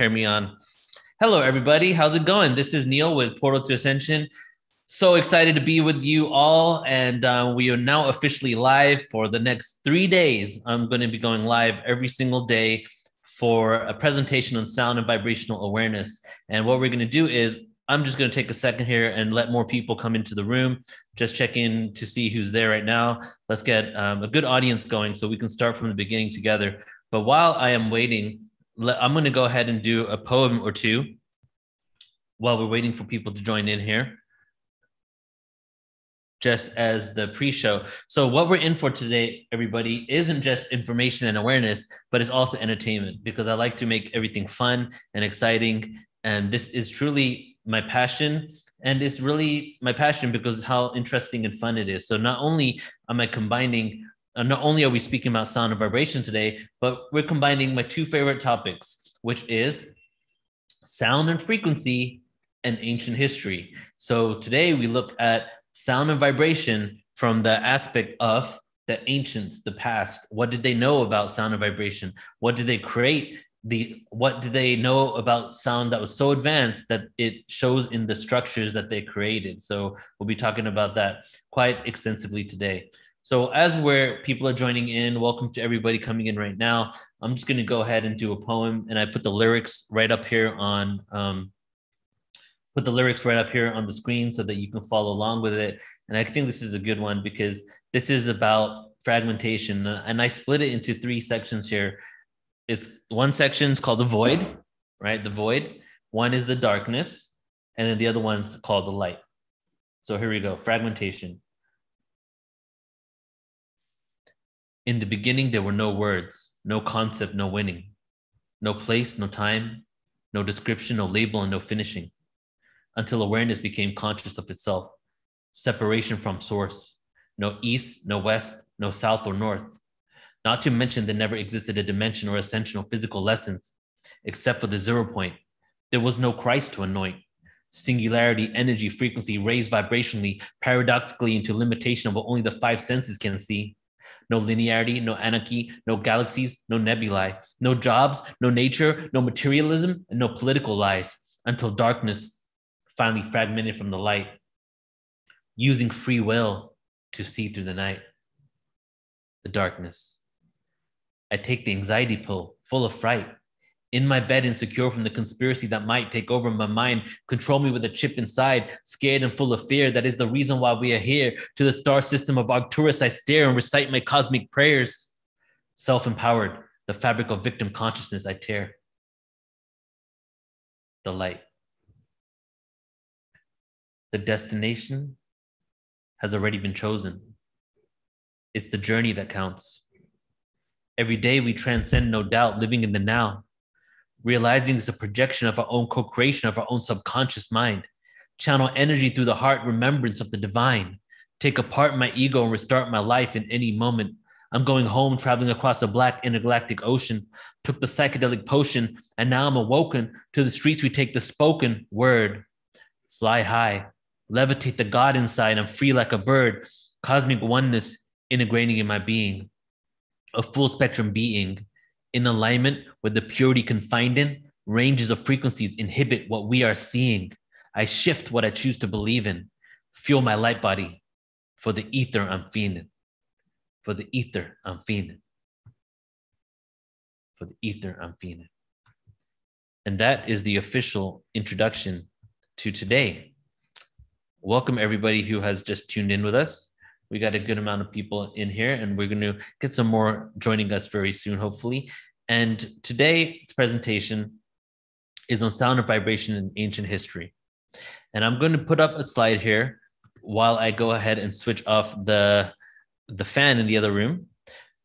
Hermione. Hello, everybody. How's it going? This is Neil with Portal to Ascension. So excited to be with you all. And uh, we are now officially live for the next three days. I'm going to be going live every single day for a presentation on sound and vibrational awareness. And what we're going to do is I'm just going to take a second here and let more people come into the room. Just check in to see who's there right now. Let's get um, a good audience going so we can start from the beginning together. But while I am waiting, I'm going to go ahead and do a poem or two while we're waiting for people to join in here, just as the pre show. So, what we're in for today, everybody, isn't just information and awareness, but it's also entertainment because I like to make everything fun and exciting. And this is truly my passion. And it's really my passion because how interesting and fun it is. So, not only am I combining uh, not only are we speaking about sound and vibration today, but we're combining my two favorite topics, which is sound and frequency and ancient history. So today we look at sound and vibration from the aspect of the ancients, the past. What did they know about sound and vibration? What did they create? The what did they know about sound that was so advanced that it shows in the structures that they created? So we'll be talking about that quite extensively today. So as where people are joining in, welcome to everybody coming in right now. I'm just going to go ahead and do a poem, and I put the lyrics right up here on um, put the lyrics right up here on the screen so that you can follow along with it. And I think this is a good one because this is about fragmentation, and I split it into three sections here. It's one section is called the void, right? The void. One is the darkness, and then the other one's called the light. So here we go. Fragmentation. In the beginning, there were no words, no concept, no winning, no place, no time, no description, no label, and no finishing, until awareness became conscious of itself, separation from source, no east, no west, no south or north. Not to mention there never existed a dimension or ascension or physical lessons, except for the zero point. There was no Christ to anoint. Singularity, energy, frequency raised vibrationally, paradoxically into limitation of what only the five senses can see no linearity, no anarchy, no galaxies, no nebulae, no jobs, no nature, no materialism, and no political lies until darkness finally fragmented from the light, using free will to see through the night. The darkness. I take the anxiety pill full of fright in my bed, insecure from the conspiracy that might take over my mind, control me with a chip inside, scared and full of fear. That is the reason why we are here. To the star system of Arcturus, I stare and recite my cosmic prayers. Self empowered, the fabric of victim consciousness I tear. The light. The destination has already been chosen. It's the journey that counts. Every day we transcend, no doubt, living in the now realizing it's a projection of our own co creation of our own subconscious mind. Channel energy through the heart remembrance of the divine. Take apart my ego and restart my life in any moment. I'm going home, traveling across the black intergalactic ocean. Took the psychedelic potion, and now I'm awoken. To the streets, we take the spoken word. Fly high, levitate the God inside. I'm free like a bird. Cosmic oneness integrating in my being. A full spectrum being in alignment with the purity confined in, ranges of frequencies inhibit what we are seeing. I shift what I choose to believe in, fuel my light body for the ether I'm feeling. For the ether I'm feeling. For the ether I'm feeling. And that is the official introduction to today. Welcome, everybody who has just tuned in with us. We got a good amount of people in here, and we're going to get some more joining us very soon, hopefully. And today's presentation is on sound and vibration in ancient history. And I'm going to put up a slide here while I go ahead and switch off the, the fan in the other room,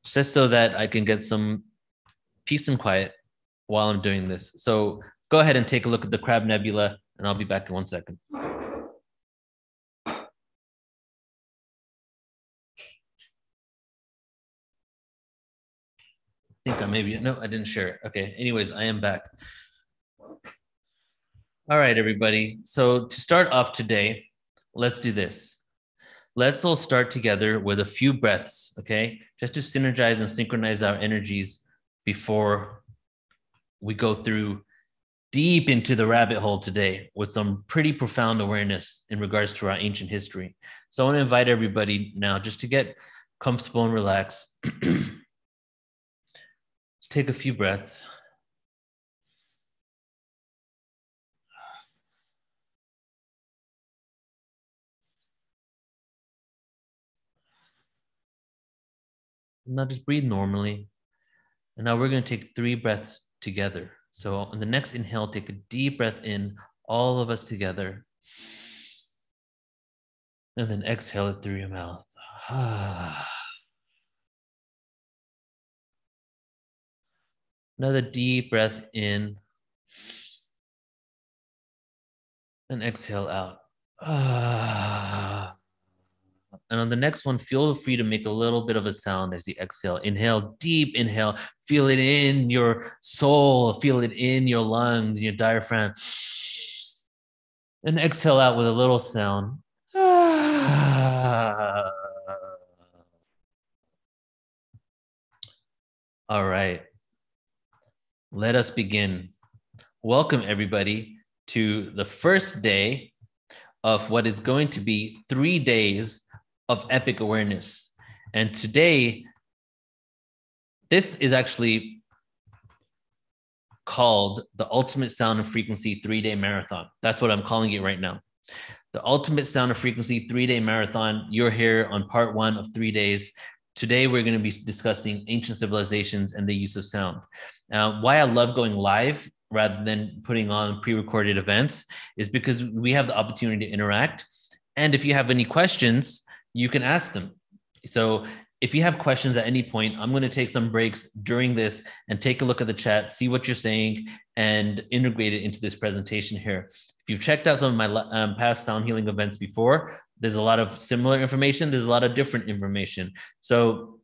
just so that I can get some peace and quiet while I'm doing this. So go ahead and take a look at the Crab Nebula, and I'll be back in one second. Think I maybe, no, I didn't share. Okay. Anyways, I am back. All right, everybody. So to start off today, let's do this. Let's all start together with a few breaths, okay? Just to synergize and synchronize our energies before we go through deep into the rabbit hole today with some pretty profound awareness in regards to our ancient history. So I want to invite everybody now just to get comfortable and relax. take a few breaths. Now just breathe normally. And now we're going to take three breaths together. So on the next inhale, take a deep breath in, all of us together. And then exhale it through your mouth. Another deep breath in and exhale out. Ah. And on the next one, feel free to make a little bit of a sound as you exhale. Inhale, deep inhale. Feel it in your soul, feel it in your lungs, your diaphragm. And exhale out with a little sound. Ah. All right. Let us begin. Welcome, everybody, to the first day of what is going to be three days of epic awareness. And today, this is actually called the Ultimate Sound and Frequency three day marathon. That's what I'm calling it right now. The Ultimate Sound and Frequency three day marathon. You're here on part one of three days. Today, we're going to be discussing ancient civilizations and the use of sound. Now, why I love going live rather than putting on pre recorded events is because we have the opportunity to interact. And if you have any questions, you can ask them. So if you have questions at any point, I'm going to take some breaks during this and take a look at the chat, see what you're saying, and integrate it into this presentation here. If you've checked out some of my um, past sound healing events before, there's a lot of similar information, there's a lot of different information. So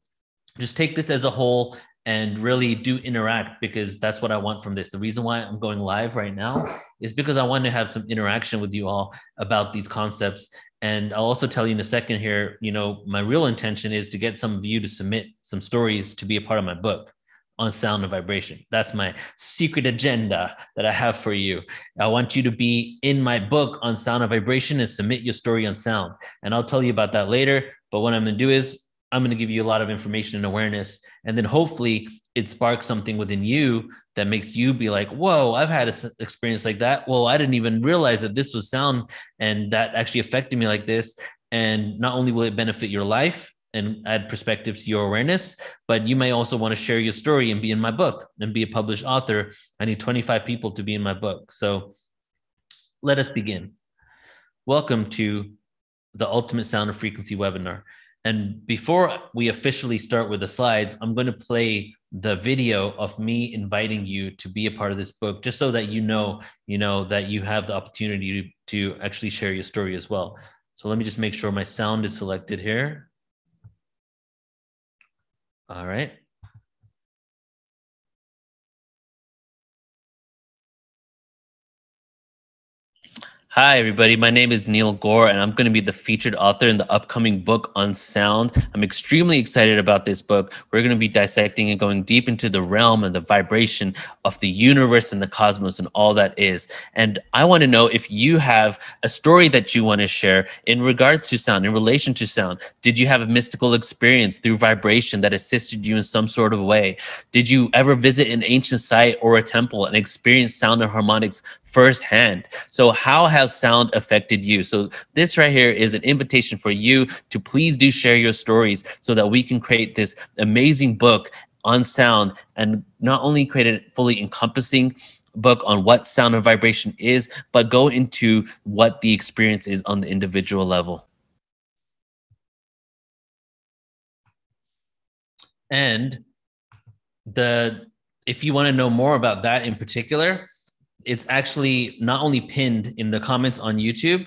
just take this as a whole and really do interact because that's what I want from this. The reason why I'm going live right now is because I want to have some interaction with you all about these concepts and I'll also tell you in a second here, you know, my real intention is to get some of you to submit some stories to be a part of my book on sound and vibration. That's my secret agenda that I have for you. I want you to be in my book on sound and vibration and submit your story on sound. And I'll tell you about that later. But what I'm going to do is I'm going to give you a lot of information and awareness. And then hopefully it sparks something within you that makes you be like, whoa, I've had an experience like that. Well, I didn't even realize that this was sound and that actually affected me like this. And not only will it benefit your life and add perspective to your awareness, but you may also want to share your story and be in my book and be a published author. I need 25 people to be in my book. So let us begin. Welcome to the Ultimate Sound and Frequency webinar. And before we officially start with the slides, I'm going to play the video of me inviting you to be a part of this book just so that you know you know that you have the opportunity to, to actually share your story as well. So let me just make sure my sound is selected here. All right Hi, everybody. My name is Neil Gaur, and I'm going to be the featured author in the upcoming book on sound. I'm extremely excited about this book. We're going to be dissecting and going deep into the realm and the vibration of the universe and the cosmos and all that is. And I want to know if you have a story that you want to share in regards to sound, in relation to sound. Did you have a mystical experience through vibration that assisted you in some sort of way? Did you ever visit an ancient site or a temple and experience sound and harmonics firsthand. So, how has sound affected you? So, this right here is an invitation for you to please do share your stories so that we can create this amazing book on sound and not only create a fully encompassing book on what sound and vibration is, but go into what the experience is on the individual level. And the if you want to know more about that in particular, it's actually not only pinned in the comments on YouTube,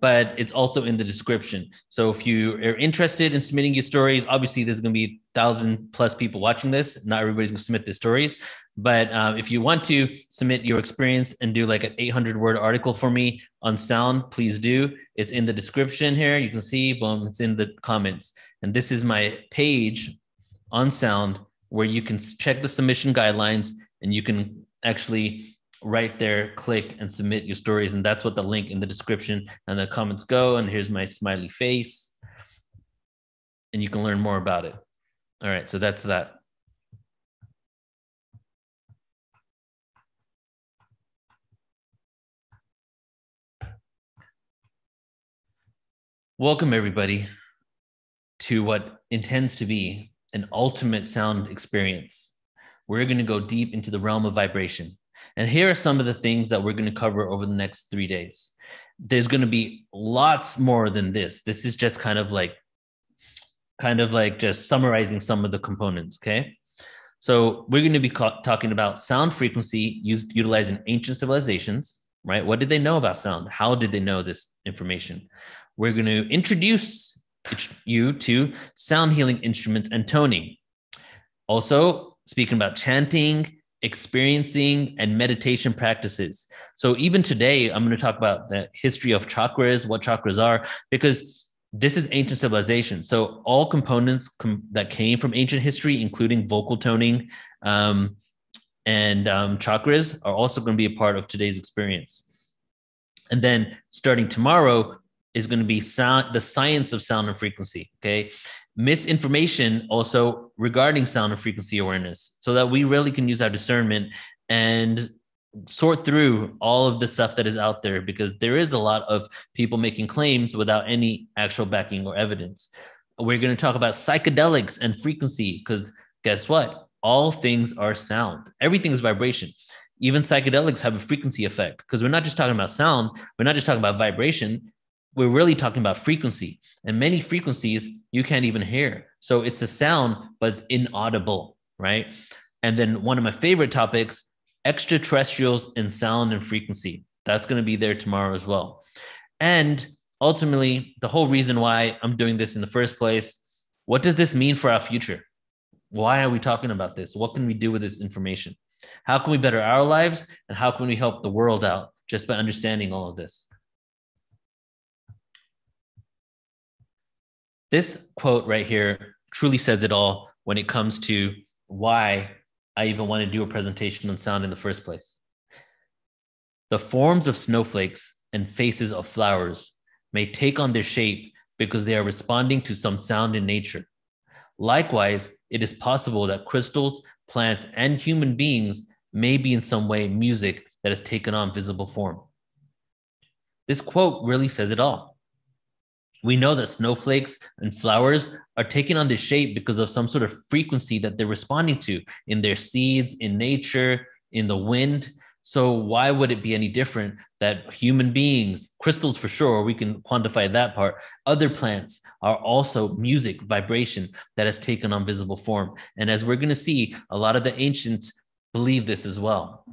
but it's also in the description. So if you are interested in submitting your stories, obviously there's going to be thousand plus people watching this. Not everybody's going to submit their stories, but um, if you want to submit your experience and do like an 800 word article for me on sound, please do. It's in the description here. You can see, boom, it's in the comments. And this is my page on sound where you can check the submission guidelines and you can actually right there, click and submit your stories. And that's what the link in the description and the comments go. And here's my smiley face. And you can learn more about it. All right, so that's that. Welcome, everybody, to what intends to be an ultimate sound experience. We're going to go deep into the realm of vibration. And here are some of the things that we're going to cover over the next three days. There's going to be lots more than this. This is just kind of like, kind of like just summarizing some of the components. Okay. So we're going to be talking about sound frequency used utilizing ancient civilizations, right? What did they know about sound? How did they know this information? We're going to introduce you to sound healing instruments and toning. Also, speaking about chanting, experiencing and meditation practices. So even today, I'm going to talk about the history of chakras, what chakras are, because this is ancient civilization. So all components com- that came from ancient history, including vocal toning um, and um, chakras, are also going to be a part of today's experience. And then starting tomorrow is going to be sound, the science of sound and frequency. Okay, misinformation also regarding sound and frequency awareness so that we really can use our discernment and sort through all of the stuff that is out there because there is a lot of people making claims without any actual backing or evidence. We're going to talk about psychedelics and frequency because guess what? All things are sound, everything is vibration. Even psychedelics have a frequency effect because we're not just talking about sound, we're not just talking about vibration we're really talking about frequency and many frequencies you can't even hear. So it's a sound but it's inaudible right? And then one of my favorite topics extraterrestrials and sound and frequency. That's going to be there tomorrow as well. And ultimately the whole reason why i'm doing this in the first place what does this mean for our future? Why are we talking about this? What can we do with this information? How can we better our lives and how can we help the world out just by understanding all of this This quote right here truly says it all when it comes to why I even want to do a presentation on sound in the first place. The forms of snowflakes and faces of flowers may take on their shape because they are responding to some sound in nature. Likewise, it is possible that crystals, plants, and human beings may be in some way music that has taken on visible form. This quote really says it all we know that snowflakes and flowers are taking on this shape because of some sort of frequency that they're responding to in their seeds, in nature, in the wind. So, why would it be any different that human beings, crystals for sure, we can quantify that part, other plants are also music, vibration that has taken on visible form? And as we're going to see, a lot of the ancients believe this as well.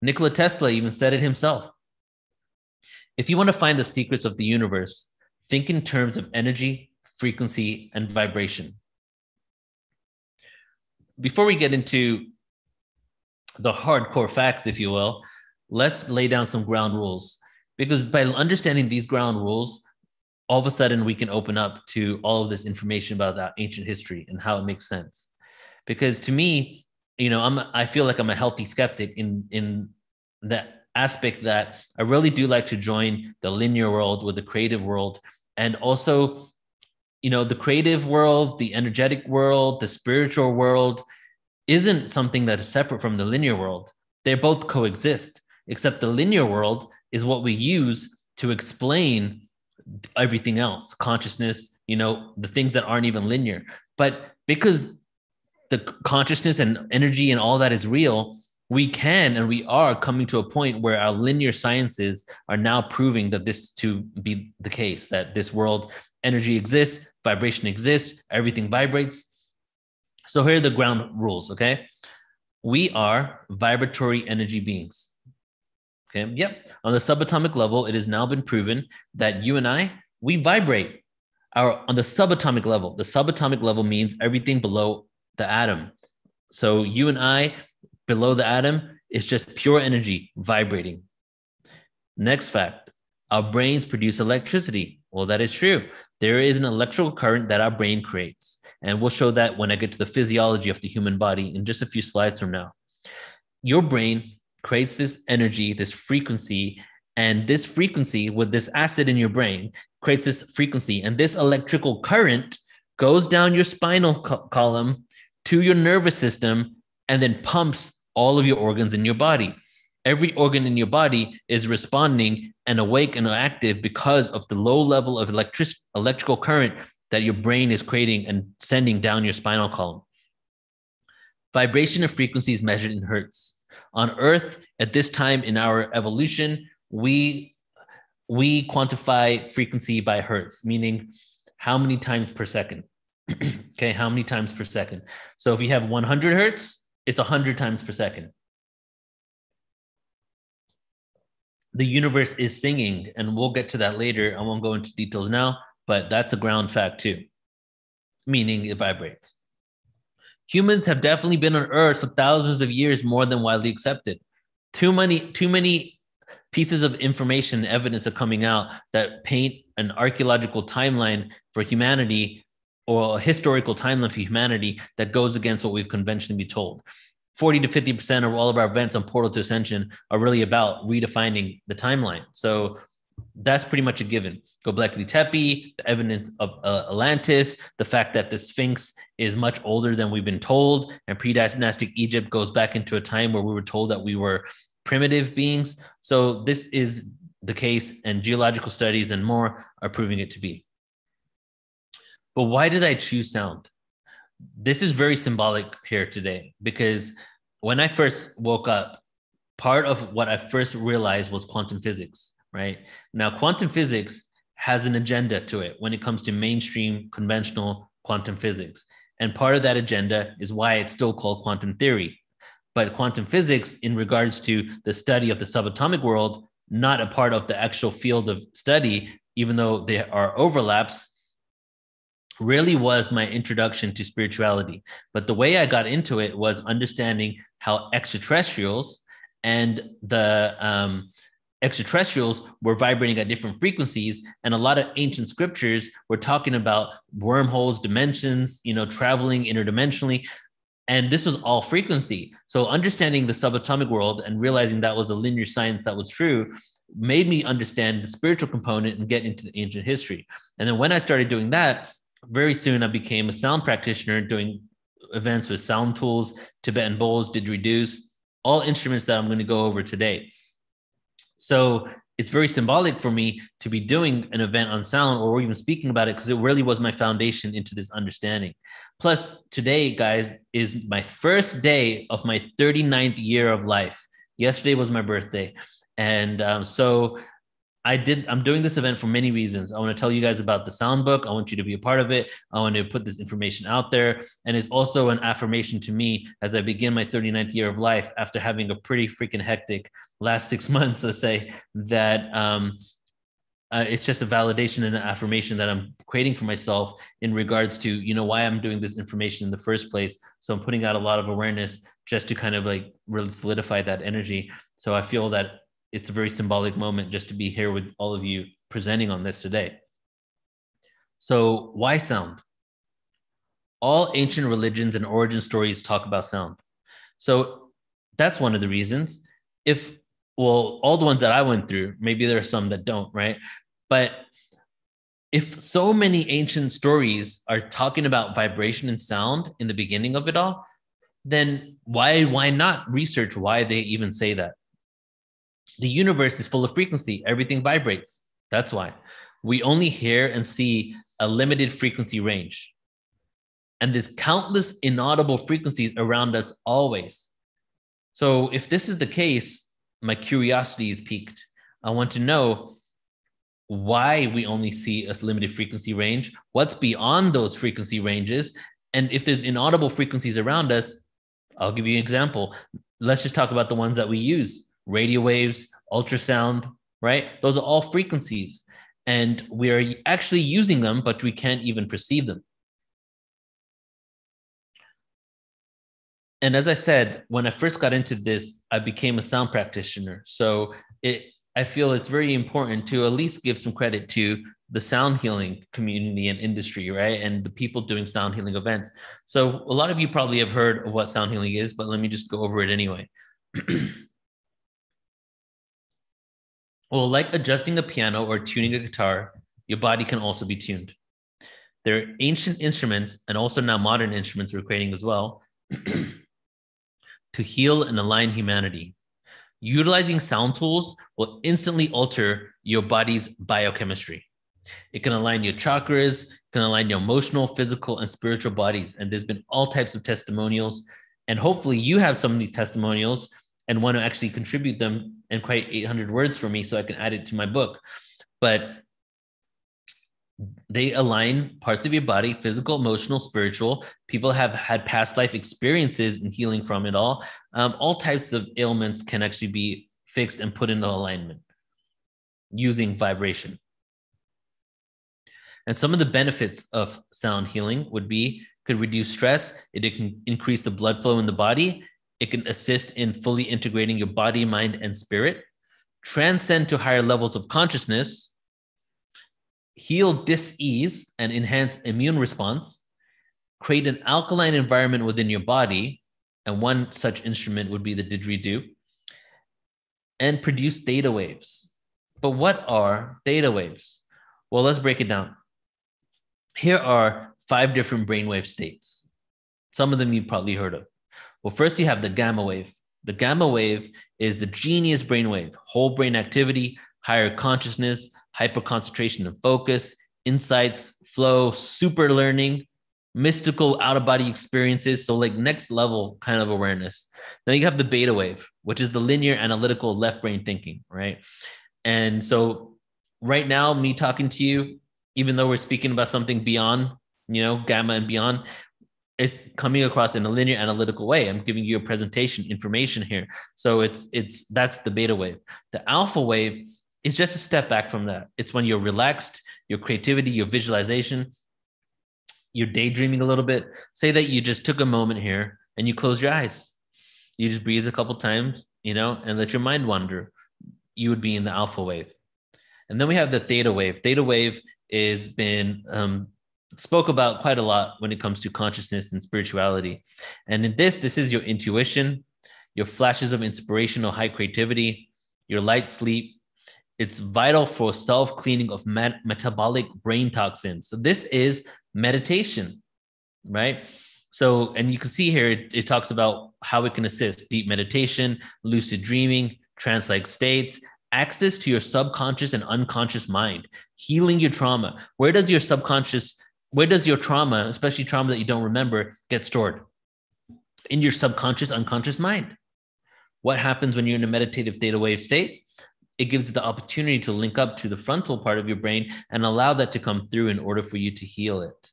Nikola Tesla even said it himself if you want to find the secrets of the universe, think in terms of energy, frequency, and vibration. Before we get into the hardcore facts, if you will, let's lay down some ground rules. Because by understanding these ground rules, all of a sudden we can open up to all of this information about that ancient history and how it makes sense. Because to me, you know, I'm I feel like I'm a healthy skeptic in in that aspect that I really do like to join the linear world with the creative world. And also, you know, the creative world, the energetic world, the spiritual world isn't something that is separate from the linear world. They both coexist, except the linear world is what we use to explain everything else consciousness, you know, the things that aren't even linear. But because the consciousness and energy and all that is real, we can and we are coming to a point where our linear sciences are now proving that this to be the case that this world energy exists vibration exists everything vibrates. So here are the ground rules okay? We are vibratory energy beings. Okay yep. On the subatomic level it has now been proven that you and i we vibrate. Our on the subatomic level the subatomic level means everything below the atom. So you and i below the atom is just pure energy vibrating. Next fact our brains produce electricity. Well, that is true. There is an electrical current that our brain creates. And we'll show that when I get to the physiology of the human body in just a few slides from now. Your brain creates this energy, this frequency, and this frequency with this acid in your brain creates this frequency, and this electrical current goes down your spinal co- column to your nervous system and then pumps all of your organs in your body. Every organ in your body is responding and awake and active because of the low level of electric electrical current that your brain is creating and sending down your spinal column. Vibration of frequency is measured in hertz. On Earth, at this time in our evolution, we we quantify frequency by hertz, meaning how many times per second. okay, how many times per second? So if you have 100 hertz, it's 100 times per second. The universe is singing, and we'll get to that later. I won't go into details now, but that's a ground fact too, meaning it vibrates. Humans have definitely been on Earth for thousands of years more than widely accepted. Too many, too many pieces of information, evidence are coming out that paint an archaeological timeline for humanity or a historical timeline for humanity that goes against what we've conventionally been told. 40 to 50% of all of our events on Portal to Ascension are really about redefining the timeline. So that's pretty much a given. Göbekli Tepe, the evidence of uh, Atlantis, the fact that the Sphinx is much older than we've been told, and pre-dynastic Egypt goes back into a time where we were told that we were primitive beings. So this is the case, and geological studies and more are proving it to be. But why did I choose sound? This is very symbolic here today because when I first woke up, part of what I first realized was quantum physics, right? Now, quantum physics has an agenda to it when it comes to mainstream conventional quantum physics. And part of that agenda is why it's still called quantum theory. But quantum physics, in regards to the study of the subatomic world, not a part of the actual field of study, even though there are overlaps, really was my introduction to spirituality. But the way I got into it was understanding how extraterrestrials and the um, extraterrestrials were vibrating at different frequencies. And a lot of ancient scriptures were talking about wormholes dimensions you know traveling interdimensionally. And this was all frequency. So understanding the subatomic world and realizing that was a linear science that was true made me understand the spiritual component and get into the ancient history. And then when i started doing that very soon i became a sound practitioner doing events with sound tools tibetan bowls did didgeridoos all instruments that i'm going to go over today so it's very symbolic for me to be doing an event on sound or even speaking about it because it really was my foundation into this understanding. Plus, today, guys, is my first day of my 39th year of life. Yesterday was my birthday. And um, so I did. I'm doing this event for many reasons. I want to tell you guys about the sound book. I want you to be a part of it. I want to put this information out there, and it's also an affirmation to me as I begin my 39th year of life after having a pretty freaking hectic last six months. Let's say that um, uh, it's just a validation and an affirmation that I'm creating for myself in regards to you know why I'm doing this information in the first place. So I'm putting out a lot of awareness just to kind of like really solidify that energy. So I feel that it's a very symbolic moment just to be here with all of you presenting on this today. So, why sound? All ancient religions and origin stories talk about sound. So, that's one of the reasons. If, well, all the ones that I went through, maybe there are some that don't, right? But if so many ancient stories are talking about vibration and sound in the beginning of it all, then why why not research why they even say that? The universe is full of frequency. Everything vibrates. That's why we only hear and see a limited frequency range. And there's countless inaudible frequencies around us always. So if this is the case, my curiosity is piqued. I want to know why we only see a limited frequency range, what's beyond those frequency ranges, and if there's inaudible frequencies around us, I'll give you an example. Let's just talk about the ones that we use radio waves, ultrasound, right? Those are all frequencies. And we are actually using them, but we can't even perceive them. And as I said, when I first got into this, I became a sound practitioner. So it, I feel it's very important to at least give some credit to the sound healing community and industry, right? And the people doing sound healing events. So a lot of you probably have heard of what sound healing is, but let me just go over it anyway. Well, like adjusting a piano or tuning a guitar, your body can also be tuned. There are ancient instruments and also now modern instruments we're creating as well to heal and align humanity. Utilizing sound tools will instantly alter your body's biochemistry. It can align your chakras, can align your emotional, physical, and spiritual bodies. And there's been all types of testimonials. And hopefully you have some of these testimonials and want to actually contribute them and quite 800 words for me so I can add it to my book. But they align parts of your body physical emotional spiritual. People have had past life experiences and healing from it all. Um, all types of ailments can actually be fixed and put into alignment using vibration. And some of the benefits of sound healing would be could reduce stress. It, it can increase the blood flow in the body it can assist in fully integrating your body mind and spirit transcend to higher levels of consciousness heal dis-ease and enhance immune response, create an alkaline environment within your body, and one such instrument would be the didgeridoo, and produce theta waves. But what are theta waves? Well, let's break it down. Here are five different brainwave states. Some of them you've probably heard of. Well, first you have the gamma wave. The gamma wave is the genius brainwave, whole brain activity, higher consciousness, hyper concentration and focus, insights, flow, super learning, mystical out of body experiences. So, like next level kind of awareness. Then you have the beta wave, which is the linear analytical left brain thinking, right? And so, right now, me talking to you, even though we're speaking about something beyond, you know, gamma and beyond, it's coming across in a linear analytical way. I'm giving you a presentation information here. So it's it's that's the beta wave. The alpha wave is just a step back from that. It's when you're relaxed, your creativity, your visualization, you're daydreaming a little bit. Say that you just took a moment here and you close your eyes. You just breathe a couple times, you know, and let your mind wander. You would be in the alpha wave. And then we have the theta wave. Theta wave is been um, spoke about quite a lot when it comes to consciousness and spirituality. And in this, this is your intuition, your flashes of inspirational high creativity, your light sleep, it's vital for self cleaning of met- metabolic brain toxins. So this is meditation, right? So, and you can see here, it, it talks about how it can assist deep meditation, lucid dreaming, trance like states, access to your subconscious and unconscious mind, healing your trauma. Where does your subconscious, where does your trauma, especially trauma that you don't remember, get stored? In your subconscious, unconscious mind. What happens when you're in a meditative theta wave state? it gives you the opportunity to link up to the frontal part of your brain and allow that to come through in order for you to heal it.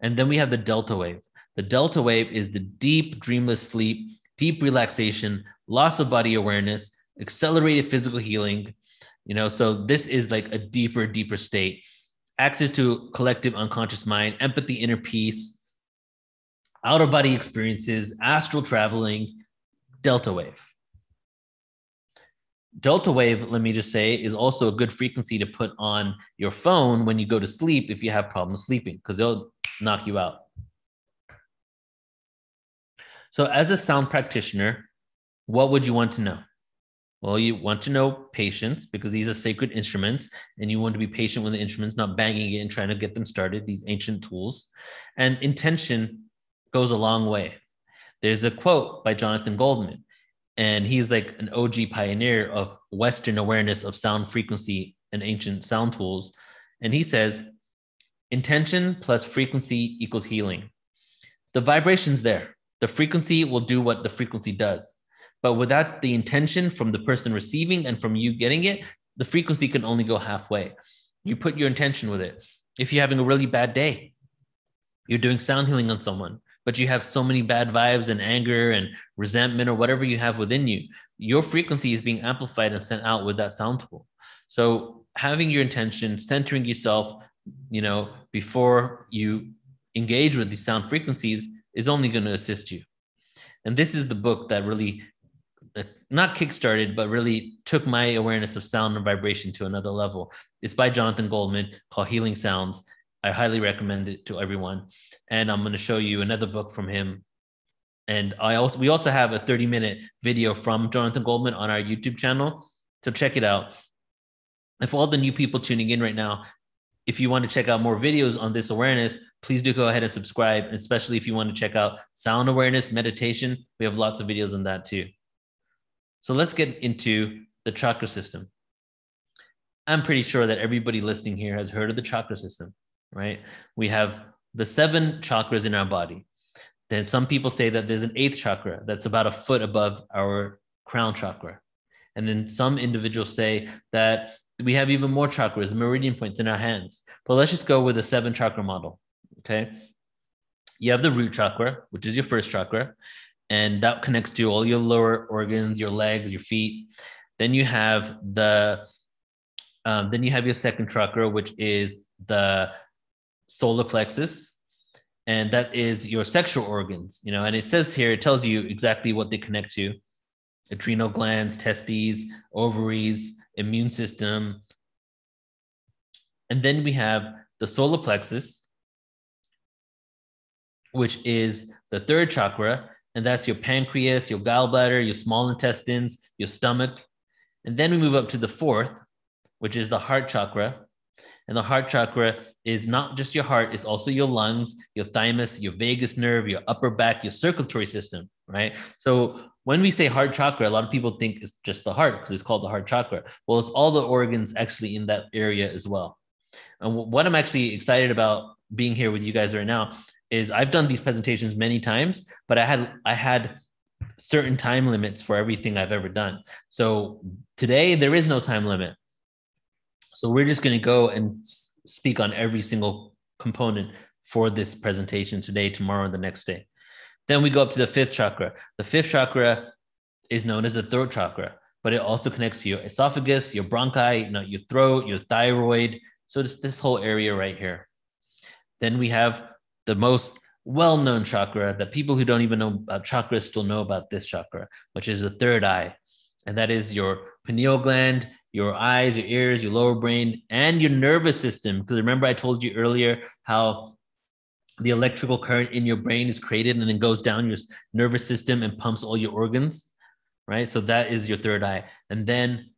And then we have the delta wave. The delta wave is the deep, dreamless sleep, deep relaxation, loss of body awareness, accelerated physical healing. You know, so this is like a deeper, deeper state. Access to collective unconscious mind, empathy, inner peace, outer body experiences, astral traveling, delta wave. Delta wave, let me just say, is also a good frequency to put on your phone when you go to sleep if you have problems sleeping, because they'll knock you out. So, as a sound practitioner, what would you want to know? Well, you want to know patience because these are sacred instruments, and you want to be patient with the instruments, not banging it and trying to get them started, these ancient tools. And intention goes a long way. There's a quote by Jonathan Goldman and he's like an OG pioneer of Western awareness of sound frequency and ancient sound tools. And he says, intention plus frequency equals healing. The vibration's there. The frequency will do what the frequency does. But without the intention from the person receiving and from you getting it, the frequency can only go halfway. You put your intention with it. If you're having a really bad day, you're doing sound healing on someone, but you have so many bad vibes and anger and resentment or whatever you have within you, your frequency is being amplified and sent out with that sound tool. So having your intention, centering yourself, you know, before you engage with these sound frequencies is only going to assist you. And this is the book that really not kickstarted, but really took my awareness of sound and vibration to another level. It's by Jonathan Goldman called Healing Sounds. I highly recommend it to everyone. And I'm going to show you another book from him. And I also we also have a 30 minute video from Jonathan Goldman on our YouTube channel. So check it out. if all the new people tuning in right now, if you want to check out more videos on this awareness, please do go ahead and subscribe, especially if you want to check out sound awareness, meditation. We have lots of videos on that too. So let's get into the chakra system. I'm pretty sure that everybody listening here has heard of the chakra system, right? We have the seven chakras in our body. Then some people say that there's an eighth chakra that's about a foot above our crown chakra. And then some individuals say that we have even more chakras, meridian points in our hands. But let's just go with the seven chakra model. Okay. You have the root chakra, which is your first chakra, and that connects to all your lower organs, your legs, your feet. Then you have the um, then you have your second chakra, which is the solar plexus, and that is your sexual organs. You know, and it says here, it tells you exactly what they connect to: adrenal glands, testes, ovaries, immune system. And then we have the solar plexus, which is the third chakra, and that's your pancreas, your gallbladder, your small intestines, your stomach. And then we move up to the fourth, which is the heart chakra. And the heart chakra is not just your heart, it's also your lungs, your thymus, your vagus nerve, your upper back, your circulatory system, right? So when we say heart chakra, a lot of people think it's just the heart because it's called the heart chakra. Well, it's all the organs actually in that area as well. And what I'm actually excited about being here with you guys right now is I've done these presentations many times, but I had I had certain time limits for everything I've ever done. So today there is no time limit. So we're just going to go and speak on every single component for this presentation today, tomorrow, and the next day. Then we go up to the fifth chakra. The fifth chakra is known as the throat chakra, but it also connects to your esophagus, your bronchi, you know, your throat, your thyroid. So it's this whole area right here. Then we have the most well-known chakra that people who don't even know about chakras still know about this chakra, which is the third eye. And that is your pineal gland, your eyes, your ears, your lower brain, and your nervous system. Because remember, I told you earlier how the electrical current in your brain is created and then goes down your nervous system and pumps all your organs, right? So that is your third eye. And then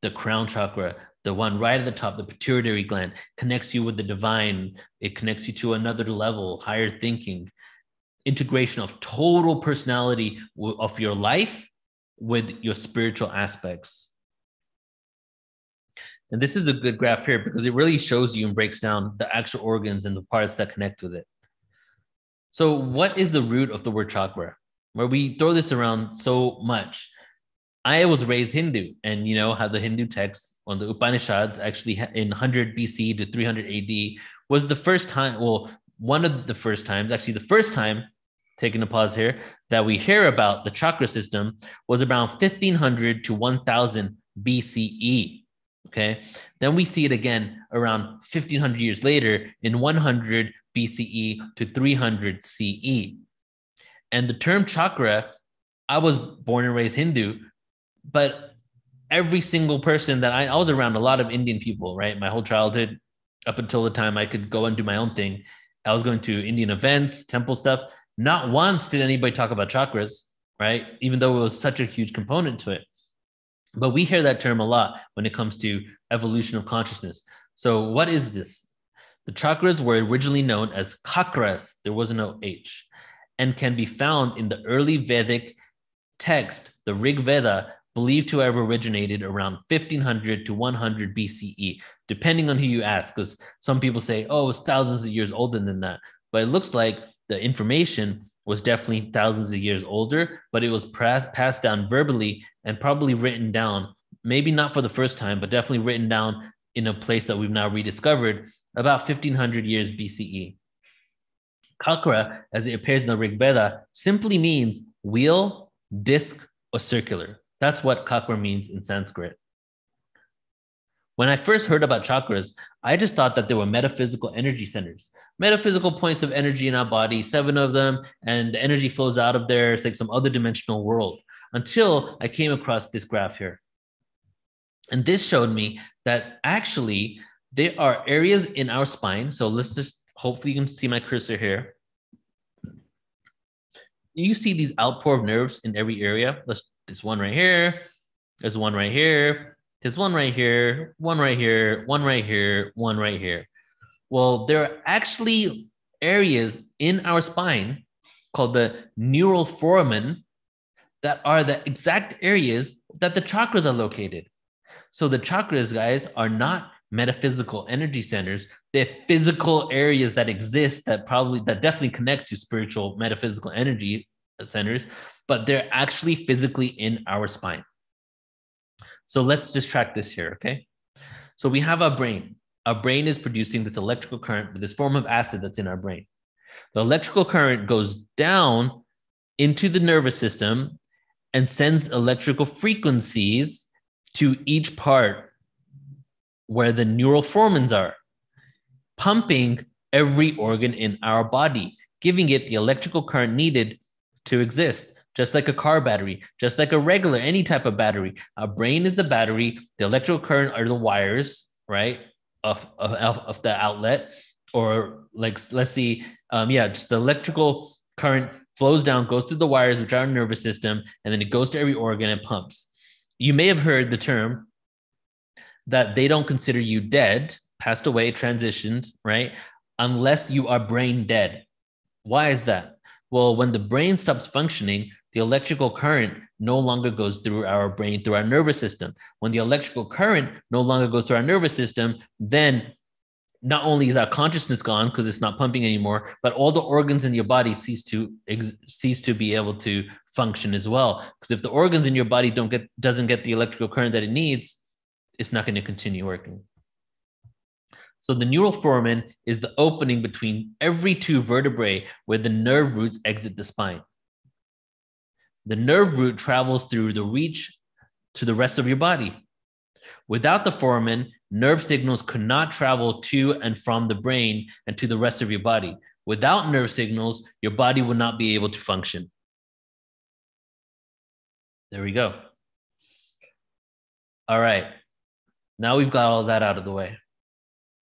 the crown chakra, the one right at the top, the pituitary gland, connects you with the divine. It connects you to another level, higher thinking, integration of total personality of your life with your spiritual aspects. And this is a good graph here because it really shows you and breaks down the actual organs and the parts that connect with it. So, what is the root of the word chakra? Where we throw this around so much. I was raised Hindu, and you know how the Hindu text on the Upanishads actually in 100 BC to 300 AD was the first time, well, one of the first times, actually the first time, taking a pause here, that we hear about the chakra system was around 1500 to 1000 BCE. Okay. Then we see it again around 1500 years later in 100 BCE to 300 CE. And the term chakra, I was born and raised Hindu, but every single person that I, I was around a lot of Indian people, right? My whole childhood, up until the time I could go and do my own thing. I was going to Indian events, temple stuff. Not once did anybody talk about chakras, right? Even though it was such a huge component to it. But we hear that term a lot when it comes to evolution of consciousness. So, what is this? The chakras were originally known as kakras, there was no H, and can be found in the early Vedic text, the Rig Veda, believed to have originated around 1500 to 100 BCE, depending on who you ask, because some people say, oh, it's thousands of years older than that. But it looks like the information was definitely thousands of years older, but it was passed down verbally and probably written down, maybe not for the first time, but definitely written down in a place that we've now rediscovered about 1500 years BCE. Kakra, as it appears in the Rig Veda, simply means wheel, disc, or circular. That's what chakra means in Sanskrit. When I first heard about chakras, I just thought that they were metaphysical energy centers, metaphysical points of energy in our body, seven of them, and the energy flows out of there. It's like some other dimensional world until I came across this graph here. And this showed me that actually there are areas in our spine. So let's just hopefully you can see my cursor here. You see these outpour of nerves in every area. Let's this one right here. There's one right here. There's one right here, one right here, one right here, one right here. Well, there are actually areas in our spine called the neural foramen that are the exact areas that the chakras are located. So the chakras, guys, are not metaphysical energy centers. They're physical areas that exist that probably that definitely connect to spiritual metaphysical energy centers, but they're actually physically in our spine. So let's just track this here, okay? So we have our brain. Our brain is producing this electrical current with this form of acid that's in our brain. The electrical current goes down into the nervous system and sends electrical frequencies to each part where the neural foramens are, pumping every organ in our body, giving it the electrical current needed to exist. Just like a car battery, just like a regular, any type of battery. Our brain is the battery, the electrical current are the wires, right? Of, of, of the outlet. Or like, let's see, um, yeah, just the electrical current flows down, goes through the wires, which are our nervous system, and then it goes to every organ and pumps. You may have heard the term that they don't consider you dead, passed away, transitioned, right? Unless you are brain dead. Why is that? Well, when the brain stops functioning, the electrical current no longer goes through our brain, through our nervous system. When the electrical current no longer goes through our nervous system, then not only is our consciousness gone because it's not pumping anymore, but all the organs in your body cease to ex- cease to be able to function as well. Because if the organs in your body don't get doesn't get the electrical current that it needs, it's not going to continue working. So the neural foramen is the opening between every two vertebrae where the nerve roots exit the spine. The nerve root travels through the reach to the rest of your body. Without the foramen, nerve signals could not travel to and from the brain and to the rest of your body. Without nerve signals, your body would not be able to function. There we go. All right. Now we've got all that out of the way.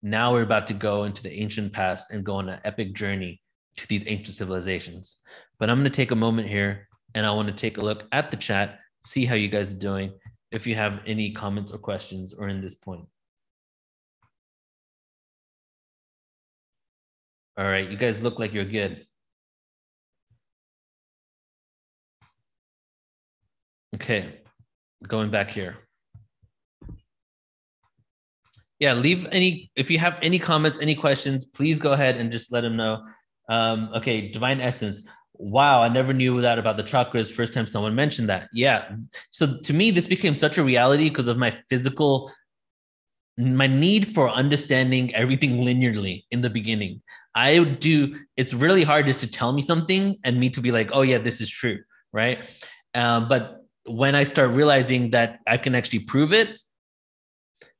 Now we're about to go into the ancient past and go on an epic journey to these ancient civilizations. But I'm going to take a moment here and I want to take a look at the chat, see how you guys are doing, if you have any comments or questions or in this point. All right, you guys look like you're good. Okay, going back here yeah, leave any if you have any comments, any questions, please go ahead and just let them know. Um, okay, divine essence. Wow, I never knew that about the chakras. First time someone mentioned that. Yeah. So to me, this became such a reality because of my physical, my need for understanding everything linearly in the beginning. I would do. It's really hard just to tell me something and me to be like, oh yeah, this is true, right? Um, but when I start realizing that I can actually prove it,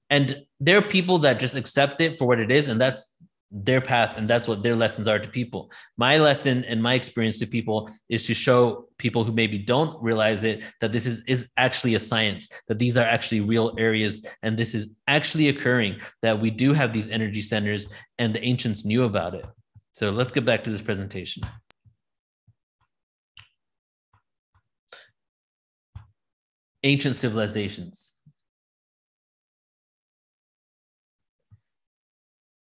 and there are people that just accept it for what it is and that's their path and that's what their lessons are to people. My lesson and my experience to people is to show people who maybe don't realize it that this is is actually a science that these are actually real areas and this is actually occurring that we do have these energy centers and the ancients knew about it. So let's get back to this presentation. Ancient civilizations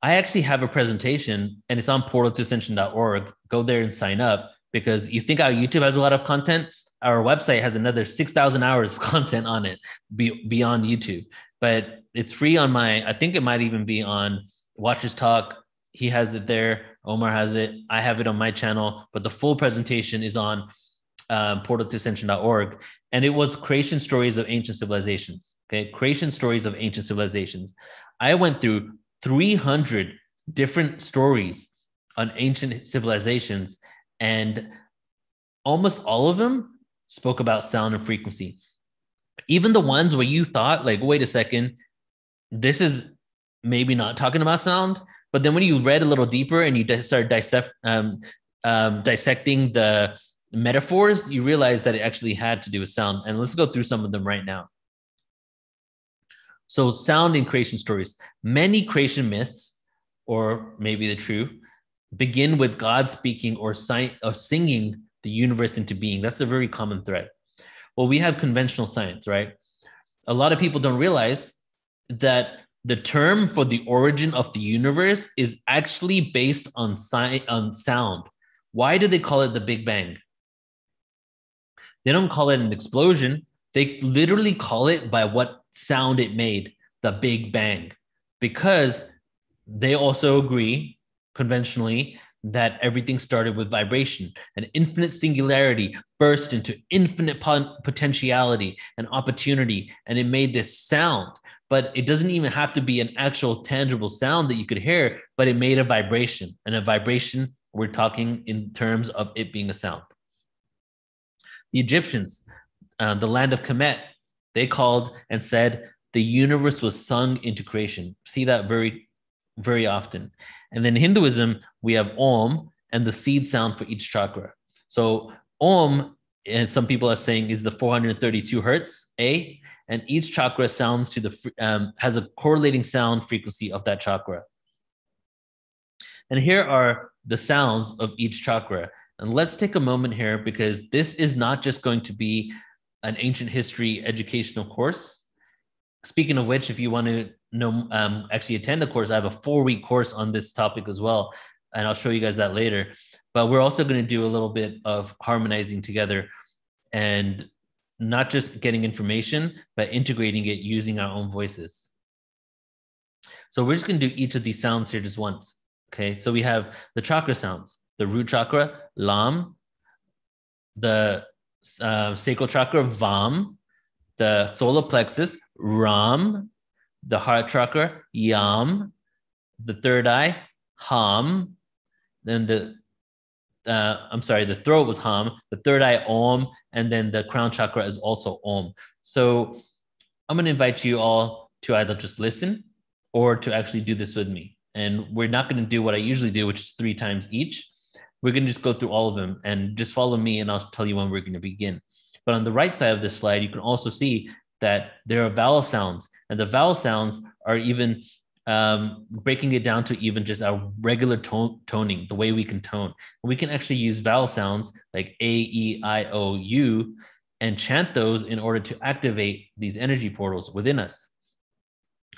I actually have a presentation and it's on portal2ascension.org. Go there and sign up because you think our YouTube has a lot of content. Our website has another 6,000 hours of content on it be, beyond YouTube, but it's free on my, I think it might even be on Watchers Talk. He has it there. Omar has it. I have it on my channel, but the full presentation is on um, portal2ascension.org. And it was creation stories of ancient civilizations. Okay. Creation stories of ancient civilizations. I went through 300 different stories on ancient civilizations, and almost all of them spoke about sound and frequency. Even the ones where you thought, like, wait a second, this is maybe not talking about sound. But then when you read a little deeper and you start um, um, dissecting the metaphors, you realize that it actually had to do with sound. And let's go through some of them right now. So, sound in creation stories. Many creation myths, or maybe the true, begin with God speaking or, si- or singing the universe into being. That's a very common thread. Well, we have conventional science, right? a lot of people don't realize that the term for the origin of the universe is actually based on, si- on sound. Why do they call it the Big Bang? They don't call it an explosion. They literally call it by what sound it made, the Big Bang, because they also agree conventionally that everything started with vibration. An infinite singularity burst into infinite potentiality and opportunity, and it made this sound. But it doesn't even have to be an actual tangible sound that you could hear, but it made a vibration. And a vibration, we're talking in terms of it being a sound. The Egyptians, uh, the land of Kemet, they called and said the universe was sung into creation. See that very, very often. And then Hinduism, we have Om and the seed sound for each chakra. So Om, and some people are saying, is the 432 hertz A, and each chakra sounds to the um, has a correlating sound frequency of that chakra. And here are the sounds of each chakra. And let's take a moment here because this is not just going to be an ancient history educational course. Speaking of which, if you want to know, um, actually attend the course, I have a four week course on this topic as well. And I'll show you guys that later. But we're also going to do a little bit of harmonizing together and not just getting information, but integrating it using our own voices. So we're just going to do each of these sounds here just once. Okay. So we have the chakra sounds the root chakra, Lam, the uh, sacral chakra, Vam, the solar plexus, Ram, the heart chakra, Yam, the third eye, Ham, then the uh, I'm sorry, the throat was Ham, the third eye Om, and then the crown chakra is also Om. So I'm going to invite you all to either just listen or to actually do this with me. And we're not going to do what I usually do, which is three times each we're going to just go through all of them and just follow me and I'll tell you when we're going to begin. But on the right side of this slide, you can also see that there are vowel sounds and the vowel sounds are even um, breaking it down to even just our regular tone, toning, the way we can tone. we can actually use vowel sounds like A, E, I, O, U and chant those in order to activate these energy portals within us.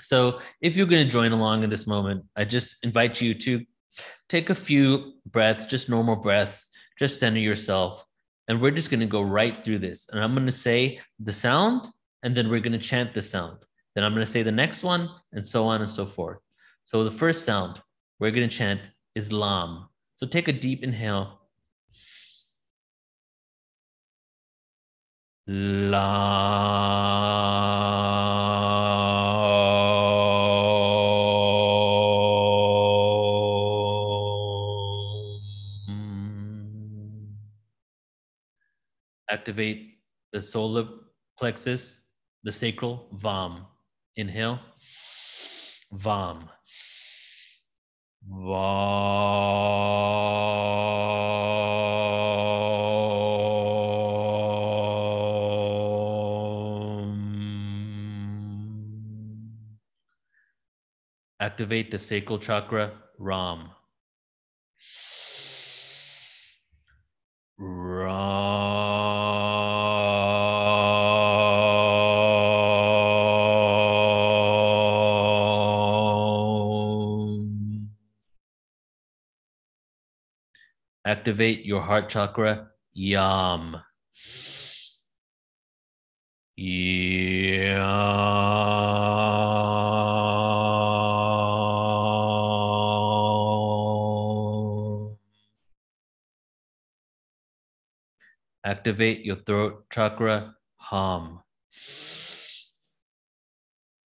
So if you're going to join along in this moment, I just invite you to Take a few breaths, just normal breaths, just center yourself. And we're just going to go right through this. And I'm going to say the sound, and then we're going to chant the sound. Then I'm going to say the next one, and so on and so forth. So the first sound we're going to chant is Lam. So take a deep inhale. Lam. Activate the solar plexus, the sacral, VAM. Inhale, VAM. VAM. Activate the sacral chakra, RAM. Activate your heart chakra. Yam. Yam. Activate your throat chakra. Hum.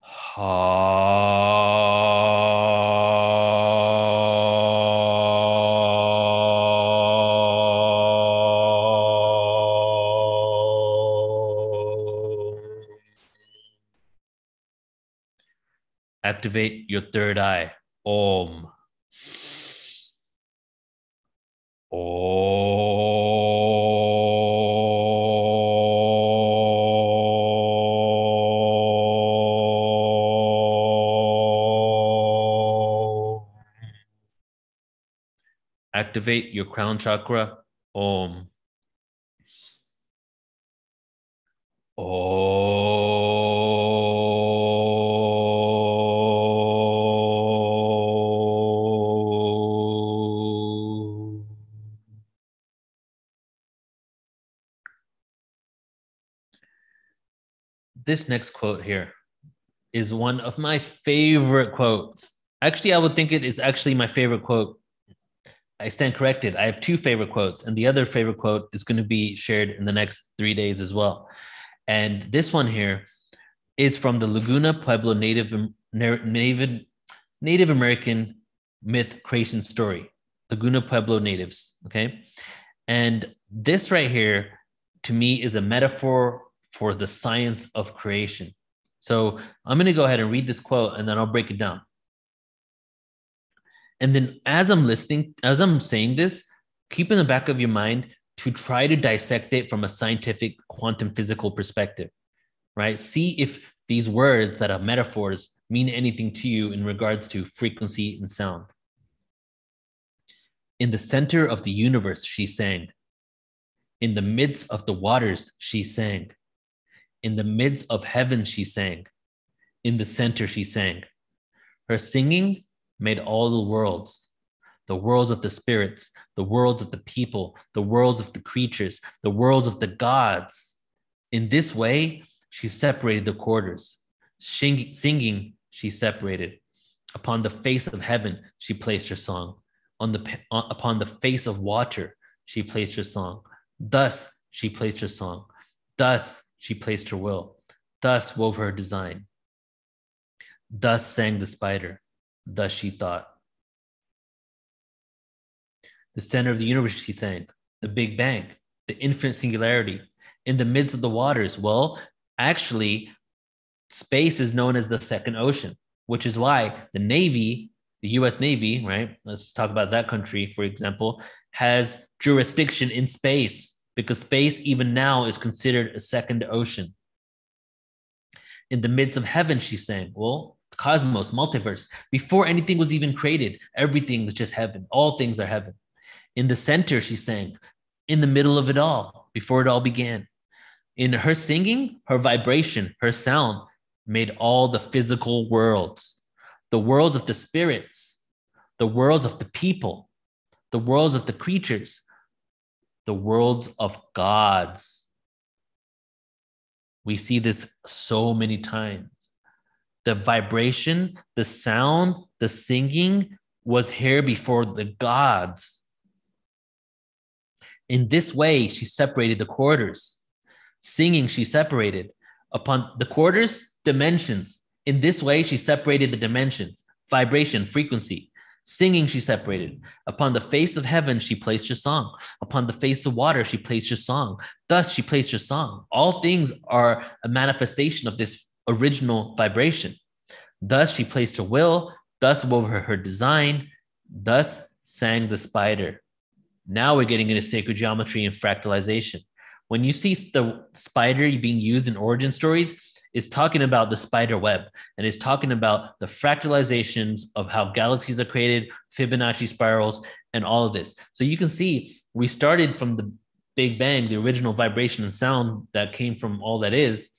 Hum. Activate your third eye. Om. Om. Activate your crown chakra. Om. This next quote here is one of my favorite quotes. Actually, I would think it is actually my favorite quote. I stand corrected. I have two favorite quotes, and the other favorite quote is going to be shared in the next three days as well. And this one here is from the Laguna Pueblo Native Native Native American myth creation story, Laguna Pueblo natives. Okay, and this right here to me is a metaphor for the science of creation. So I'm going to go ahead and read this quote, and then I'll break it down. And then as I'm listening, as I'm saying this, keep in the back of your mind to try to dissect it from a scientific quantum physical perspective, right? See if these words that are metaphors mean anything to you in regards to frequency and sound. In the center of the universe, she sang. In the midst of the waters, she sang. In the midst of heaven, she sang. In the center, she sang. Her singing made all the worlds the worlds of the spirits, the worlds of the people, the worlds of the creatures, the worlds of the gods. In this way, she separated the quarters. Singing, she separated. Upon the face of heaven, she placed her song. On the, upon the face of water, she placed her song. Thus, she placed her song. Thus, she placed her will. Thus, wove her design. Thus sang the spider. Thus she thought. The center of the universe, she sang. The Big Bang, the infinite singularity. In the midst of the waters, well, actually, space is known as the second ocean, which is why the Navy, the US Navy, right? Let's talk about that country, for example, has jurisdiction in space because space, even now, is considered a second ocean. In the midst of heaven, she sang. Well, cosmos, multiverse, before anything was even created, everything was just heaven. All things are heaven. In the center, she sang. In the middle of it all, before it all began. In her singing, her vibration, her sound made all the physical worlds, the worlds of the spirits, the worlds of the people, the worlds of the creatures, the worlds of gods. We see this so many times. The vibration, the sound, the singing was here before the gods. In this way, she separated the quarters. Singing, she separated. Upon the quarters, dimensions. In this way, she separated the dimensions, vibration, frequency. Singing, she separated. Upon the face of heaven, she placed her song. Upon the face of water, she placed her song. Thus, she placed her song. All things are a manifestation of this original vibration. Thus, she placed her will. Thus, wove her, her design. Thus, sang the spider. Now we're getting into sacred geometry and fractalization. When you see the spider being used in origin stories, it's talking about the spider web and is talking about the fractalizations of how galaxies are created, Fibonacci spirals, and all of this. So you can see we started from the Big Bang, the original vibration and sound that came from all that is.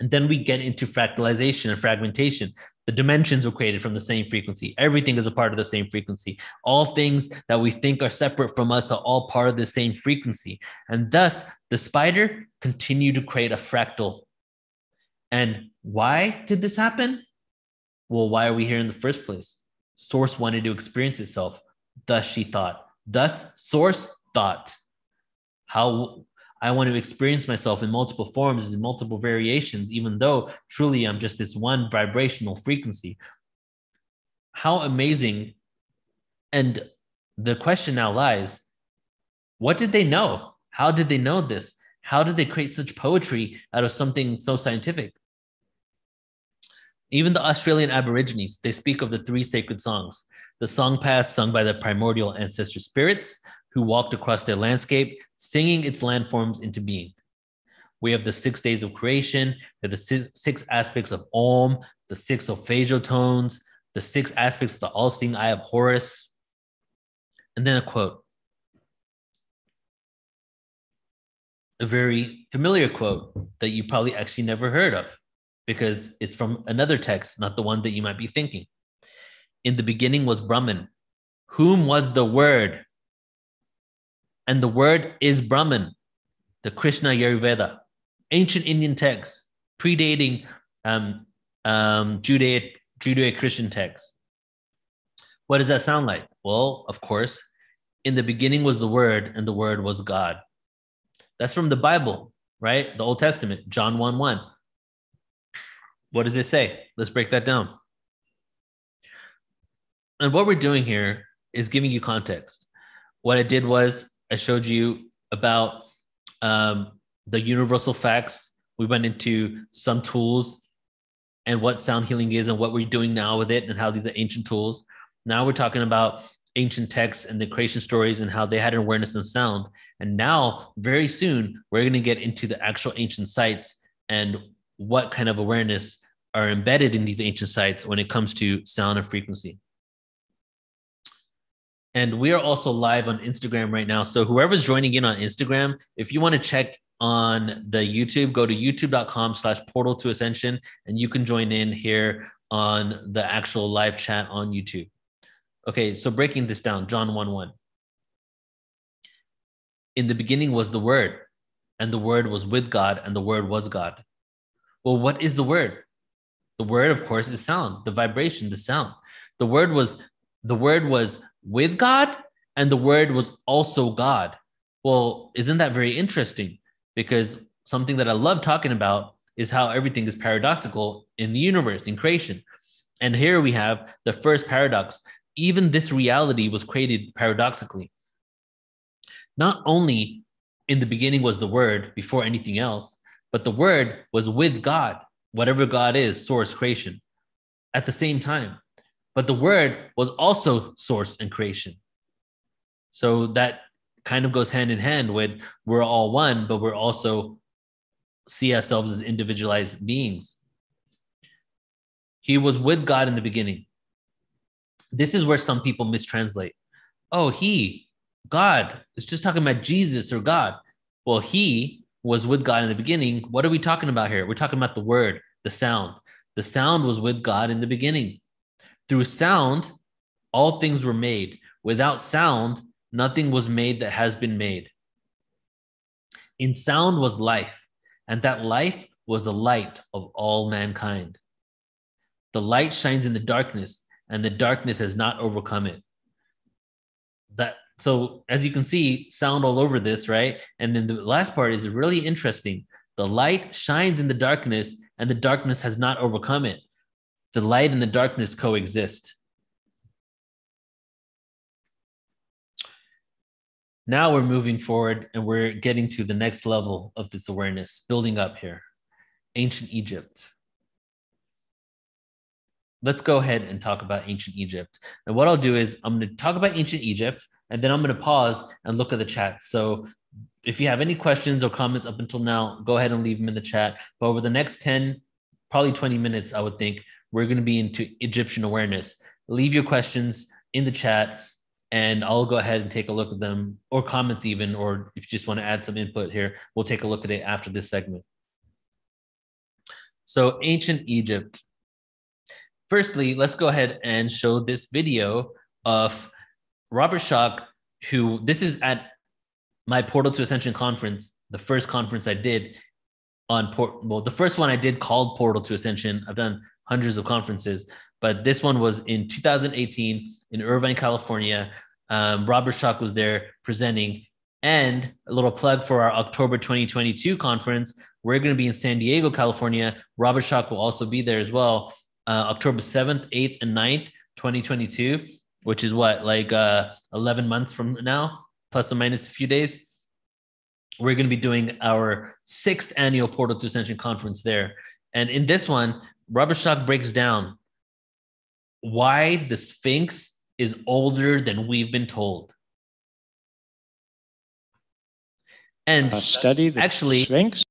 And then we get into fractalization and fragmentation. The dimensions were created from the same frequency. Everything is a part of the same frequency. All things that we think are separate from us are all part of the same frequency. And thus, the spider continued to create a fractal. And why did this happen? Well, why are we here in the first place? Source wanted to experience itself. Thus, she thought. Thus, Source thought. How I want to experience myself in multiple forms, in multiple variations, even though truly I'm just this one vibrational frequency. How amazing. And the question now lies what did they know? How did they know this? How did they create such poetry out of something so scientific? Even the Australian Aborigines, they speak of the three sacred songs the song paths sung by the primordial ancestor spirits, who walked across their landscape, singing its landforms into being. We have the six days of creation, the six, six aspects of Om, the six solfeggio tones, the six aspects of the all seeing eye of Horus. And then a quote. A very familiar quote that you probably actually never heard of because it's from another text, not the one that you might be thinking. In the beginning was Brahman, whom was the Word, and the word is Brahman, the Krishna Yajurveda, ancient Indian text. predating um, um, Judaic, Christian texts. What does that sound like? Well, of course, in the beginning was the Word, and the Word was God. That's from the Bible, right? The Old Testament, John 1 1. What does it say? Let's break that down. And what we're doing here is giving you context. What I did was I showed you about um, the universal facts. We went into some tools and what sound healing is and what we're doing now with it and how these are ancient tools. Now we're talking about ancient texts and the creation stories and how they had an awareness and sound. And now, very soon, we're going to get into the actual ancient sites and what kind of awareness are embedded in these ancient sites when it comes to sound and frequency. And we are also live on Instagram right now. So whoever's joining in on Instagram, if you want to check on the YouTube, go to youtube.com slash portal to ascension, and you can join in here on the actual live chat on YouTube. Okay, so breaking this down, John 1 1. In the beginning was the Word, and the Word was with God, and the Word was God. Well, what is the Word? The Word, of course, is sound, the vibration, the sound. The Word was the Word was with God, and the Word was also God. Well, isn't that very interesting? Because something that I love talking about is how everything is paradoxical in the universe, in creation. And here we have the first paradox. Even this reality was created paradoxically. Not only in the beginning was the Word before anything else, but the Word was with God, whatever God is, source, creation, at the same time. But the word was also source and creation. So that kind of goes hand in hand with we're all one, but we're also see ourselves as individualized beings. He was with God in the beginning. This is where some people mistranslate. Oh, he, God, is just talking about Jesus or God. Well, he was with God in the beginning. What are we talking about here? We're talking about the word, the sound. The sound was with God in the beginning. Through sound, all things were made. Without sound, nothing was made that has been made. In sound was life, and that life was the light of all mankind. The light shines in the darkness, and the darkness has not overcome it. That so as you can see, sound all over this, right? And then the last part is really interesting. The light shines in the darkness, and the darkness has not overcome it the light and the darkness coexist. Now we're moving forward and we're getting to the next level of this awareness, building up here. Ancient Egypt. Let's go ahead and talk about ancient Egypt. And what I'll do is I'm going to talk about ancient Egypt and then I'm going to pause and look at the chat. So if you have any questions or comments up until now, go ahead and leave them in the chat. But over the next 10, probably 20 minutes, I would think we're going to be into Egyptian awareness. Leave your questions in the chat and I'll go ahead and take a look at them or comments even, or if you just want to add some input here, we'll take a look at it after this segment. So ancient Egypt. Firstly, let's go ahead and show this video of Robert Schoch, who this is at my Portal to Ascension conference, the first conference I did on port. Well, the first one I did called Portal to Ascension. I've done hundreds of conferences, but this one was in 2018 in Irvine, California. Um, Robert Schoch was there presenting. And a little plug for our October 2022 conference. We're going to be in San Diego, California. Robert Schoch will also be there as well. Uh, October 7th, 8th, and 9th, 2022, which is what, like uh, 11 months from now, plus or minus a few days. We're going to be doing our sixth annual Portal to Ascension conference there. And in this one, Robert Schoch breaks down why the Sphinx is older than we've been told. And uh, study the actually, Sphinx.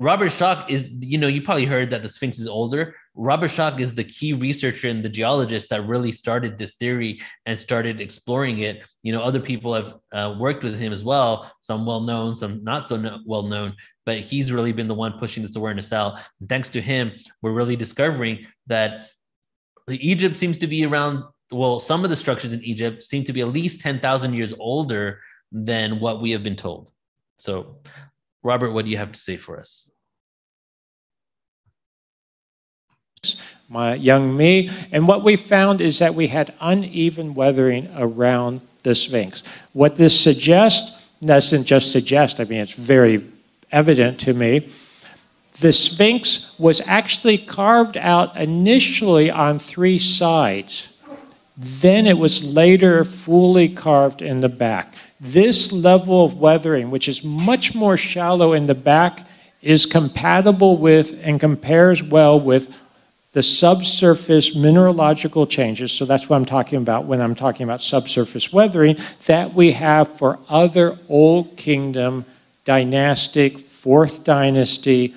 Robert Schoch is, you know, you probably heard that the Sphinx is older. Robert Schoch is the key researcher and the geologist that really started this theory and started exploring it. You know, other people have uh, worked with him as well, some well known, some not so no- well known, but he's really been the one pushing this awareness out. And thanks to him, we're really discovering that Egypt seems to be around, well, some of the structures in Egypt seem to be at least 10,000 years older than what we have been told. So Robert, what do you have to say for us? my young me. And what we found is that we had uneven weathering around the Sphinx. What this suggests, doesn't just suggest, I mean, it's very evident to me. The Sphinx was actually carved out initially on three sides. Then it was later fully carved in the back. This level of weathering, which is much more shallow in the back, is compatible with and compares well with the subsurface mineralogical changes, so that's what I'm talking about when I'm talking about subsurface weathering, that we have for other Old Kingdom, dynastic, Fourth Dynasty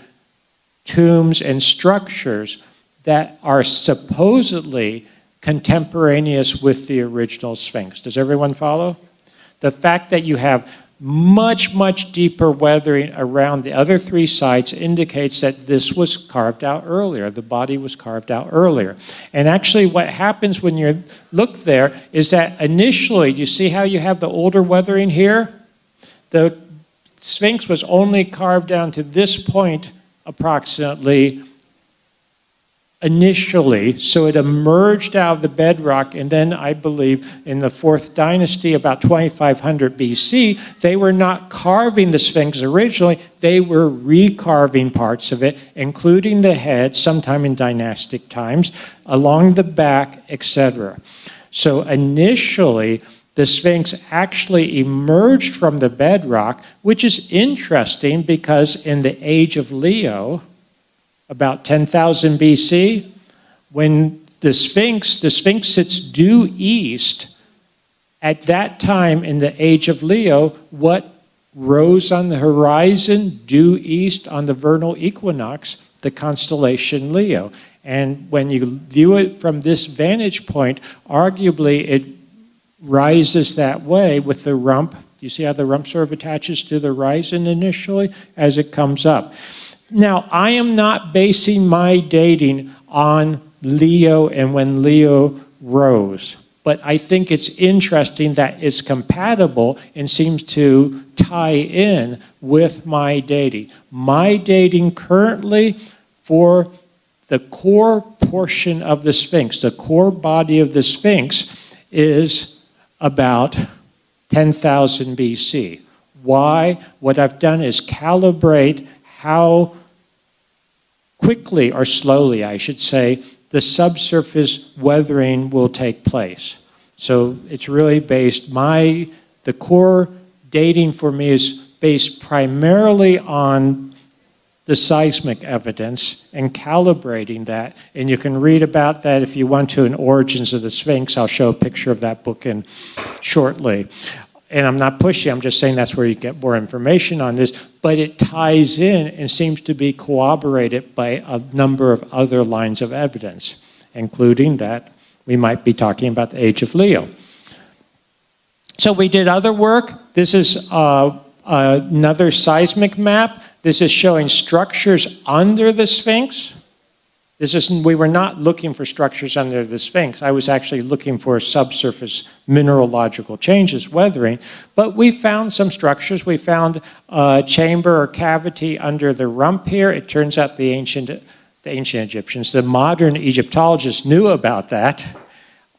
tombs and structures that are supposedly contemporaneous with the original Sphinx. Does everyone follow? The fact that you have much, much deeper weathering around the other three sites indicates that this was carved out earlier. The body was carved out earlier. And actually, what happens when you look there is that initially, you see how you have the older weathering here? The Sphinx was only carved down to this point approximately initially, so it emerged out of the bedrock, and then I believe in the fourth dynasty, about 2500 BC, they were not carving the Sphinx originally, they were recarving parts of it, including the head, sometime in dynastic times, along the back, etc. So initially, the Sphinx actually emerged from the bedrock, which is interesting because in the age of Leo, about 10,000 BC, when the Sphinx, the Sphinx sits due east, at that time in the age of Leo, what rose on the horizon due east on the vernal equinox? The constellation Leo. And when you view it from this vantage point, arguably it rises that way with the rump. You see how the rump sort of attaches to the horizon initially as it comes up. Now, I am not basing my dating on Leo and when Leo rose, but I think it's interesting that it's compatible and seems to tie in with my dating. My dating currently for the core portion of the Sphinx, the core body of the Sphinx, is about 10,000 BC. Why? What I've done is calibrate how quickly or slowly, I should say, the subsurface weathering will take place. So it's really based, my, the core dating for me is based primarily on the seismic evidence and calibrating that. And you can read about that if you want to in Origins of the Sphinx. I'll show a picture of that book in shortly and I'm not pushy, I'm just saying that's where you get more information on this, but it ties in and seems to be corroborated by a number of other lines of evidence, including that we might be talking about the age of Leo. So we did other work. This is uh, another seismic map. This is showing structures under the Sphinx. This is, we were not looking for structures under the Sphinx. I was actually looking for subsurface mineralogical changes, weathering. But we found some structures. We found a chamber or cavity under the rump here. It turns out the ancient, the ancient Egyptians, the modern Egyptologists knew about that.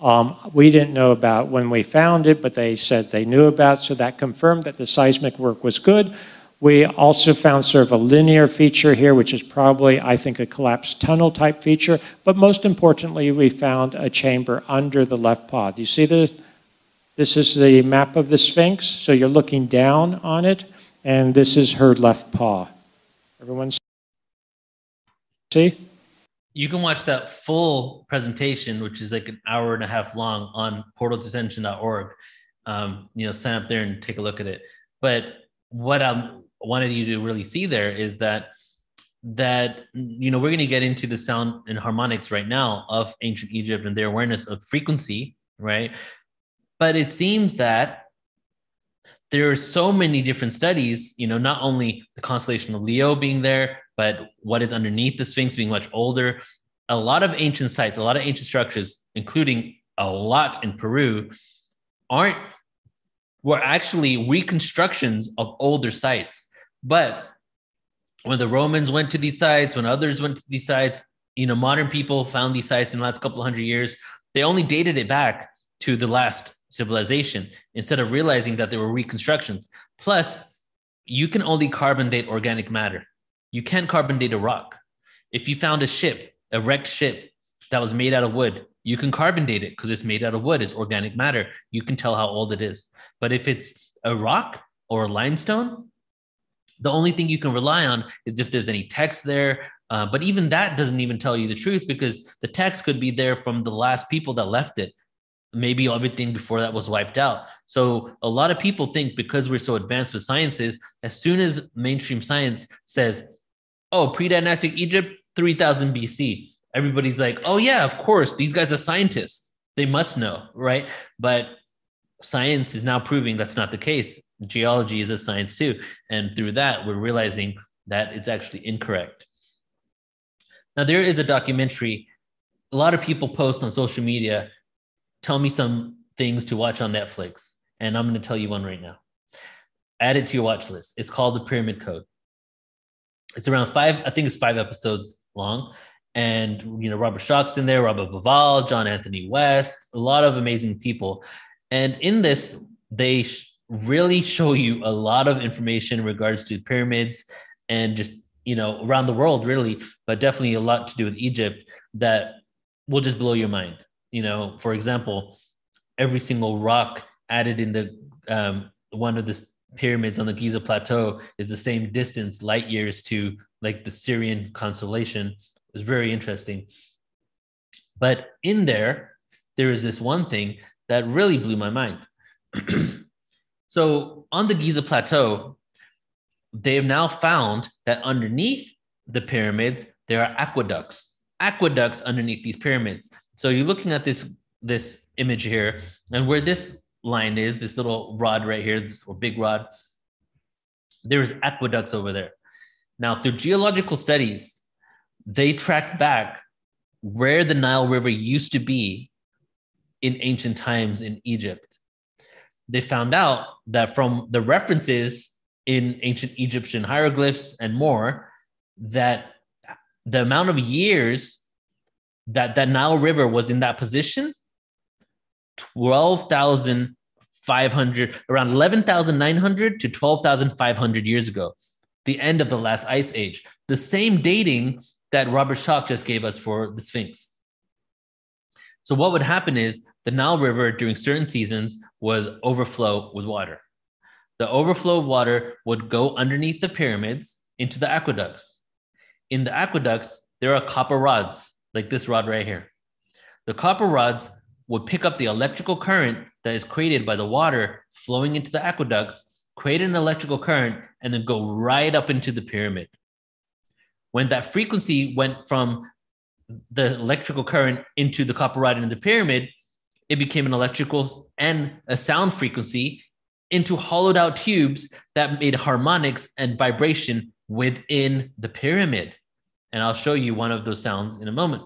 Um, we didn't know about when we found it, but they said they knew about, so that confirmed that the seismic work was good. We also found sort of a linear feature here, which is probably, I think, a collapsed tunnel type feature. But most importantly, we found a chamber under the left paw. You see the, this is the map of the Sphinx. So you're looking down on it, and this is her left paw. Everyone see? You can watch that full presentation, which is like an hour and a half long on portaltoascension.org. Um, you know, sign up there and take a look at it. But what I'm wanted you to really see there is that that you know we're going to get into the sound and harmonics right now of ancient egypt and their awareness of frequency right? But it seems that there are so many different studies you know not only the constellation of leo being there but what is underneath the sphinx being much older. A lot of ancient sites a lot of ancient structures including a lot in peru aren't were actually reconstructions of older sites but when the Romans went to these sites, when others went to these sites, you know, modern people found these sites in the last couple hundred years. They only dated it back to the last civilization instead of realizing that there were reconstructions. Plus, you can only carbon date organic matter. You can't carbon date a rock. If you found a ship, a wrecked ship that was made out of wood, you can carbon date it because it's made out of wood, it's organic matter. You can tell how old it is. But if it's a rock or a limestone, the only thing you can rely on is if there's any text there. Uh, but even that doesn't even tell you the truth because the text could be there from the last people that left it maybe everything before that was wiped out. So a lot of people think because we're so advanced with sciences, as soon as mainstream science says, "Oh, pre-dynastic Egypt, 3000 BC," everybody's like, "Oh yeah, of course, these guys are scientists. They must know, right?" But science is now proving that's not the case. Geology is a science too, and through that, we're realizing that it's actually incorrect. Now there is a documentary. A lot of people post on social media tell me some things to watch on Netflix, and I'm going to tell you one right now. Add it to your watch list. It's called The Pyramid Code. It's around five, I think it's five episodes long. And, you know, Robert Schoch's in there, Robert Bauval, John Anthony West, a lot of amazing people. And in this, they really show you a lot of information in regards to pyramids and just, you know, around the world, really, but definitely a lot to do with Egypt that will just blow your mind you know, for example, every single rock added in the um, one of the pyramids on the Giza plateau is the same distance, light years to like the Sirian constellation. It was very interesting. But in there, there is this one thing that really blew my mind. so on the Giza plateau, they have now found that underneath the pyramids, there are aqueducts, aqueducts underneath these pyramids. So you're looking at this this image here, and where this line is, this little rod right here, this big rod, there's aqueducts over there. Now, through geological studies, they track back where the Nile River used to be in ancient times in Egypt. They found out that from the references in ancient Egyptian hieroglyphs and more, that the amount of years that that Nile River was in that position 12,500 around 11,900 to 12,500 years ago the end of the last ice age. The same dating that Robert Schoch just gave us for the Sphinx. So what would happen is the Nile River during certain seasons would overflow with water the overflow of water would go underneath the pyramids into the aqueducts in the aqueducts there are copper rods like this rod right here. The copper rods would pick up the electrical current that is created by the water flowing into the aqueducts, create an electrical current, and then go right up into the pyramid. When that frequency went from the electrical current into the copper rod into the pyramid, it became an electrical and a sound frequency into hollowed out tubes that made harmonics and vibration within the pyramid. And I'll show you one of those sounds in a moment.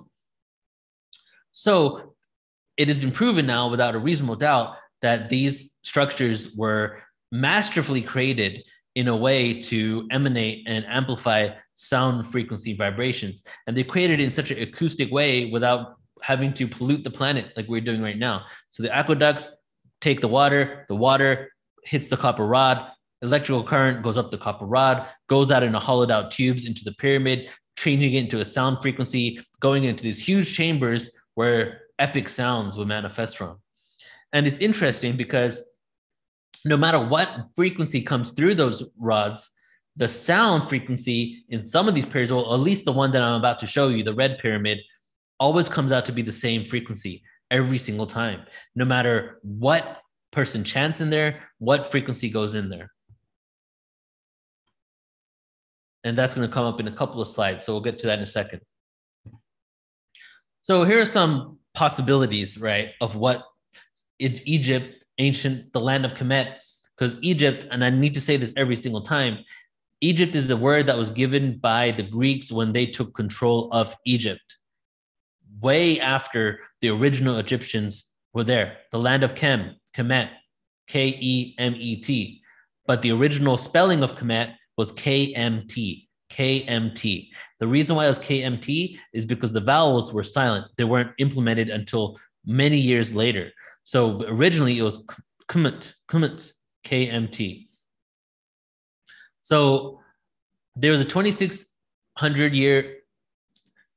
So it has been proven now without a reasonable doubt that these structures were masterfully created in a way to emanate and amplify sound frequency vibrations. And they created in such an acoustic way without having to pollute the planet like we're doing right now. So the aqueducts take the water, the water hits the copper rod, electrical current goes up the copper rod, goes out in a hollowed out tubes into the pyramid, changing it into a sound frequency, going into these huge chambers where epic sounds would manifest from. And it's interesting because no matter what frequency comes through those rods, the sound frequency in some of these pyramids, or at least the one that I'm about to show you, the red pyramid, always comes out to be the same frequency every single time, no matter what person chants in there, what frequency goes in there. And that's going to come up in a couple of slides. So we'll get to that in a second. So here are some possibilities, right, of what Egypt, ancient, the land of Kemet, because Egypt, and I need to say this every single time, Egypt is the word that was given by the Greeks when they took control of Egypt, way after the original Egyptians were there. The land of Kem, Kemet, K E M E T. But the original spelling of Kemet was KMT, KMT. The reason why it was KMT is because the vowels were silent. They weren't implemented until many years later. So originally it was Kmt, Kmt, KMT. So there was a 2600 year,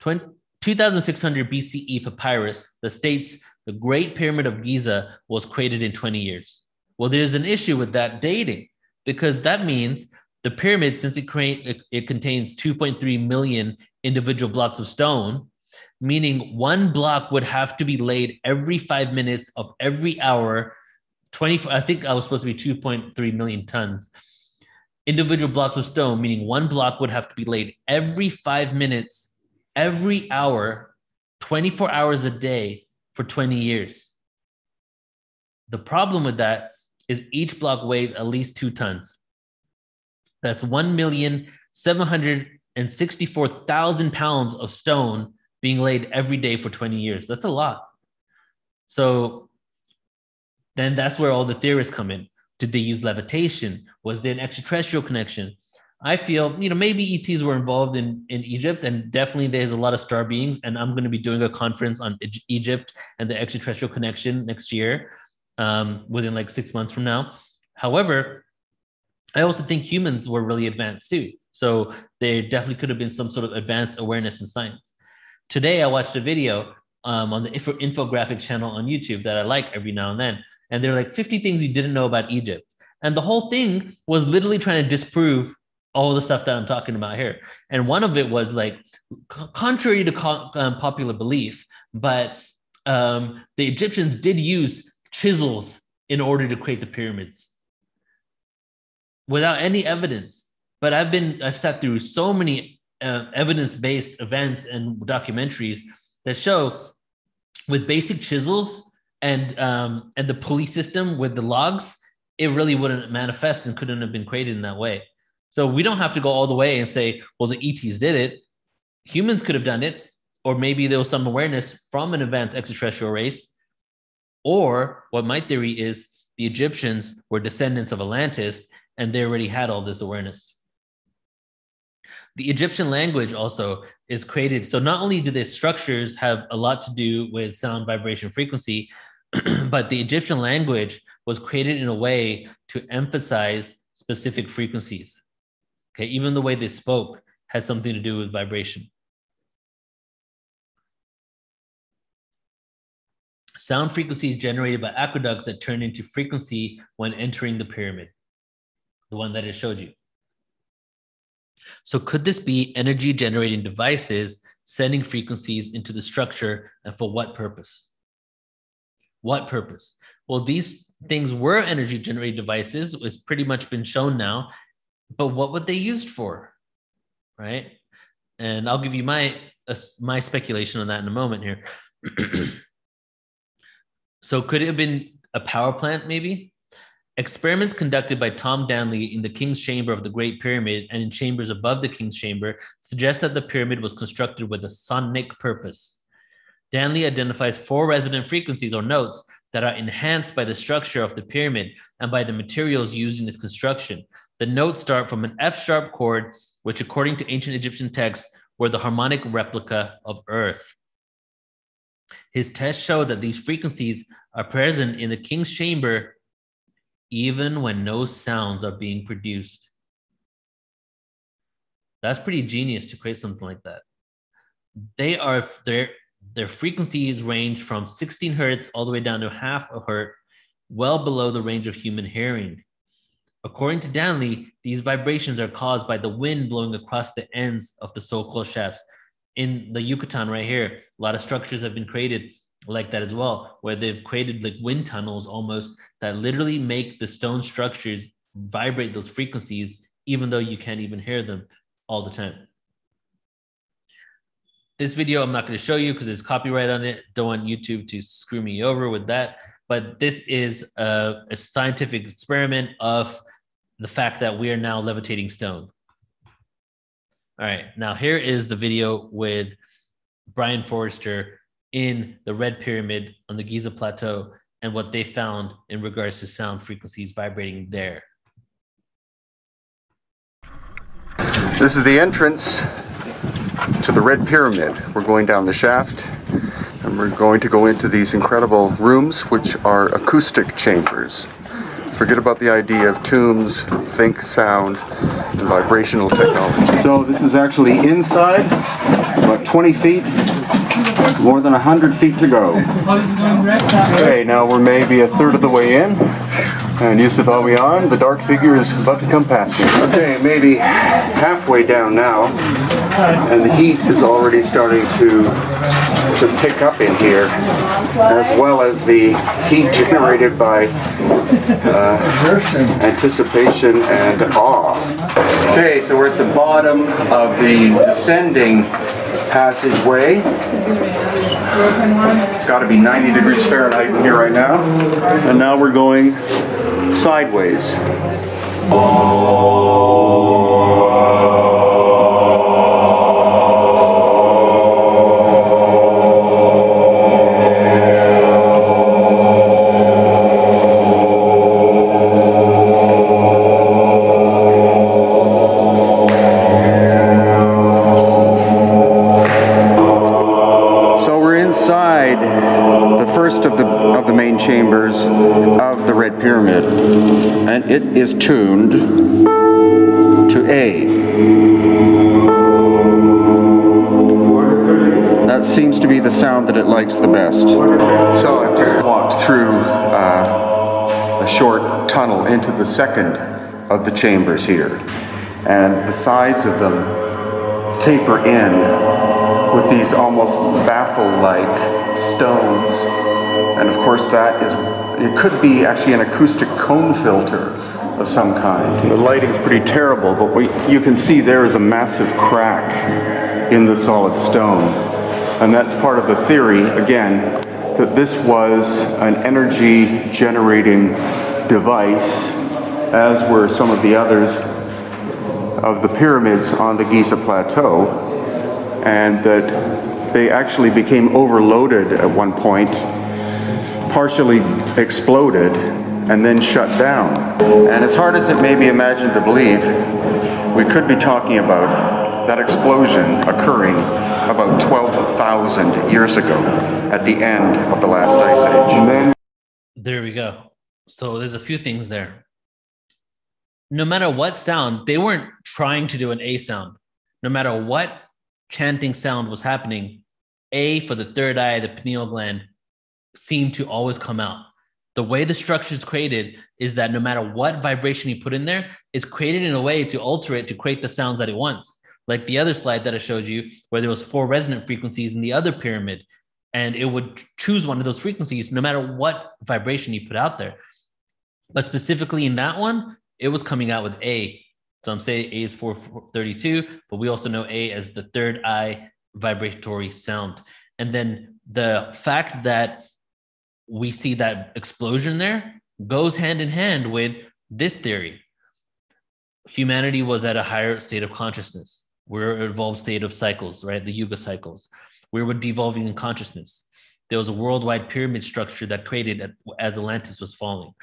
20, 2600 BCE papyrus that states the Great Pyramid of Giza was created in 20 years. Well, there's an issue with that dating because that means the pyramid, since it, create, it, it contains 2.3 million individual blocks of stone, meaning one block would have to be laid every five minutes of every hour. 20, I think I was supposed to be 2.3 million tons. Individual blocks of stone, meaning one block would have to be laid every five minutes, every hour, 24 hours a day for 20 years. The problem with that is each block weighs at least two tons. That's 1,764,000 pounds of stone being laid every day for 20 years. That's a lot. So then that's where all the theorists come in. Did they use levitation? Was there an extraterrestrial connection? I feel, you know, maybe ETs were involved in, in Egypt, and definitely there's a lot of star beings. And I'm going to be doing a conference on Egypt and the extraterrestrial connection next year um, within like six months from now. However, I also think humans were really advanced too. So there definitely could have been some sort of advanced awareness in science. Today, I watched a video um, on the info- infographic channel on YouTube that I like every now and then. And they're like 50 things you didn't know about Egypt. And the whole thing was literally trying to disprove all the stuff that I'm talking about here. And one of it was like, contrary to co- um, popular belief, but um, the Egyptians did use chisels in order to create the pyramids without any evidence. But I've been, I've sat through so many uh, evidence based events and documentaries that show with basic chisels and um, and the pulley system with the logs, it really wouldn't manifest and couldn't have been created in that way. So we don't have to go all the way and say, well, the ETs did it. Humans could have done it, or maybe there was some awareness from an advanced extraterrestrial race or what my theory is the Egyptians were descendants of Atlantis and they already had all this awareness. The Egyptian language also is created. So not only do their structures have a lot to do with sound, vibration, frequency, but the Egyptian language was created in a way to emphasize specific frequencies. Okay, even the way they spoke has something to do with vibration. sound frequency is generated by aqueducts that turn into frequency when entering the pyramid, the one that I showed you. So could this be energy generating devices sending frequencies into the structure and for what purpose? What purpose? Well, these things were energy generating devices. It's pretty much been shown now, but what would they used for? Right? And I'll give you my uh, my speculation on that in a moment here. So could it have been a power plant, maybe? Experiments conducted by Tom Danley in the King's Chamber of the Great Pyramid and in chambers above the King's Chamber suggest that the pyramid was constructed with a sonic purpose. Danley identifies four resonant frequencies or notes that are enhanced by the structure of the pyramid and by the materials used in its construction. The notes start from an F sharp chord, which, according to ancient Egyptian texts, were the harmonic replica of Earth. His tests show that these frequencies are present in the king's chamber even when no sounds are being produced. That's pretty genius to create something like that. They are their their frequencies range from 16 hertz all the way down to half a hertz, well below the range of human hearing. According to Danley, these vibrations are caused by the wind blowing across the ends of the so-called shafts, in the Yucatan right here, a lot of structures have been created like that as well, where they've created like wind tunnels almost that literally make the stone structures vibrate those frequencies, even though you can't even hear them all the time. This video I'm not going to show you because there's copyright on it. Don't want YouTube to screw me over with that. But this is a, a scientific experiment of the fact that we are now levitating stone. All right, now here is the video with Brian Foerster in the Red Pyramid on the Giza Plateau and what they found in regards to sound frequencies vibrating there. This is the entrance to the Red Pyramid. We're going down the shaft and we're going to go into these incredible rooms which are acoustic chambers. Forget about the idea of tombs, think sound and vibrational technology. So this is actually inside, about 20 feet, more than 100 feet to go. Okay, now we're maybe a third of the way in. And Yousef Awyan, the dark figure, is about to come past me. Okay, maybe halfway down now, and the heat is already starting to to pick up in here, as well as the heat generated by uh, anticipation and awe. Okay, so we're at the bottom of the descending passageway. It's got to be 90 degrees Fahrenheit in here right now. And now we're going sideways. So Pyramid, and it is tuned to A. That seems to be the sound that it likes the best. So I've just walked through uh, a short tunnel into the second of the chambers here, and the sides of them taper in with these almost baffle-like stones. And of course that is, it could be actually an acoustic cone filter of some kind. The lighting's pretty terrible, but we, you can see there is a massive crack in the solid stone. And that's part of the theory, again, that this was an energy generating device, as were some of the others of the pyramids on the Giza Plateau and that they actually became overloaded at one point, partially exploded, and then shut down. And as hard as it may be imagined to believe, we could be talking about that explosion occurring about 12,000 years ago at the end of the last ice age. Then There we go. So there's a few things there. No matter what sound, they weren't trying to do an A sound. No matter what chanting sound was happening, A for the third eye, the pineal gland, seemed to always come out. The way the structure is created is that no matter what vibration you put in there, it's created in a way to alter it to create the sounds that it wants. Like the other slide that I showed you, where there was four resonant frequencies in the other pyramid, and it would choose one of those frequencies no matter what vibration you put out there. But specifically in that one, it was coming out with A. So I'm saying A is 432, but we also know A as the third eye vibratory sound. And then the fact that we see that explosion there goes hand in hand with this theory. Humanity was at a higher state of consciousness. We're an evolved state of cycles, right? The Yuga cycles. We were devolving in consciousness. There was a worldwide pyramid structure that created as Atlantis was falling.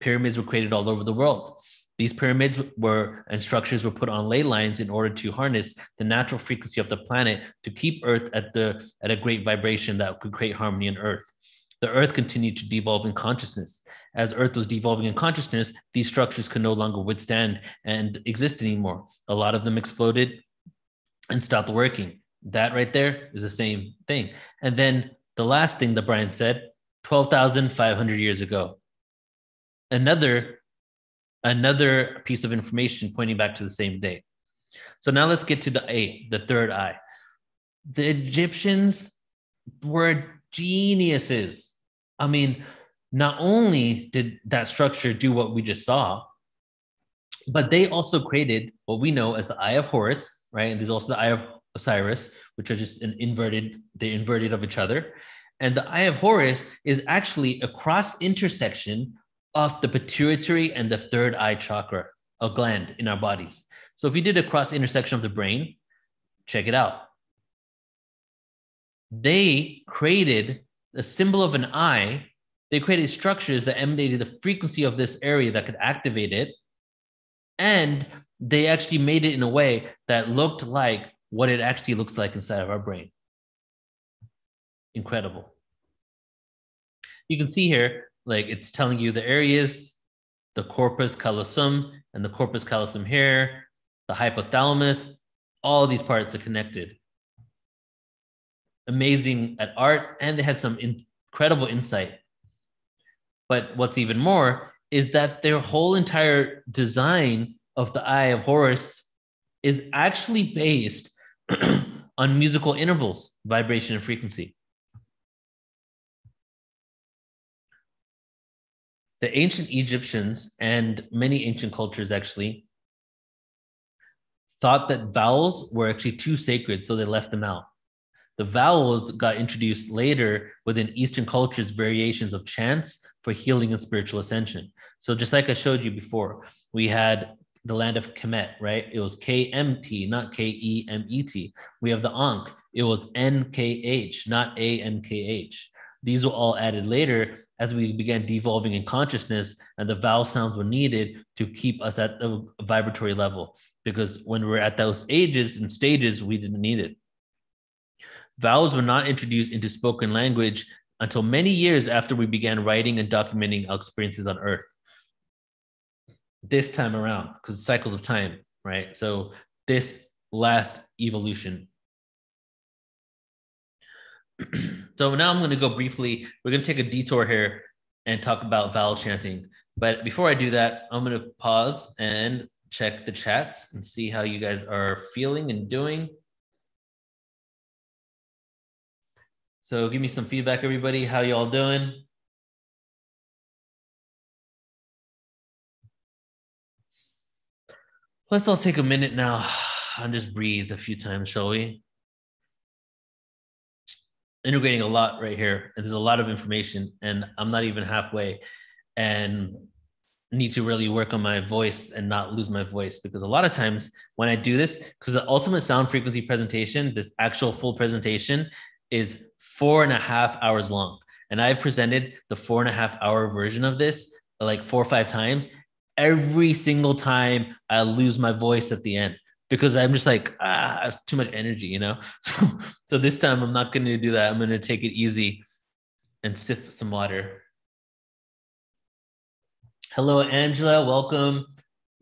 Pyramids were created all over the world. These pyramids were and structures were put on ley lines in order to harness the natural frequency of the planet to keep Earth at the at a great vibration that could create harmony on Earth. The Earth continued to devolve in consciousness. As Earth was devolving in consciousness, these structures could no longer withstand and exist anymore. A lot of them exploded and stopped working. That right there is the same thing. And then the last thing that Brian said 12,500 years ago. Another another piece of information pointing back to the same day. So now let's get to the A, the third eye. The Egyptians were geniuses. I mean, not only did that structure do what we just saw, but they also created what we know as the Eye of Horus, right? And there's also the Eye of Osiris, which are just an inverted, they're inverted of each other. And the Eye of Horus is actually a cross intersection of the pituitary and the third eye chakra, a gland in our bodies. So if you did a cross intersection of the brain, check it out. They created a symbol of an eye. They created structures that emanated the frequency of this area that could activate it. And they actually made it in a way that looked like what it actually looks like inside of our brain. Incredible. You can see here, like it's telling you the areas, the corpus callosum and the corpus callosum here, the hypothalamus, all these parts are connected. Amazing at art, and they had some incredible insight. But what's even more is that their whole entire design of the Eye of Horus is actually based on musical intervals, vibration, and frequency. The ancient Egyptians and many ancient cultures actually thought that vowels were actually too sacred, so they left them out. The vowels got introduced later within Eastern cultures' variations of chants for healing and spiritual ascension. So, just like I showed you before, we had the land of Kemet, right? It was KMT, not K E M E T. We have the Ankh, it was NKH, not A N K H. These were all added later as we began devolving in consciousness, and the vowel sounds were needed to keep us at the vibratory level. Because when we're at those ages and stages, we didn't need it. Vowels were not introduced into spoken language until many years after we began writing and documenting our experiences on Earth this time around because cycles of time, right? So this last evolution. so now I'm going to go briefly. We're going to take a detour here and talk about vowel chanting. But before I do that, I'm going to pause and check the chats and see how you guys are feeling and doing. So give me some feedback, everybody. How y'all doing? Let's all take a minute now and just breathe a few times, shall we? Integrating a lot right here. And there's a lot of information, and I'm not even halfway. And need to really work on my voice and not lose my voice because a lot of times when I do this, because the ultimate sound frequency presentation, this actual full presentation is four and a half hours long. And I've presented the four and a half hour version of this like four or five times every single time I lose my voice at the end because I'm just like, ah, too much energy, you know? So, so this time I'm not going to do that. I'm going to take it easy and sip some water. Hello, Angela. Welcome.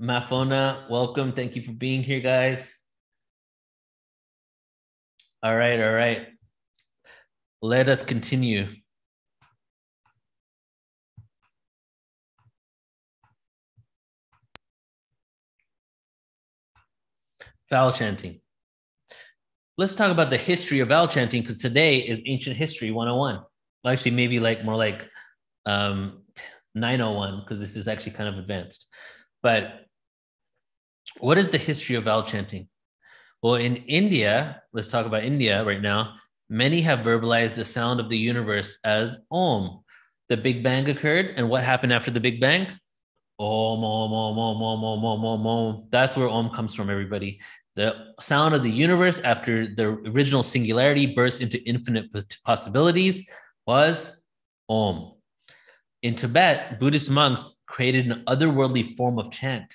Mafona, welcome. Thank you for being here, guys. All right, all right. Let us continue. vowel chanting. Let's talk about the history of vowel chanting because today is ancient history 101. Well, actually, maybe like more like um, 901 because this is actually kind of advanced. But what is the history of vowel chanting? Well, in India, let's talk about India right now. Many have verbalized the sound of the universe as Om. The Big Bang occurred, and what happened after the Big Bang? Om, Om, Om, Om, Om, Om, Om, Om, Om. That's where Om comes from, everybody. The sound of the universe after the original singularity burst into infinite possibilities was Om. In Tibet, Buddhist monks created an otherworldly form of chant.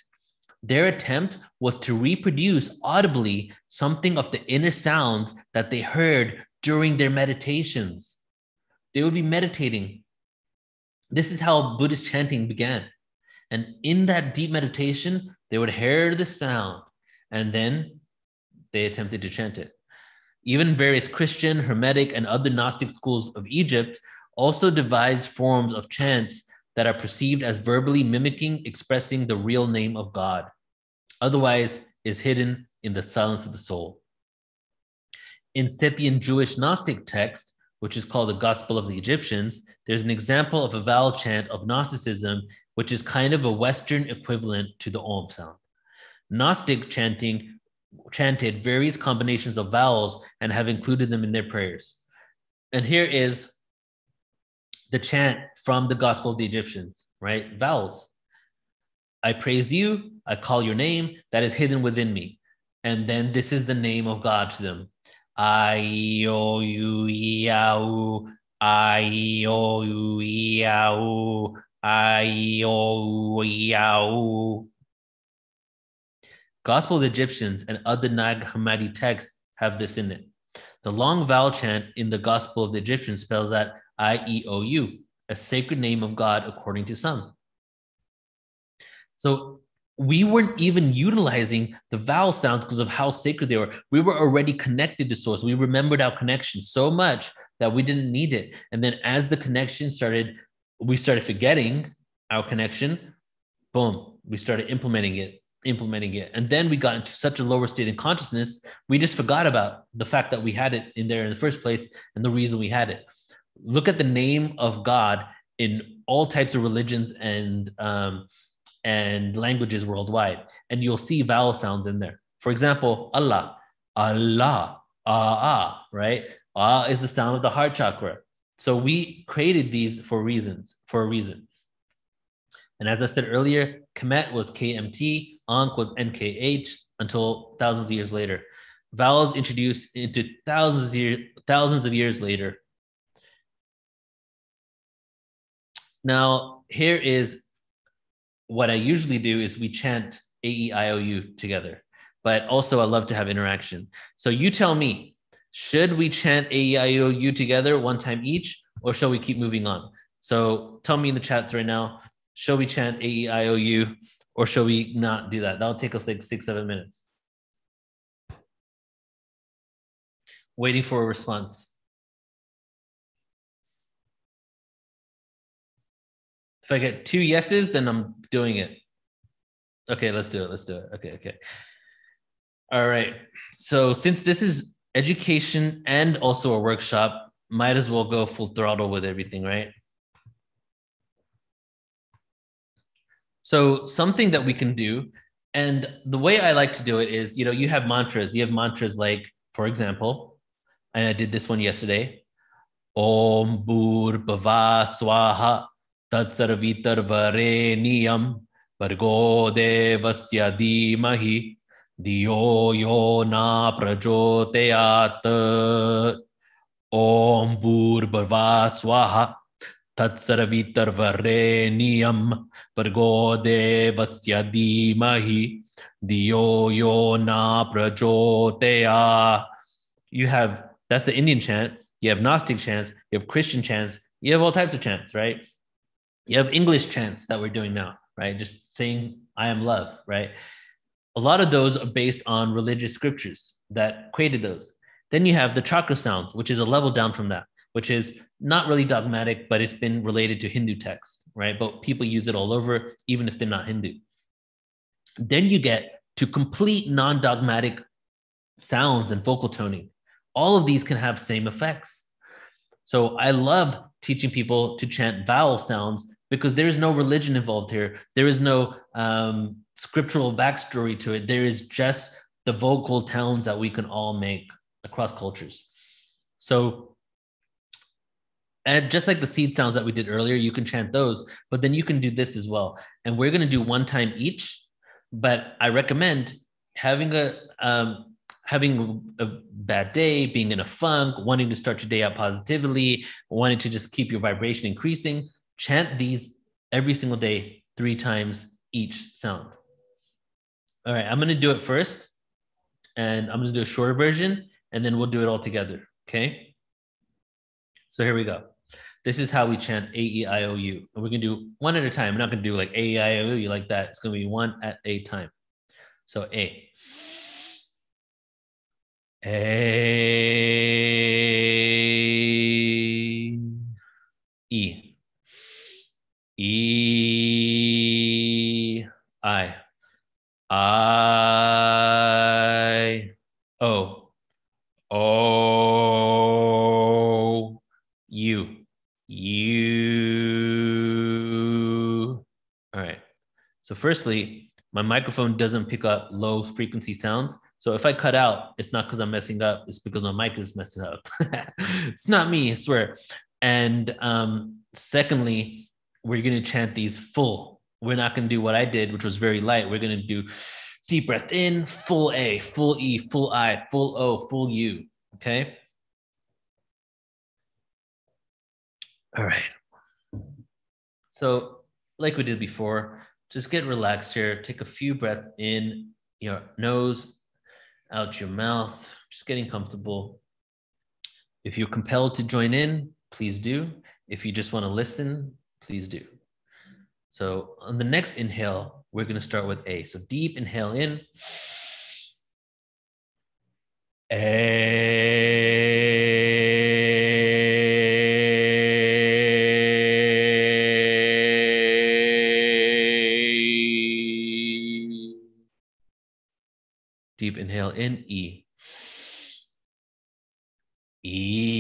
Their attempt was to reproduce audibly something of the inner sounds that they heard during their meditations. They would be meditating. This is how Buddhist chanting began. And in that deep meditation, they would hear the sound and then they attempted to chant it. Even various Christian, Hermetic, and other Gnostic schools of Egypt also devised forms of chants that are perceived as verbally mimicking, expressing the real name of God. Otherwise, is hidden in the silence of the soul. In Sethian Jewish Gnostic text, which is called the Gospel of the Egyptians, there's an example of a vowel chant of Gnosticism, which is kind of a Western equivalent to the Om sound. Gnostic chanting chanted various combinations of vowels and have included them in their prayers. And here is the chant from the Gospel of the Egyptians, right? Vowels. I praise you, I call your name that is hidden within me. And then this is the name of God to them. I o u yao I o u yao I o yao Gospel of the Egyptians and other Nag Hammadi texts have this in it. The long vowel chant in the Gospel of the Egyptians spells out I E O U, a sacred name of God according to some. So we weren't even utilizing the vowel sounds because of how sacred they were. We were already connected to source. We remembered our connection so much that we didn't need it. And then as the connection started, we started forgetting our connection. Boom, we started implementing it, implementing it. And then we got into such a lower state of consciousness, we just forgot about the fact that we had it in there in the first place and the reason we had it. Look at the name of God in all types of religions and um, and languages worldwide. And you'll see vowel sounds in there. For example, Allah, Allah, ah, ah, right? Ah is the sound of the heart chakra. So we created these for reasons, for a reason. And as I said earlier, Kemet was KMT, Ankh was NKH until thousands of years later. Vowels introduced into thousands of, year, thousands of years later. Now, here is what I usually do is we chant A E I O U together, but also I love to have interaction. So you tell me, should we chant A E I O U together one time each, or shall we keep moving on? So tell me in the chats right now, shall we chant A E I O U, or shall we not do that? That'll take us like six, seven minutes. Waiting for a response. If I get two yeses, then I'm doing it. Okay, let's do it. Let's do it. Okay, okay. All right. So since this is education and also a workshop, might as well go full throttle with everything, right? So something that we can do, and the way I like to do it is, you know, you have mantras. You have mantras like, for example, and I did this one yesterday. Om Bur Bhava Swaha तत्सर्वितर्वरे नियम देवस्य धीमहि, धियो यो न प्रचोदयात्। ॐ भूर्भुवा स्वाहा तत्सर्वितर्वरे नियम भर्गो देवस्य धीमहि, धियो यो न प्रचोदया। You have that's the Indian chant you have nastik chant you have Christian chant you have all types of chants right You have English chants that we're doing now, right? Just saying, I am love, right? A lot of those are based on religious scriptures that created those. Then you have the chakra sounds, which is a level down from that, which is not really dogmatic, but it's been related to Hindu texts, right? But people use it all over, even if they're not Hindu. Then you get to complete non dogmatic sounds and vocal toning. All of these can have same effects. So I love teaching people to chant vowel sounds because there is no religion involved here. There is no um, scriptural backstory to it. There is just the vocal tones that we can all make across cultures. So, and just like the seed sounds that we did earlier, you can chant those, but then you can do this as well. And we're going to do one time each. But I recommend having a um, having a bad day, being in a funk, wanting to start your day out positively, wanting to just keep your vibration increasing chant these every single day, three times each sound. All right, I'm going to do it first, and I'm going to do a shorter version, and then we'll do it all together. Okay. So here we go. This is how we chant A E I O U. And we're going to do one at a time. We're not going to do like A E I O U like that. It's going to be one at a time. So A. A. E. E I I O O U U. All right. So firstly, my microphone doesn't pick up low frequency sounds. So if I cut out, it's not because I'm messing up. It's because my mic is messing up. it's not me, I swear. And um, secondly, we're going to chant these full. We're not going to do what I did, which was very light. We're going to do deep breath in, full A, full E, full I, full O, full U. Okay. All right. So, like we did before, just get relaxed here. Take a few breaths in your nose, out your mouth, just getting comfortable. If you're compelled to join in, please do. If you just want to listen, please do. So on the next inhale, we're going to start with A. So deep inhale in. A. Deep inhale in E. E.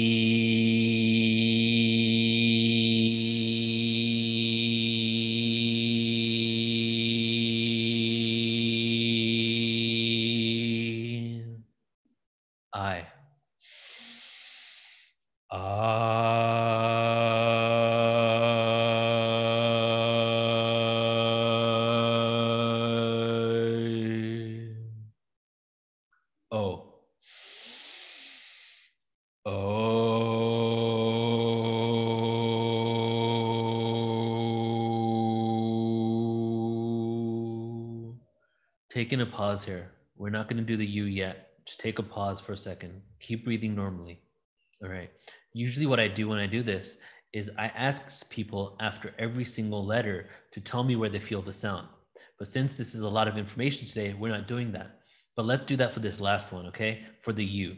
Taking a pause here. We're not going to do the U yet. Just take a pause for a second. Keep breathing normally. All right. Usually, what I do when I do this is I ask people after every single letter to tell me where they feel the sound. But since this is a lot of information today, we're not doing that. But let's do that for this last one, okay? For the U.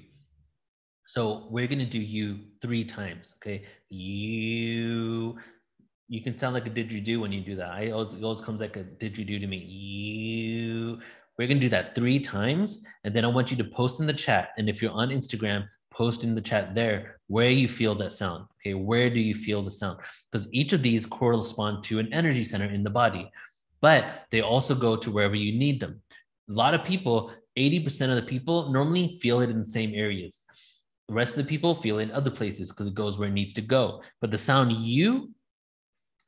So we're gonna do U three times, okay? You. You can sound like a didgeridoo when you do that. I always, it always comes like a didgeridoo to me. We're gonna do that three times, and then I want you to post in the chat. And if you're on Instagram, post in the chat there where you feel that sound. Okay, where do you feel the sound? Because each of these correspond to an energy center in the body, but they also go to wherever you need them. A lot of people, 80% of the people normally feel it in the same areas. The rest of the people feel it in other places because it goes where it needs to go. But the sound you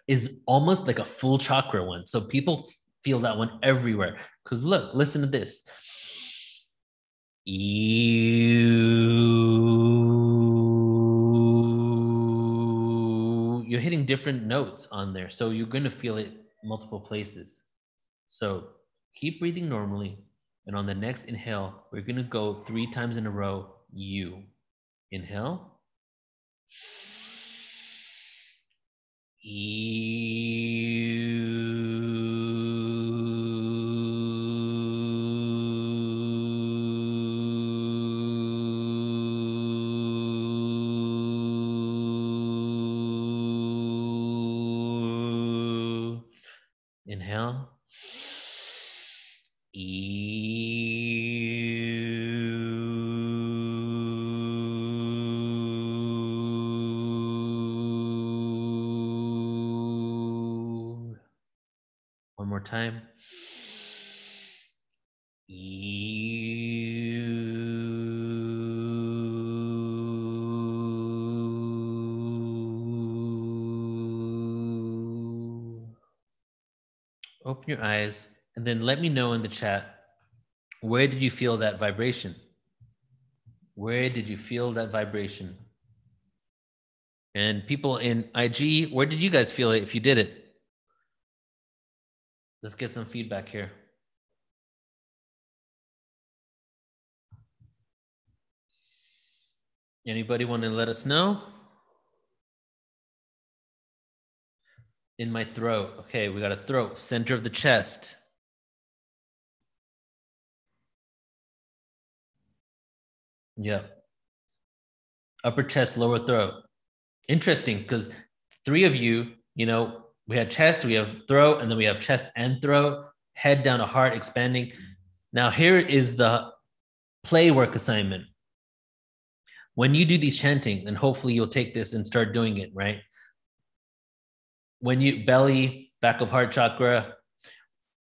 is almost like a full chakra one. So people feel that one everywhere. Because look, listen to this. You, you're hitting different notes on there. So you're going to feel it multiple places. So keep breathing normally. And on the next inhale, we're going to go three times in a row. You inhale. You. Your eyes and then let me know in the chat where did you feel that vibration? Where did you feel that vibration? And people in IG, where did you guys feel it if you did it? Let's get some feedback here. Anybody want to let us know? In my throat. Okay, we got a throat, center of the chest. Yep. Upper chest, lower throat. Interesting because three of you, you know, we have chest, we have throat, and then we have chest and throat, head down to heart expanding. Now, here is the play work assignment. When you do these chanting, and hopefully you'll take this and start doing it, right? When you belly, back of heart chakra,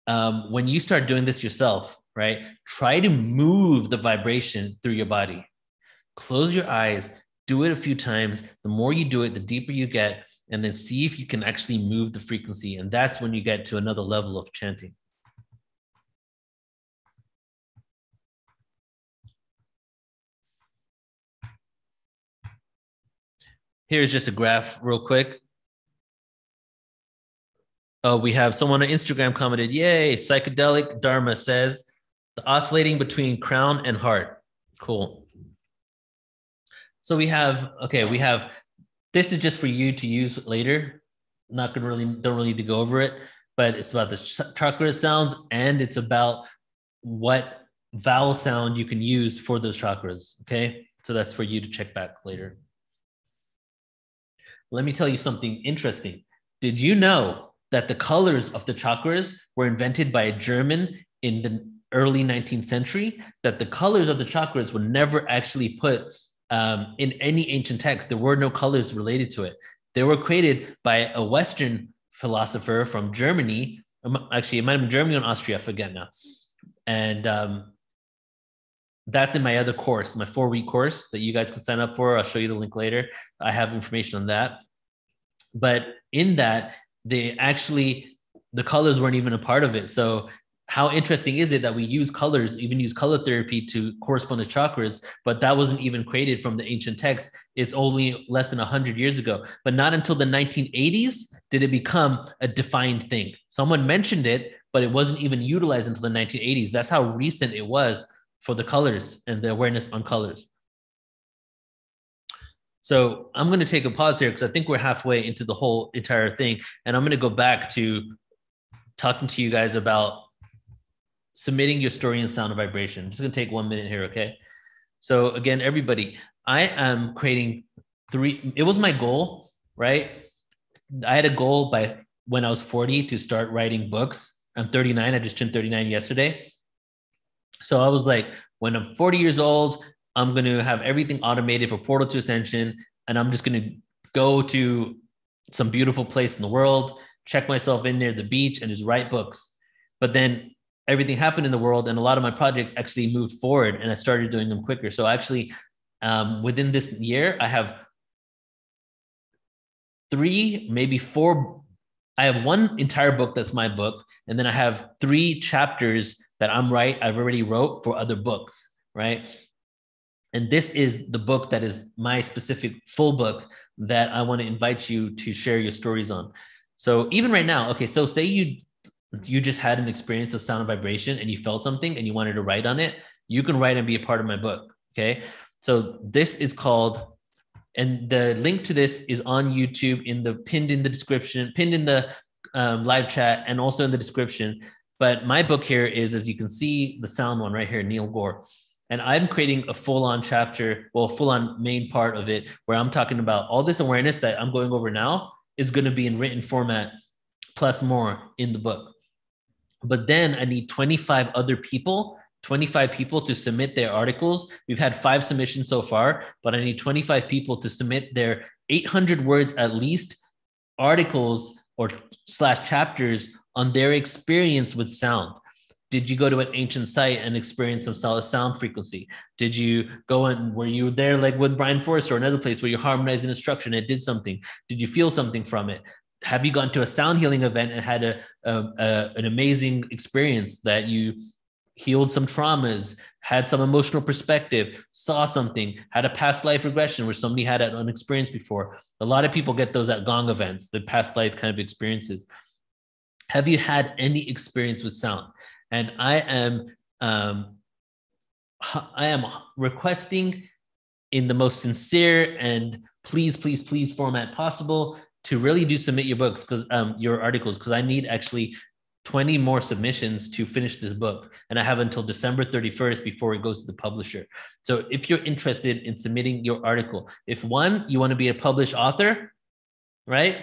um, when you start doing this yourself, right? Try to move the vibration through your body. Close your eyes, do it a few times. The more you do it, the deeper you get, and then see if you can actually move the frequency. And that's when you get to another level of chanting. Here's just a graph, real quick. Oh, we have someone on Instagram commented, Yay, psychedelic Dharma says The oscillating between crown and heart. Cool. So we have, okay, we have, this is just for you to use later. Not gonna really, don't really need to go over it, but it's about the chakra sounds and it's about what vowel sound you can use for those chakras. Okay. So that's for you to check back later. Let me tell you something interesting. Did you know that the colors of the chakras were invented by a German in the early 19th century? That the colors of the chakras were never actually put um, in any ancient text. There were no colors related to it. They were created by a Western philosopher from Germany. Um, actually, it might have been Germany and Austria, I forget now. And um, that's in my other course, my four week course that you guys can sign up for. I'll show you the link later. I have information on that. But in that, they actually, the colors weren't even a part of it. So, how interesting is it that we use colors, even use color therapy to correspond to chakras, but that wasn't even created from the ancient text. It's only less than 100 years ago. But not until the 1980s did it become a defined thing. Someone mentioned it, but it wasn't even utilized until the 1980s. That's how recent it was for the colors and the awareness on colors. So I'm going to take a pause here because I think we're halfway into the whole entire thing. And I'm going to go back to talking to you guys about submitting your story in sound and vibration. I'm just going to take one minute here, okay? So again, everybody, I am creating three. It was my goal, right? I had a goal by when I was 40 to start writing books. I'm 39. I just turned 39 yesterday. So I was like, when I'm 40 years old, I'm going to have everything automated for Portal to Ascension. And I'm just going to go to some beautiful place in the world, check myself in near the beach, and just write books. But then everything happened in the world, and a lot of my projects actually moved forward, and I started doing them quicker. So actually, um, within this year, I have three, maybe four. I have one entire book that's my book, and then I have three chapters that I'm right, I've already wrote for other books, right? And this is the book that is my specific full book that I want to invite you to share your stories on. So even right now, okay, so say you you just had an experience of sound and vibration and you felt something and you wanted to write on it, you can write and be a part of my book. Okay. So this is called, and the link to this is on YouTube in the pinned in the description, pinned in the um, live chat, and also in the description. But my book here is, as you can see, the sound one right here, Neil Gaur. And I'm creating a full on chapter, well, full on main part of it, where I'm talking about all this awareness that I'm going over now is going to be in written format plus more in the book. But then I need 25 other people, 25 people to submit their articles. We've had five submissions so far, but I need 25 people to submit their 800 words at least articles or slash chapters on their experience with sound. Did you go to an ancient site and experience some solid sound frequency? Did you go and were you there like with Brian Forrest or another place where you harmonized an instruction and it did something? Did you feel something from it? Have you gone to a sound healing event and had a, a, a an amazing experience that you healed some traumas, had some emotional perspective, saw something, had a past life regression where somebody had an experience before. A lot of people get those at gong events, the past life kind of experiences have you had any experience with sound? And I am um, I am requesting in the most sincere and please, please, please format possible to really do submit your books because um, your articles because I need actually 20 more submissions to finish this book. And I have until December 31st before it goes to the publisher. So if you're interested in submitting your article, if one, you want to be a published author, right?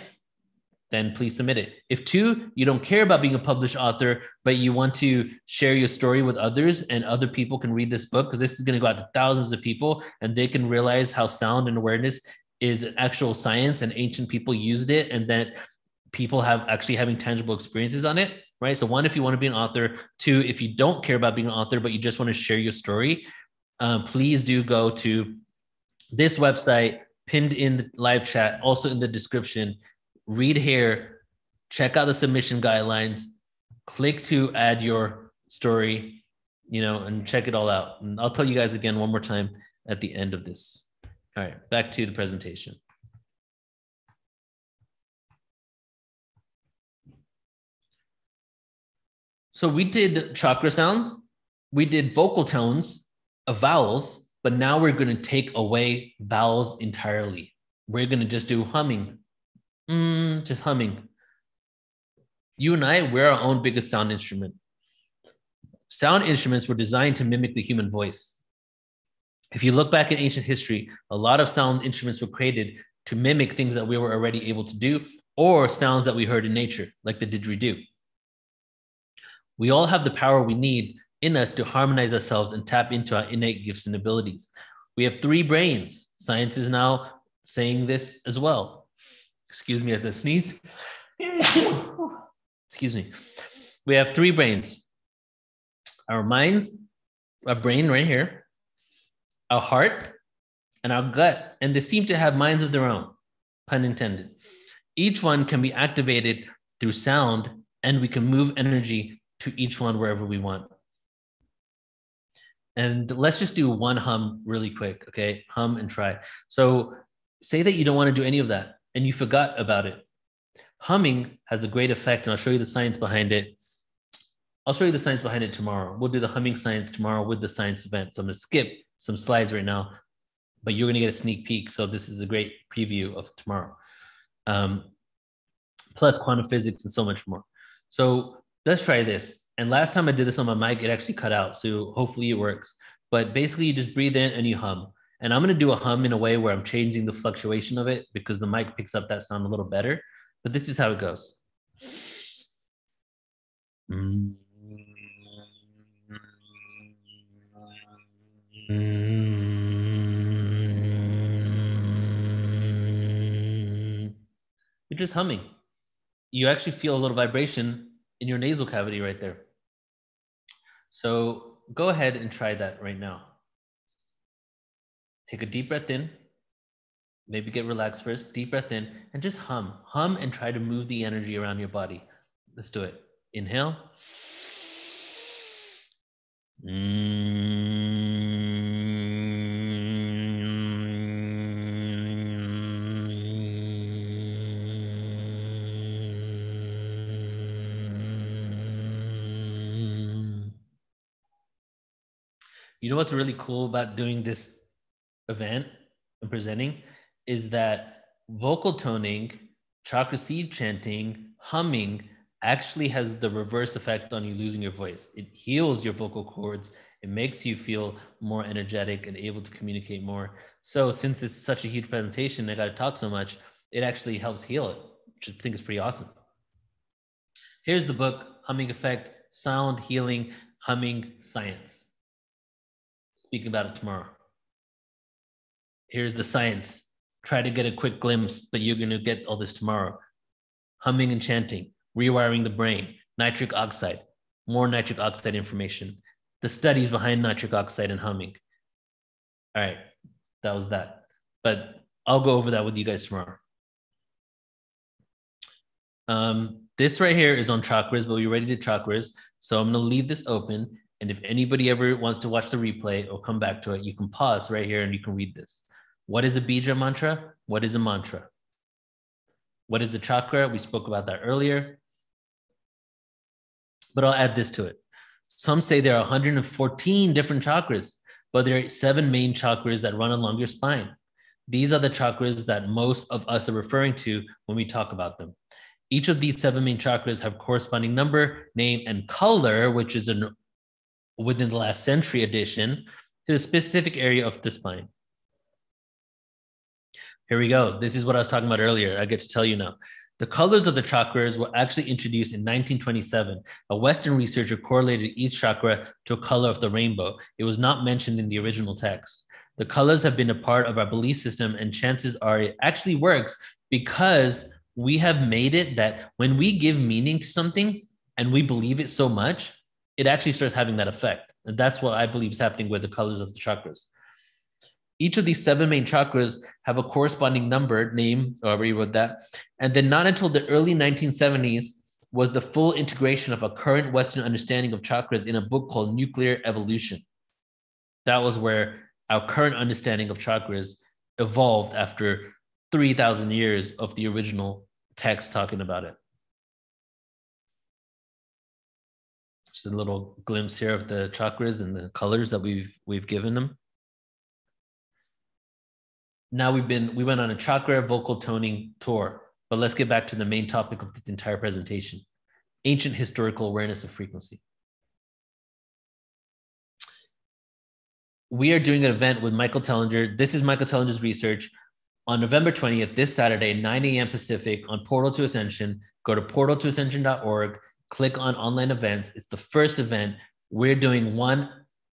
Then please submit it. If two, you don't care about being a published author, but you want to share your story with others and other people can read this book, because this is going to go out to thousands of people and they can realize how sound and awareness is an actual science and ancient people used it and that people have actually having tangible experiences on it, right? So, one, if you want to be an author, two, if you don't care about being an author, but you just want to share your story, um, please do go to this website pinned in the live chat, also in the description read here, check out the submission guidelines, click to add your story, you know, and check it all out. And I'll tell you guys again one more time at the end of this. All right, back to the presentation. So we did chakra sounds. we did vocal tones of vowels, but now we're going to take away vowels entirely. We're going to just do humming, mm, just humming. You and I, we're our own biggest sound instrument. Sound instruments were designed to mimic the human voice. If you look back in ancient history, a lot of sound instruments were created to mimic things that we were already able to do or sounds that we heard in nature, like the didgeridoo. We all have the power we need in us to harmonize ourselves and tap into our innate gifts and abilities. We have three brains. Science is now saying this as well. Excuse me as I sneeze. Excuse me. We have three brains our minds, our brain right here, our heart, and our gut. And they seem to have minds of their own, pun intended. Each one can be activated through sound, and we can move energy to each one wherever we want. And let's just do one hum really quick, okay? Hum and try. So say that you don't want to do any of that and you forgot about it. Humming has a great effect, and I'll show you the science behind it. I'll show you the science behind it tomorrow. We'll do the humming science tomorrow with the science event. So I'm going to skip some slides right now, but you're going to get a sneak peek. So this is a great preview of tomorrow. Um, plus quantum physics and so much more. So let's try this. And last time I did this on my mic, it actually cut out. So hopefully it works. But basically, you just breathe in and you hum. And I'm going to do a hum in a way where I'm changing the fluctuation of it because the mic picks up that sound a little better. But this is how it goes. You're just humming. You actually feel a little vibration in your nasal cavity right there. So go ahead and try that right now. Take a deep breath in. Maybe get relaxed first. Deep breath in and just hum. Hum and try to move the energy around your body. Let's do it. Inhale. You know what's really cool about doing this event and presenting is that vocal toning, chakra seed chanting, humming actually has the reverse effect on you losing your voice. It heals your vocal cords. It makes you feel more energetic and able to communicate more. So since it's such a huge presentation, I got to talk so much, it actually helps heal it, which I think is pretty awesome. Here's the book, Humming Effect, Sound Healing, Humming Science speaking about it tomorrow. Here's the science. Try to get a quick glimpse, but you're going to get all this tomorrow. Humming and chanting, rewiring the brain, nitric oxide, more nitric oxide information, the studies behind nitric oxide and humming. All right, that was that. But I'll go over that with you guys tomorrow. Um, this right here is on chakras, but we already did chakras. So I'm going to leave this open and if anybody ever wants to watch the replay or come back to it, you can pause right here and you can read this. What is a bija mantra? What is a mantra? What is the chakra? We spoke about that earlier. But I'll add this to it. Some say there are 114 different chakras, but there are seven main chakras that run along your spine. These are the chakras that most of us are referring to when we talk about them. Each of these seven main chakras have corresponding number, name, and color, which is an within the last century addition to a specific area of the spine. Here we go. This is what I was talking about earlier. I get to tell you now. The colors of the chakras were actually introduced in 1927. A Western researcher correlated each chakra to a color of the rainbow. It was not mentioned in the original text. The colors have been a part of our belief system, and chances are it actually works because we have made it that when we give meaning to something and we believe it so much, it actually starts having that effect. And that's what I believe is happening with the colors of the chakras. Each of these seven main chakras have a corresponding number, name, however you wrote that. And then not until the early 1970s was the full integration of a current Western understanding of chakras in a book called Nuclear Evolution. That was where our current understanding of chakras evolved after 3,000 years of the original text talking about it. Just a little glimpse here of the chakras and the colors that we've we've given them. Now we've been we went on a chakra vocal toning tour, but let's get back to the main topic of this entire presentation: ancient historical awareness of frequency. We are doing an event with Michael Tellinger. This is Michael Tellinger's research on November 20th, this Saturday, 9 a.m. Pacific on Portal to Ascension. Go to portaltoascension.org click on online events. It's the first event. We're doing one,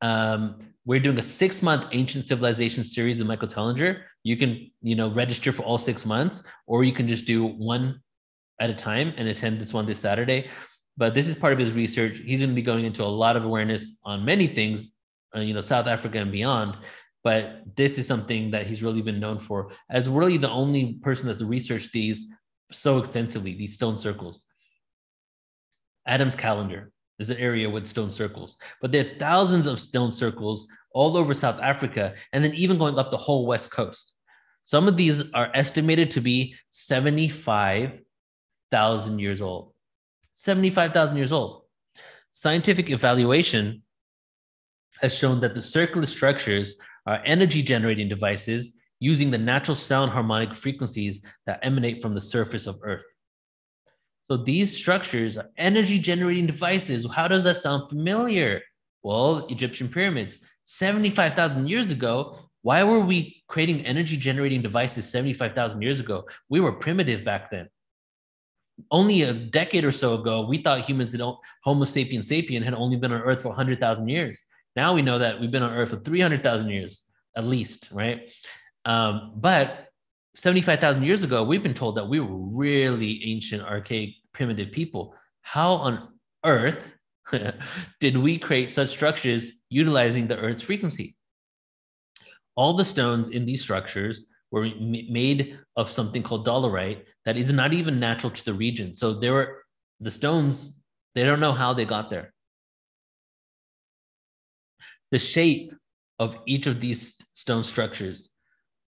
um, we're doing a six month ancient civilization series with Michael Tellinger. You can, you know, register for all six months, or you can just do one at a time and attend this one this Saturday. But this is part of his research. He's going to be going into a lot of awareness on many things, uh, you know, South Africa and beyond. But this is something that he's really been known for as really the only person that's researched these so extensively, these stone circles. Adam's calendar is an area with stone circles, but there are thousands of stone circles all over South Africa, and then even going up the whole West Coast. Some of these are estimated to be 75,000 years old. 75,000 years old. Scientific evaluation has shown that the circular structures are energy generating devices using the natural sound harmonic frequencies that emanate from the surface of Earth. So these structures are energy generating devices. How does that sound familiar? Well, Egyptian pyramids, 75,000 years ago. Why were we creating energy generating devices 75,000 years ago? We were primitive back then. Only a decade or so ago, we thought humans, had, Homo sapiens sapien, had only been on Earth for 100,000 years. Now we know that we've been on Earth for 300,000 years at least, right? Um, but 75,000 years ago, we've been told that we were really ancient, archaic, primitive people. How on earth did we create such structures utilizing the Earth's frequency? All the stones in these structures were made of something called dolerite that is not even natural to the region. So there were the stones, they don't know how they got there. The shape of each of these stone structures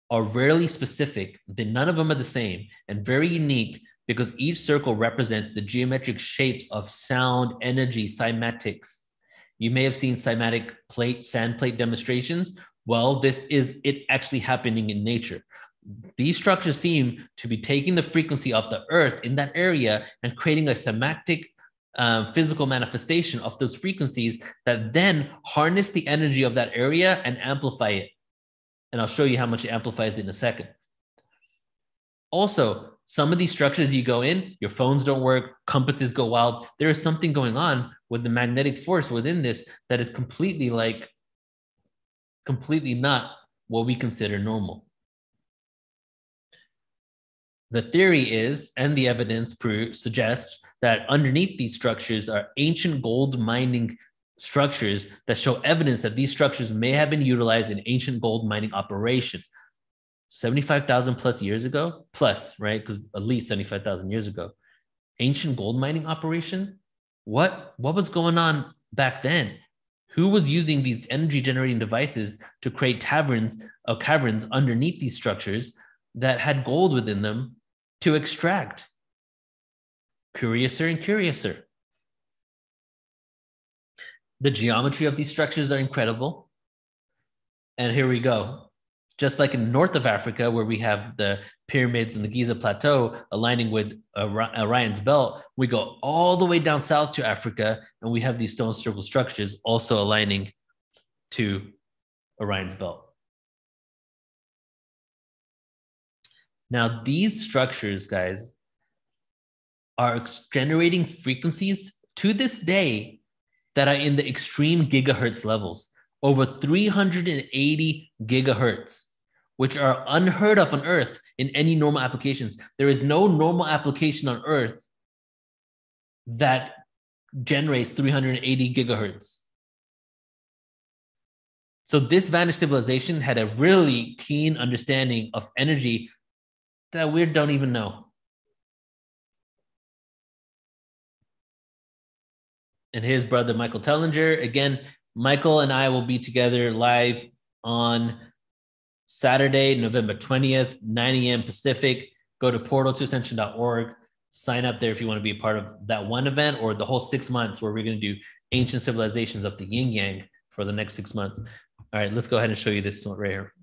are rarely specific, then none of them are the same, and very unique because each circle represents the geometric shapes of sound energy cymatics. You may have seen cymatic plate, sand plate demonstrations. Well, this is it actually happening in nature. These structures seem to be taking the frequency of the earth in that area and creating a cymatic um, physical manifestation of those frequencies that then harness the energy of that area and amplify it. And I'll show you how much it amplifies in a second. Also, some of these structures you go in, your phones don't work, compasses go wild. There is something going on with the magnetic force within this that is completely like, completely not what we consider normal. The theory is, and the evidence proves suggests that underneath these structures are ancient gold mining structures that show evidence that these structures may have been utilized in ancient gold mining operation 75,000 plus years ago, plus, right? Because at least 75,000 years ago. Ancient gold mining operation? What, what was going on back then? Who was using these energy generating devices to create taverns or uh, caverns underneath these structures that had gold within them to extract? Curiouser and curiouser. The geometry of these structures are incredible. And here we go. Just like in north of Africa, where we have the pyramids and the Giza Plateau aligning with Orion's belt, we go all the way down south to Africa, and we have these stone circle structures also aligning to Orion's belt. Now, these structures, guys, are generating frequencies to this day that are in the extreme gigahertz levels, over 380 gigahertz, which are unheard of on Earth in any normal applications. There is no normal application on Earth that generates 380 gigahertz. So this vanished civilization had a really keen understanding of energy that we don't even know. and his brother Michael Tellinger. Again, Michael and I will be together live on Saturday, November 20th, 9 a.m. Pacific. Go to portaltoascension.org. sign up there if you want to be a part of that one event or the whole six months where we're going to do ancient civilizations of the yin yang for the next six months. All right, let's go ahead and show you this one right here.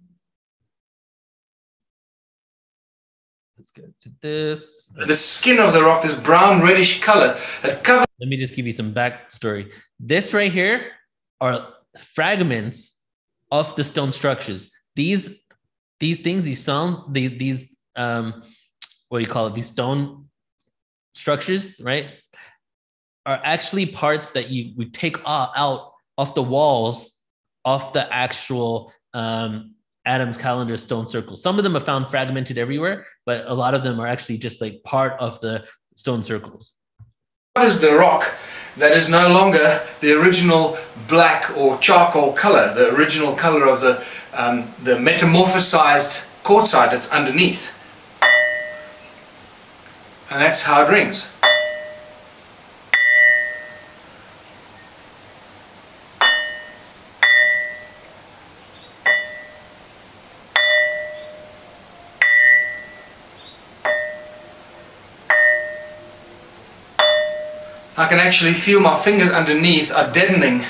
Let's go to this. The skin of the rock, this brown reddish color that covers. Let me just give you some backstory. This right here are fragments of the stone structures. These these things, these sound, the, these um, what do you call it? These stone structures, right, are actually parts that you would take out of the walls of the actual um, Adam's calendar stone circles. Some of them are found fragmented everywhere, but a lot of them are actually just like part of the stone circles. Covers the rock that is no longer the original black or charcoal color, the original color of the, um, the metamorphosized quartzite that's underneath. And that's how it rings. Can actually feel my fingers underneath are deadening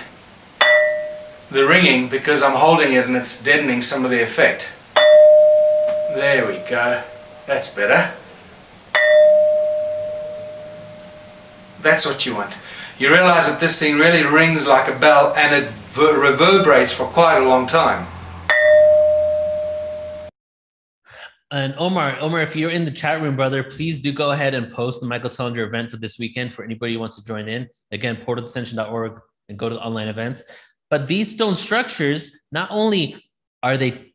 the ringing because I'm holding it and it's deadening some of the effect. There we go. That's better. That's what you want. You realize that this thing really rings like a bell and it reverberates for quite a long time. And Omar, Omar, if you're in the chat room, brother, please do go ahead and post the Michael Tellinger event for this weekend for anybody who wants to join in. Again, portaltoascension.org and go to the online events. But these stone structures, not only are they,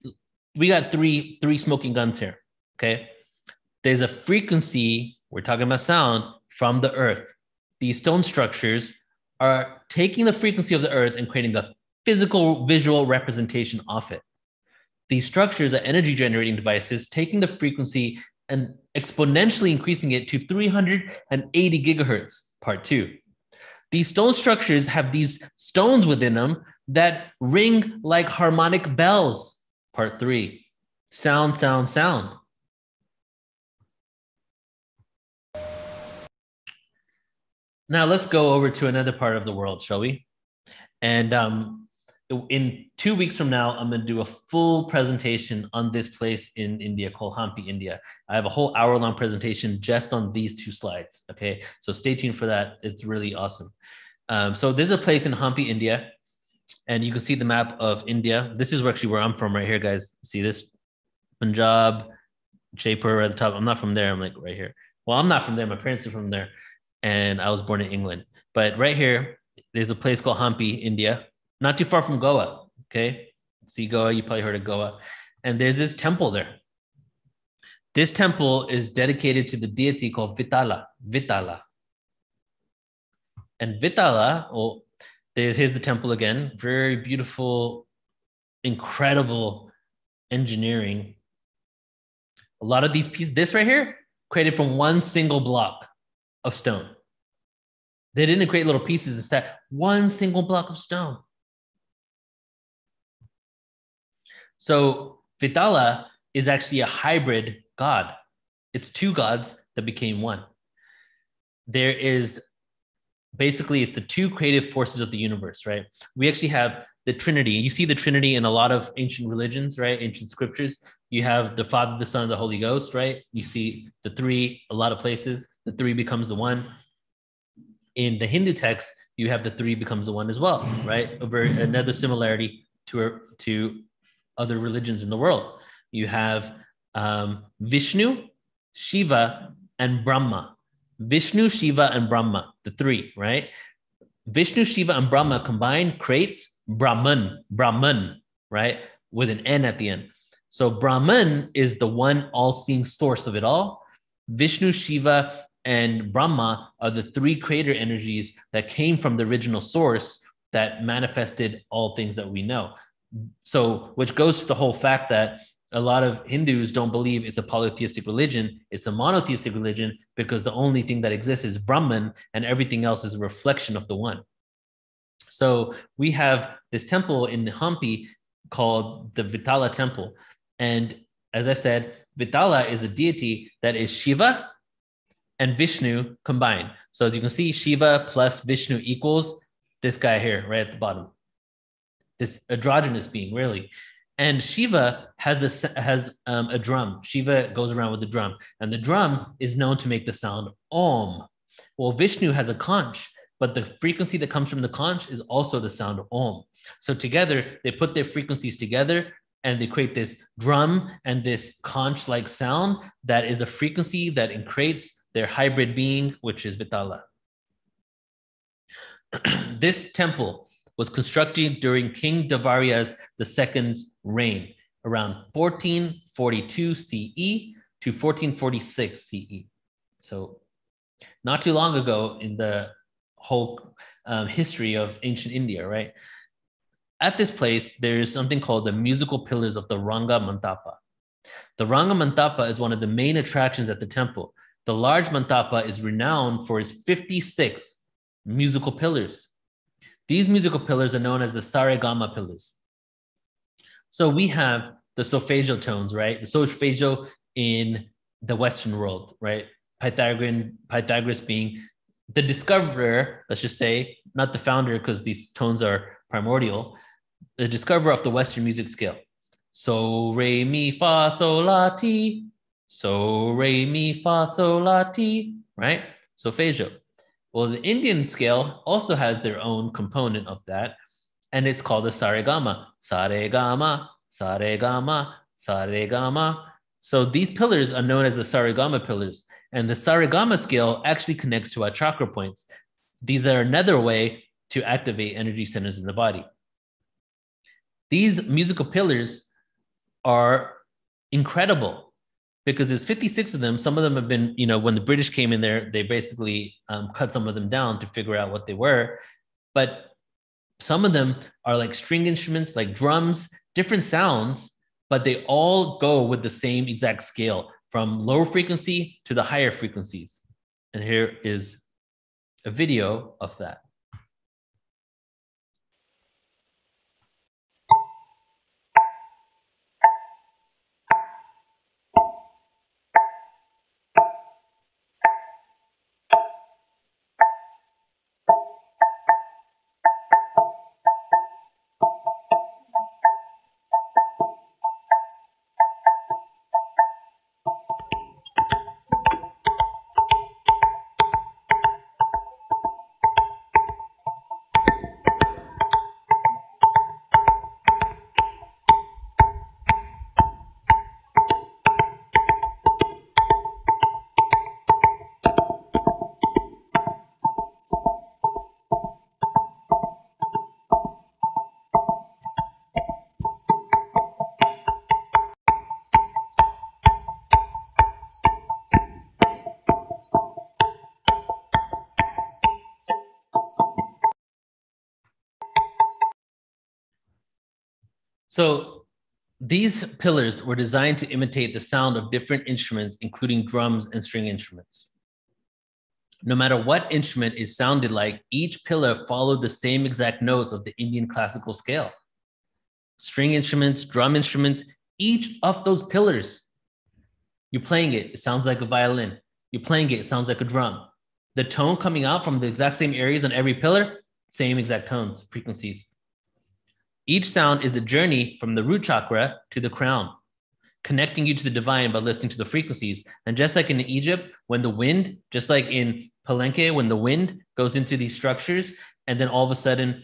we got three three smoking guns here. Okay, there's a frequency. We're talking about sound from the earth. These stone structures are taking the frequency of the earth and creating the physical visual representation of it these structures are energy generating devices, taking the frequency and exponentially increasing it to 380 gigahertz, part two. These stone structures have these stones within them that ring like harmonic bells, part three. Sound, sound, sound. Now let's go over to another part of the world, shall we? And um, in two weeks from now, I'm going to do a full presentation on this place in India called Hampi, India. I have a whole hour long presentation just on these two slides. Okay. So stay tuned for that. It's really awesome. Um, so there's a place in Hampi, India, and you can see the map of India. This is actually where I'm from right here, guys. See this? Punjab, Jaipur at the top. I'm not from there. I'm like right here. Well, I'm not from there. My parents are from there. And I was born in England. But right here, there's a place called Hampi, India not too far from Goa. Okay. See Goa, you probably heard of Goa. And there's this temple there. This temple is dedicated to the deity called Vitala. Vitala. And Vitala, well, there's, here's the temple again. Very beautiful, incredible engineering. A lot of these pieces, this right here, created from one single block of stone. They didn't create little pieces instead, one single block of stone. So Vitala is actually a hybrid god. It's two gods that became one. There is basically it's the two creative forces of the universe, right? We actually have the Trinity. You see the Trinity in a lot of ancient religions, right? Ancient scriptures. You have the Father, the Son, the Holy Ghost, right? You see the three a lot of places. The three becomes the one. In the Hindu text, you have the three becomes the one as well, right? Over another similarity to to other religions in the world. You have um, Vishnu, Shiva, and Brahma. Vishnu, Shiva, and Brahma, the three, right? Vishnu, Shiva, and Brahma combined creates Brahman, Brahman, right? With an N at the end. So Brahman is the one all seeing source of it all. Vishnu, Shiva, and Brahma are the three creator energies that came from the original source that manifested all things that we know so which goes to the whole fact that a lot of Hindus don't believe it's a polytheistic religion. It's a monotheistic religion because the only thing that exists is Brahman and everything else is a reflection of the one. So we have this temple in Hampi called the Vitala temple. And as I said, Vitala is a deity that is Shiva, and Vishnu combined. So as you can see, Shiva plus Vishnu equals this guy here, right at the bottom. This androgynous being, really. And Shiva has a has um, a drum. Shiva goes around with the drum, and the drum is known to make the sound Om. Well, Vishnu has a conch, but the frequency that comes from the conch is also the sound Om. So together, they put their frequencies together and they create this drum and this conch-like sound that is a frequency that creates their hybrid being, which is Vitala. this temple was constructed during King Devaraya's II's reign, around 1442 CE to 1446 CE. So, not too long ago in the whole um, history of ancient India, right? At this place, there is something called the musical pillars of the Ranga Mantapa. The Ranga Mantapa is one of the main attractions at the temple. The large Mantapa is renowned for its 56 musical pillars. These musical pillars are known as the Saregama pillars. So we have the solfeggio tones, right? The solfeggio in the Western world, right? Pythagorean, Pythagoras being the discoverer, let's just say, not the founder, because these tones are primordial, the discoverer of the Western music scale. So, re, mi, fa, sol, la, ti. So, re, mi, fa, sol, la, ti, right? Solfeggio. Well, the Indian scale also has their own component of that, and it's called the saregama. Saregama, saregama, saregama. So these pillars are known as the saregama pillars, and the saregama scale actually connects to our chakra points. These are another way to activate energy centers in the body. These musical pillars are incredible because there's 56 of them. Some of them have been, you know, when the British came in there, they basically um, cut some of them down to figure out what they were. But some of them are like string instruments, like drums, different sounds, but they all go with the same exact scale from lower frequency to the higher frequencies. And here is a video of that. So these pillars were designed to imitate the sound of different instruments, including drums and string instruments. No matter what instrument is sounded like, each pillar followed the same exact notes of the Indian classical scale. String instruments, drum instruments, each of those pillars, you're playing it, it sounds like a violin. You're playing it, it sounds like a drum. The tone coming out from the exact same areas on every pillar, same exact tones, frequencies. Each sound is a journey from the root chakra to the crown, connecting you to the divine by listening to the frequencies. And just like in Egypt, when the wind, just like in Palenque, when the wind goes into these structures, and then all of a sudden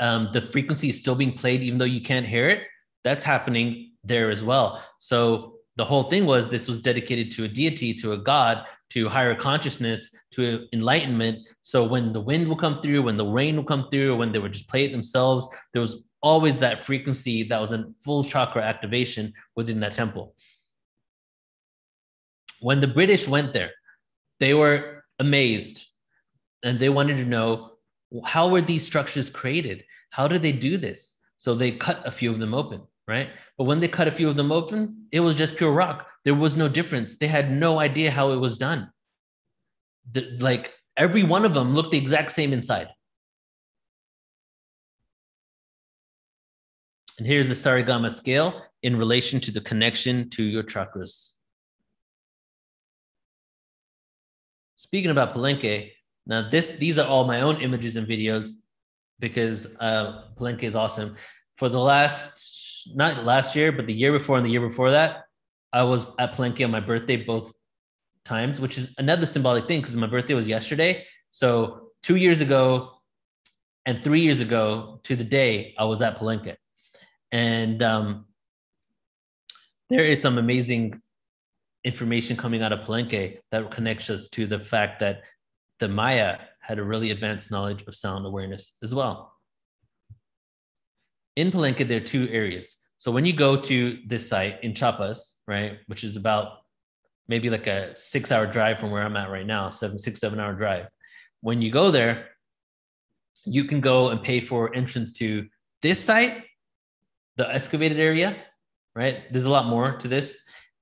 um, the frequency is still being played, even though you can't hear it, that's happening there as well. So the whole thing was this was dedicated to a deity, to a god, to higher consciousness, to enlightenment. So when the wind will come through, when the rain will come through, when they would just play it themselves, there was always that frequency that was in full chakra activation within that temple. When the British went there, they were amazed and they wanted to know how were these structures created? How did they do this? So they cut a few of them open right? But when they cut a few of them open, it was just pure rock. There was no difference. They had no idea how it was done. The, like every one of them looked the exact same inside. And here's the Saregama scale in relation to the connection to your chakras. speaking about Palenque, now this these are all my own images and videos because uh, Palenque is awesome. For the last not last year, but the year before and the year before that, I was at Palenque on my birthday both times, which is another symbolic thing because my birthday was yesterday. So two years ago and three years ago to the day, I was at Palenque, and um, there is some amazing information coming out of Palenque that connects us to the fact that the Maya had a really advanced knowledge of sound awareness as well. In Palenque, there are two areas. So when you go to this site in Chiapas, right, which is about maybe like a six hour drive from where I'm at right now, seven, six, seven hour drive. When you go there, you can go and pay for entrance to this site, the excavated area, right? There's a lot more to this.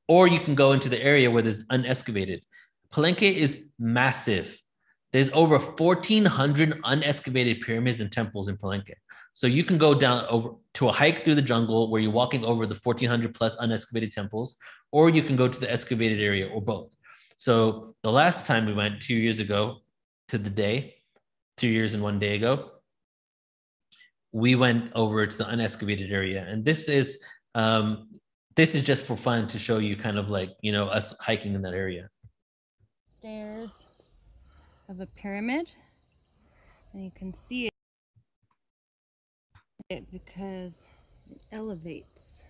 Or you can go into the area where there's unexcavated. Palenque is massive. There's over 1,400 unexcavated pyramids and temples in Palenque. So you can go down over to a hike through the jungle where you're walking over the 1,400 plus unexcavated temples, or you can go to the excavated area or both. So the last time we went two years ago to the day, two years and one day ago, we went over to the unexcavated area. And this is um, this is just for fun to show you kind of like, you know, us hiking in that area. Stairs of a pyramid. And you can see it because it elevates.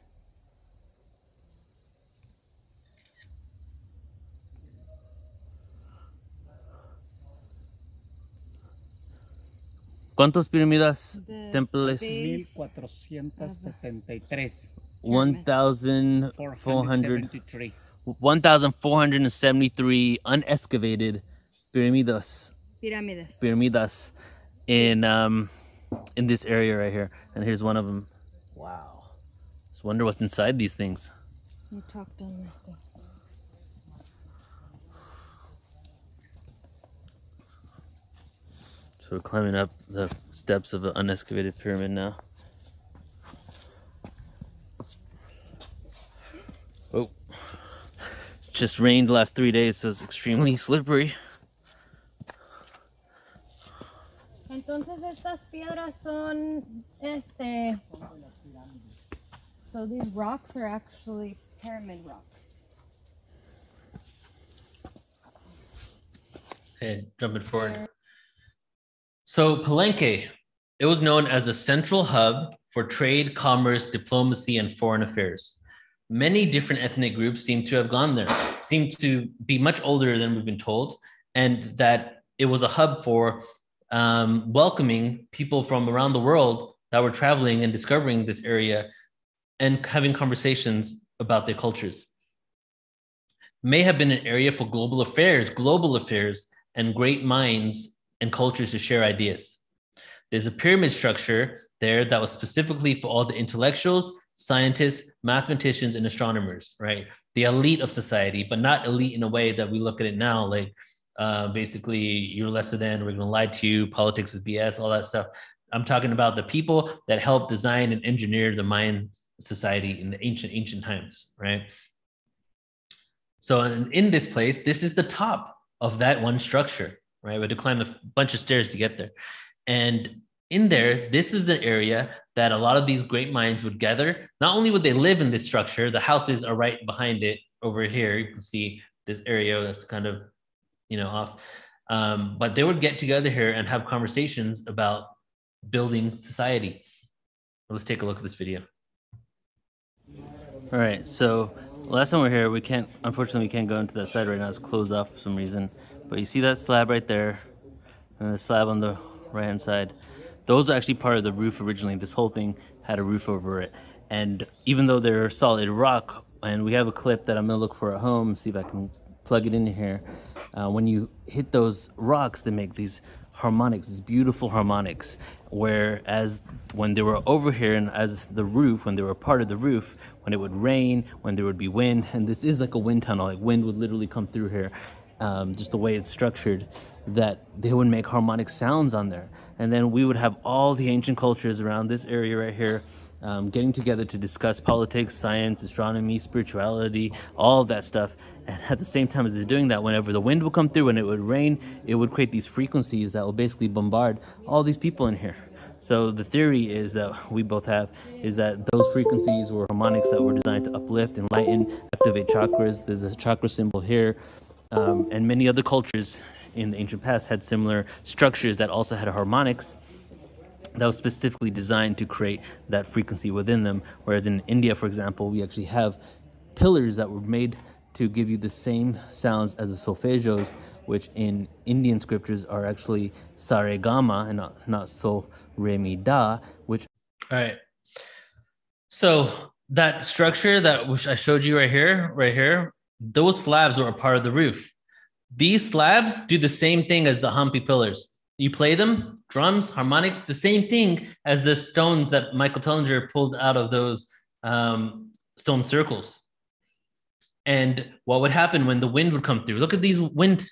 ¿Cuántas pirámides The temples? base 1473. 1,400 473. 1,473 unexcavated pyramidas Pirámides. pyramidas in um in this area right here. And here's one of them. Wow. Just wonder what's inside these things. You talked on right there. So we're climbing up the steps of an unexcavated pyramid now. Oh, just rained the last three days, so it's extremely slippery. Entonces estas piedras son este So these rocks are actually pyramid rocks. Okay, jumping forward. So Palenque, it was known as a central hub for trade, commerce, diplomacy, and foreign affairs. Many different ethnic groups seem to have gone there, seem to be much older than we've been told, and that it was a hub for um, welcoming people from around the world that were traveling and discovering this area and having conversations about their cultures. May have been an area for global affairs, global affairs, and great minds and cultures to share ideas. There's a pyramid structure there that was specifically for all the intellectuals, scientists, mathematicians, and astronomers, right? The elite of society, but not elite in a way that we look at it now, like uh, basically you're lesser than, we're gonna lie to you, politics is BS, all that stuff. I'm talking about the people that helped design and engineer the Mayan society in the ancient, ancient times, right? So in, in this place, this is the top of that one structure, right? We had to climb a bunch of stairs to get there. And in there, this is the area that a lot of these great minds would gather. Not only would they live in this structure, the houses are right behind it over here. You can see this area that's kind of, you know, off. Um, but they would get together here and have conversations about building society. Let's take a look at this video. All right, so last time we are here, we can't, unfortunately, we can't go into that side right now. It's closed off for some reason. But you see that slab right there, and the slab on the right hand side. Those are actually part of the roof originally. This whole thing had a roof over it. And even though they're solid rock, and we have a clip that I'm gonna look for at home, see if I can plug it in here. Uh, when you hit those rocks, they make these harmonics, these beautiful harmonics. Whereas when they were over here and as the roof, when they were part of the roof, when it would rain, when there would be wind, and this is like a wind tunnel, like wind would literally come through here, um, just the way it's structured, that they would make harmonic sounds on there. And then we would have all the ancient cultures around this area right here um, getting together to discuss politics, science, astronomy, spirituality, all of that stuff. And at the same time as they're doing that, whenever the wind would come through and it would rain, it would create these frequencies that will basically bombard all these people in here. So the theory is that we both have is that those frequencies were harmonics that were designed to uplift, enlighten, activate chakras. There's a chakra symbol here, um, and many other cultures in the ancient past had similar structures that also had harmonics that was specifically designed to create that frequency within them. Whereas in India, for example, we actually have pillars that were made to give you the same sounds as the solfeggios, which in Indian scriptures are actually saregama and not, not so re mi da, which. All right. So that structure that which I showed you right here, right here, those slabs were a part of the roof. These slabs do the same thing as the Hampi pillars. You play them, drums, harmonics, the same thing as the stones that Michael Tellinger pulled out of those um, stone circles. And what would happen when the wind would come through? Look at these wind.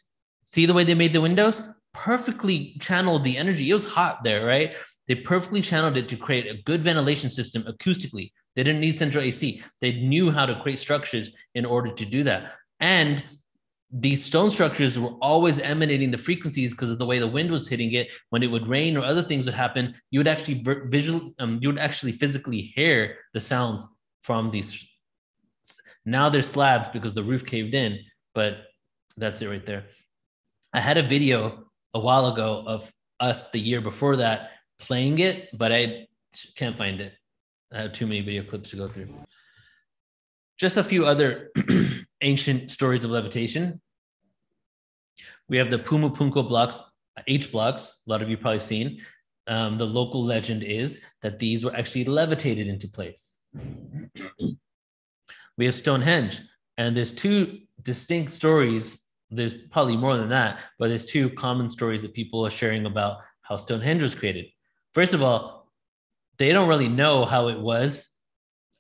See the way they made the windows? Perfectly channeled the energy. It was hot there, right? They perfectly channeled it to create a good ventilation system acoustically. They didn't need central AC. They knew how to create structures in order to do that. And these stone structures were always emanating the frequencies because of the way the wind was hitting it. When it would rain or other things would happen, you would actually visual, um, you would actually physically hear the sounds from these. Now they're slabs because the roof caved in, but that's it right there. I had a video a while ago of us the year before that playing it, but I can't find it. I have too many video clips to go through. Just a few other ancient stories of levitation. We have the Pumapunku blocks, H blocks, a lot of you probably seen. Um, the local legend is that these were actually levitated into place. We have Stonehenge, and there's two distinct stories. There's probably more than that, but there's two common stories that people are sharing about how Stonehenge was created. First of all, they don't really know how it was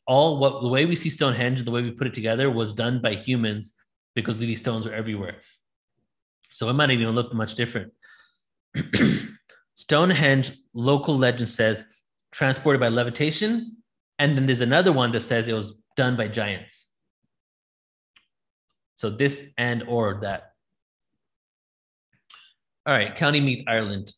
all what the way we see Stonehenge, the way we put it together, was done by humans because these stones are everywhere. So it might even look much different. Stonehenge, local legend says, transported by levitation. And then there's another one that says it was done by giants. So this and or that. All right, County Meath, Ireland.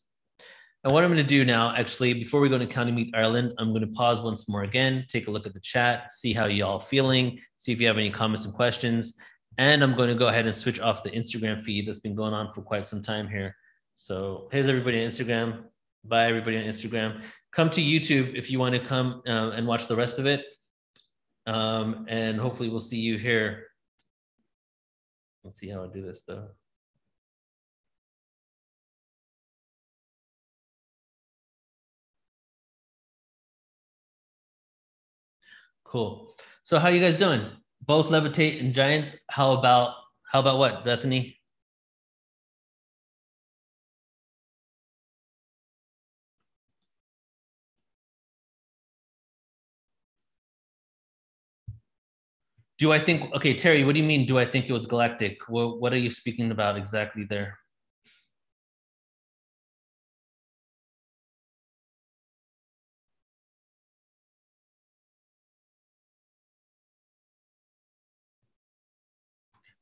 And what I'm going to do now, actually, before we go to County Meath Ireland, I'm going to pause once more again, take a look at the chat, see how y'all feeling, see if you have any comments and questions. And I'm going to go ahead and switch off the Instagram feed that's been going on for quite some time here. So here's everybody on Instagram. Bye, everybody on Instagram. Come to YouTube if you want to come uh, and watch the rest of it. Um, and hopefully we'll see you here. Let's see how I do this though. Cool. So how you guys doing? Both levitate and giants. How about how about what, Bethany? Do I think okay, Terry, what do you mean do I think it was galactic? What what are you speaking about exactly there?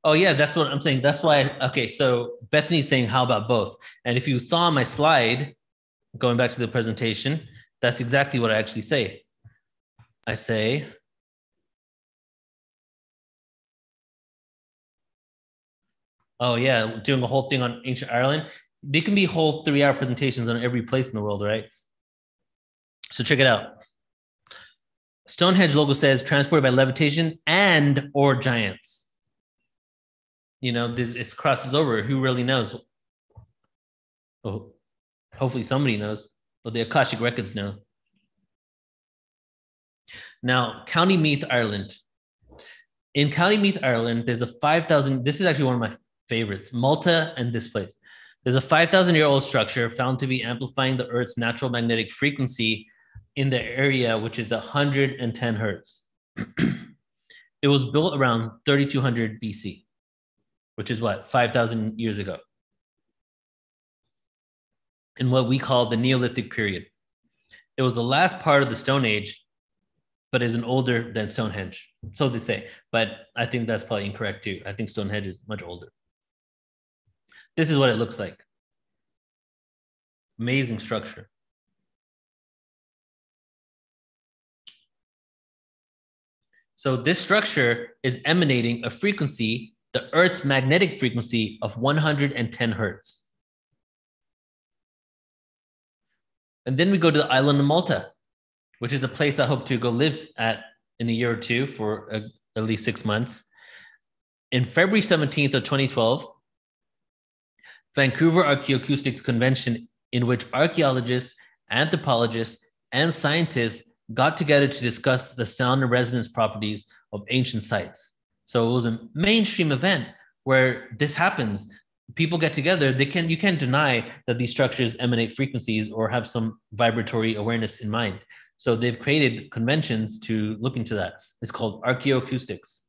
Oh yeah, that's what I'm saying. That's why. Okay, so Bethany's saying, "How about both?" And if you saw my slide, going back to the presentation, that's exactly what I actually say. I say, "Oh yeah, doing a whole thing on ancient Ireland." They can be whole three-hour presentations on every place in the world, right? So check it out. Stonehenge logo says transported by levitation and or giants you know, this it crosses over. Who really knows? Oh, hopefully somebody knows. But the Akashic records know. Now, County Meath, Ireland. In County Meath, Ireland, there's a 5,000, this is actually one of my favorites, Malta and this place. There's a 5,000 year old structure found to be amplifying the Earth's natural magnetic frequency in the area, which is 110 hertz. it was built around 3200 BC which is what, 5,000 years ago, in what we call the Neolithic period. It was the last part of the Stone Age but is an older than Stonehenge. So they say, but I think that's probably incorrect too. I think Stonehenge is much older. This is what it looks like. Amazing structure. So this structure is emanating a frequency, the Earth's magnetic frequency of 110 hertz. And then we go to the island of Malta, which is a place I hope to go live at in a year or two for a, at least six months. In February 17th of 2012, Vancouver Archaeoacoustics Convention, in which archaeologists, anthropologists, and scientists got together to discuss the sound and resonance properties of ancient sites. So it was a mainstream event where this happens. People get together. They can you can't deny that these structures emanate frequencies or have some vibratory awareness in mind. So they've created conventions to look into that. It's called archaeoacoustics.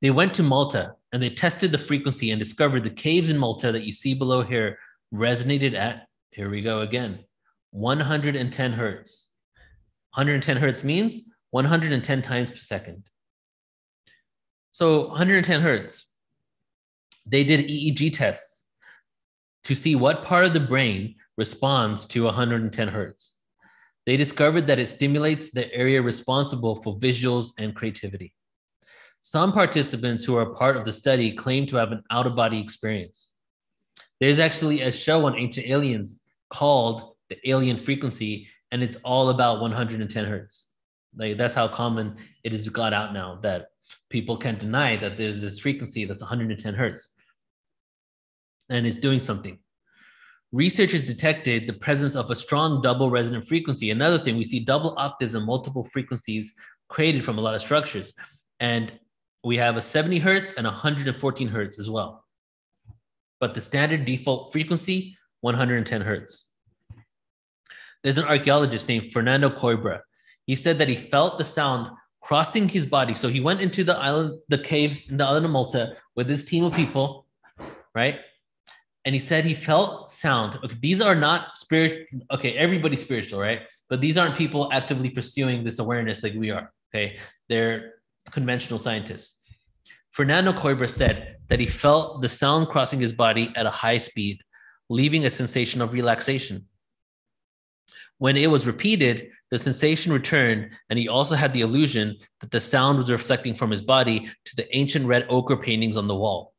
They went to Malta and they tested the frequency and discovered the caves in Malta that you see below here resonated at, here we go again, 110 hertz. 110 hertz means 110 times per second. So 110 hertz. They did EEG tests to see what part of the brain responds to 110 hertz. They discovered that it stimulates the area responsible for visuals and creativity. Some participants who are part of the study claim to have an out of body experience. There's actually a show on ancient aliens called The Alien Frequency, and it's all about 110 hertz. Like that's how common it is got out now that people can't deny that there's this frequency that's 110 hertz and it's doing something. Researchers detected the presence of a strong double resonant frequency. Another thing, we see double octaves and multiple frequencies created from a lot of structures. And we have a 70 hertz and 114 hertz as well. But the standard default frequency, 110 hertz. There's an archaeologist named Fernando Coimbra. He said that he felt the sound crossing his body. So he went into the island, the caves in the island of Malta with his team of people, right? And he said he felt sound. Okay, these are not spirit. Okay, everybody's spiritual, right? But these aren't people actively pursuing this awareness like we are. Okay, they're conventional scientists. Fernando Coimbra said that he felt the sound crossing his body at a high speed, leaving a sensation of relaxation. When it was repeated, the sensation returned, and he also had the illusion that the sound was reflecting from his body to the ancient red ochre paintings on the wall.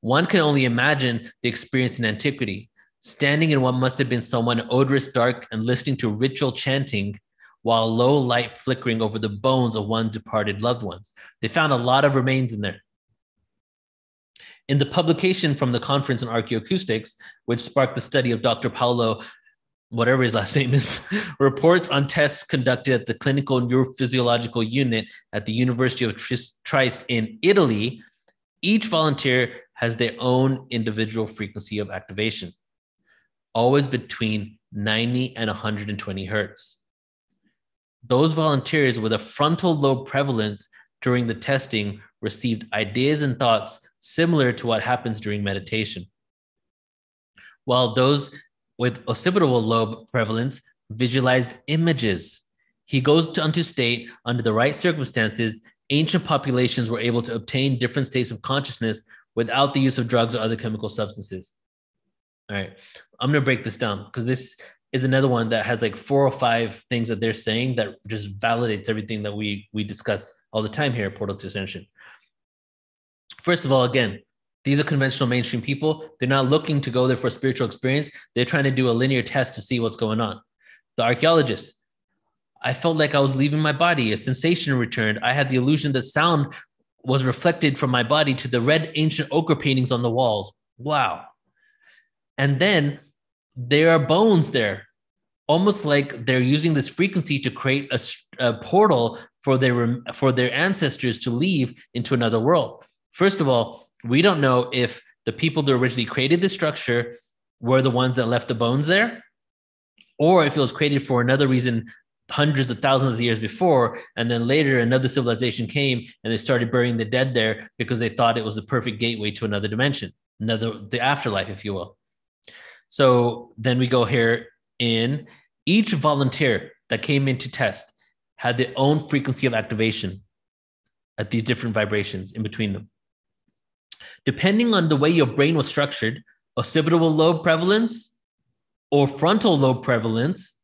One can only imagine the experience in antiquity, standing in what must have been somewhat odorous dark and listening to ritual chanting while low light flickering over the bones of one departed loved ones. They found a lot of remains in there. In the publication from the Conference on Archaeoacoustics, which sparked the study of Dr. Paolo, whatever his last name is, reports on tests conducted at the Clinical Neurophysiological Unit at the University of Trieste in Italy, each volunteer has their own individual frequency of activation, always between 90 and 120 hertz those volunteers with a frontal lobe prevalence during the testing received ideas and thoughts similar to what happens during meditation. While those with occipital lobe prevalence visualized images. He goes to state under the right circumstances, ancient populations were able to obtain different states of consciousness without the use of drugs or other chemical substances. All right, I'm going to break this down because this is another one that has like four or five things that they're saying that just validates everything that we we discuss all the time here at Portal to Ascension. First of all, again, these are conventional mainstream people. They're not looking to go there for spiritual experience. They're trying to do a linear test to see what's going on. The archaeologists, I felt like I was leaving my body. A sensation returned. I had the illusion that sound was reflected from my body to the red ancient ochre paintings on the walls. Wow. And then there are bones there. Almost like they're using this frequency to create a, a, portal for their for their ancestors to leave into another world. First of all we don't know if the people that originally created the structure were the ones that left the bones there or if it was created for another reason hundreds of thousands of years before and then later another civilization came and they started burying the dead there because they thought it was the perfect gateway to another dimension another the afterlife if you will so then we go here in each volunteer that came in to test had their own frequency of activation at these different vibrations in between them. Depending on the way your brain was structured, occipital lobe prevalence or frontal lobe prevalence,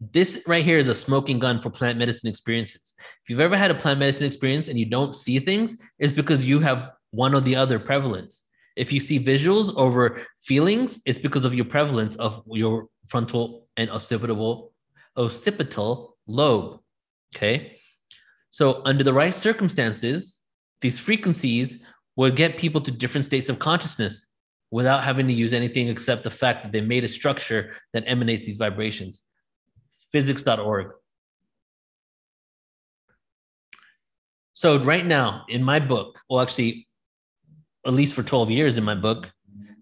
this right here is a smoking gun for plant medicine experiences. If you've ever had a plant medicine experience and you don't see things, it's because you have one or the other prevalence. If you see visuals over feelings, it's because of your prevalence of your frontal and occipital occipital lobe. Okay. So, under the right circumstances, these frequencies would get people to different states of consciousness without having to use anything except the fact that they made a structure that emanates these vibrations. Physics.org. So, right now in my book, well, actually, at least for 12 years in my book,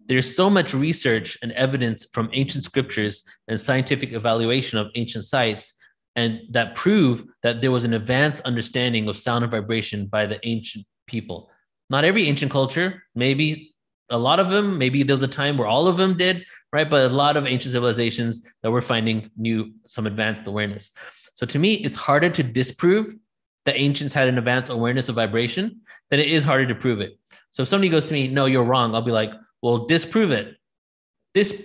there's so much research and evidence from ancient scriptures and scientific evaluation of ancient sites and that prove that there was an advanced understanding of sound and vibration by the ancient people. Not every ancient culture maybe a lot of them maybe there was a time where all of them did right? But a lot of ancient civilizations that we're finding new some advanced awareness. So to me it's harder to disprove the ancients had an advanced awareness of vibration than it is harder to prove it so if somebody goes to me no you're wrong i'll be like well, disprove it. This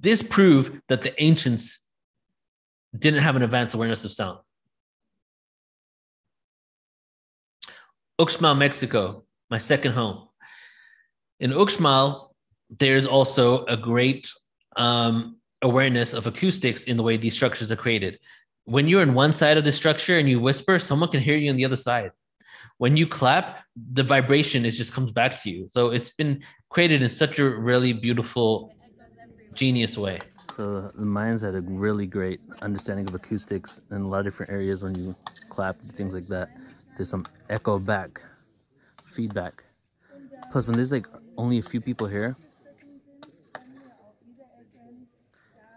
disprove that the ancients didn't have an advanced awareness of sound. Uxmal, Mexico, my second home. In Uxmal, there's also a great um, awareness of acoustics in the way these structures are created. When you're in one side of the structure and you whisper, someone can hear you on the other side when you clap, the vibration is just comes back to you. So it's been created in such a really beautiful, genius way. So the Mayans had a really great understanding of acoustics in a lot of different areas when you clap, things like that. There's some echo back, feedback. Plus, when there's like only a few people here,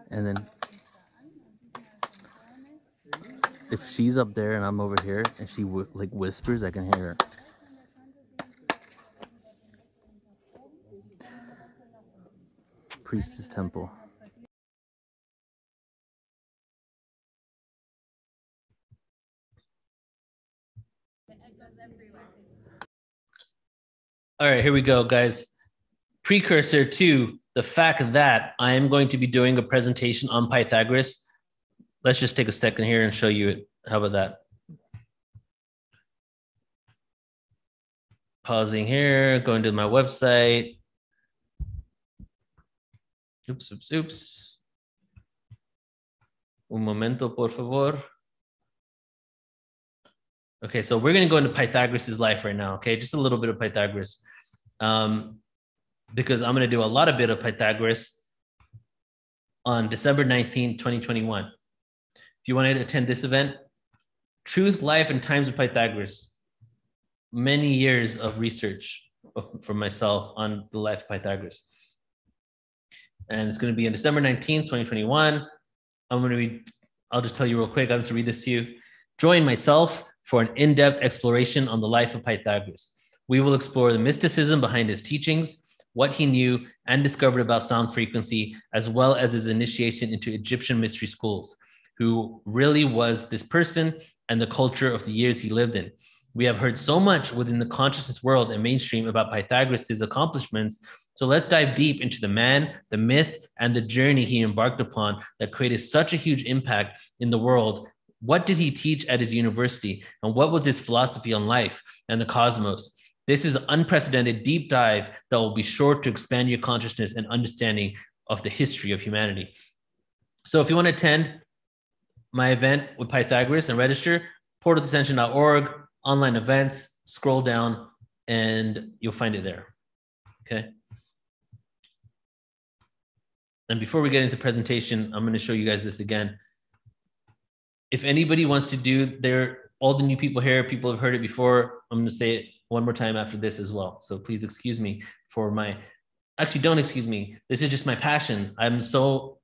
and then if she's up there and I'm over here and she like whispers, I can hear her. Priestess Temple. All right, here we go, guys. Precursor to the fact that I am going to be doing a presentation on Pythagoras let's just take a second here and show you it. How about that? Pausing here, going to my website. Oops, oops, oops. Un momento, por favor. Okay, so we're going to go into Pythagoras' life right now, okay? Just a little bit of Pythagoras. Um, because I'm going to do a lot of bit of Pythagoras on December 19, 2021. If you want to attend this event, Truth, Life, and Times of Pythagoras. Many years of research for myself on the life of Pythagoras. And it's going to be on December 19th, 2021. I'm going to read, I'll just tell you real quick. I have to read this to you. Join myself for an in depth exploration on the life of Pythagoras. We will explore the mysticism behind his teachings, what he knew and discovered about sound frequency, as well as his initiation into Egyptian mystery schools who really was this person and the culture of the years he lived in. We have heard so much within the consciousness world and mainstream about Pythagoras' accomplishments. So let's dive deep into the man, the myth, and the journey he embarked upon that created such a huge impact in the world. What did he teach at his university? And what was his philosophy on life and the cosmos? This is an unprecedented deep dive that will be sure to expand your consciousness and understanding of the history of humanity. So if you want to attend, my event with Pythagoras and register, portaltoascension.org, online events, scroll down and you'll find it there. Okay. And before we get into the presentation, I'm going to show you guys this again. If anybody wants to do their, all the new people here, people have heard it before. I'm going to say it one more time after this as well. So please excuse me for my, actually don't excuse me. This is just my passion. I'm so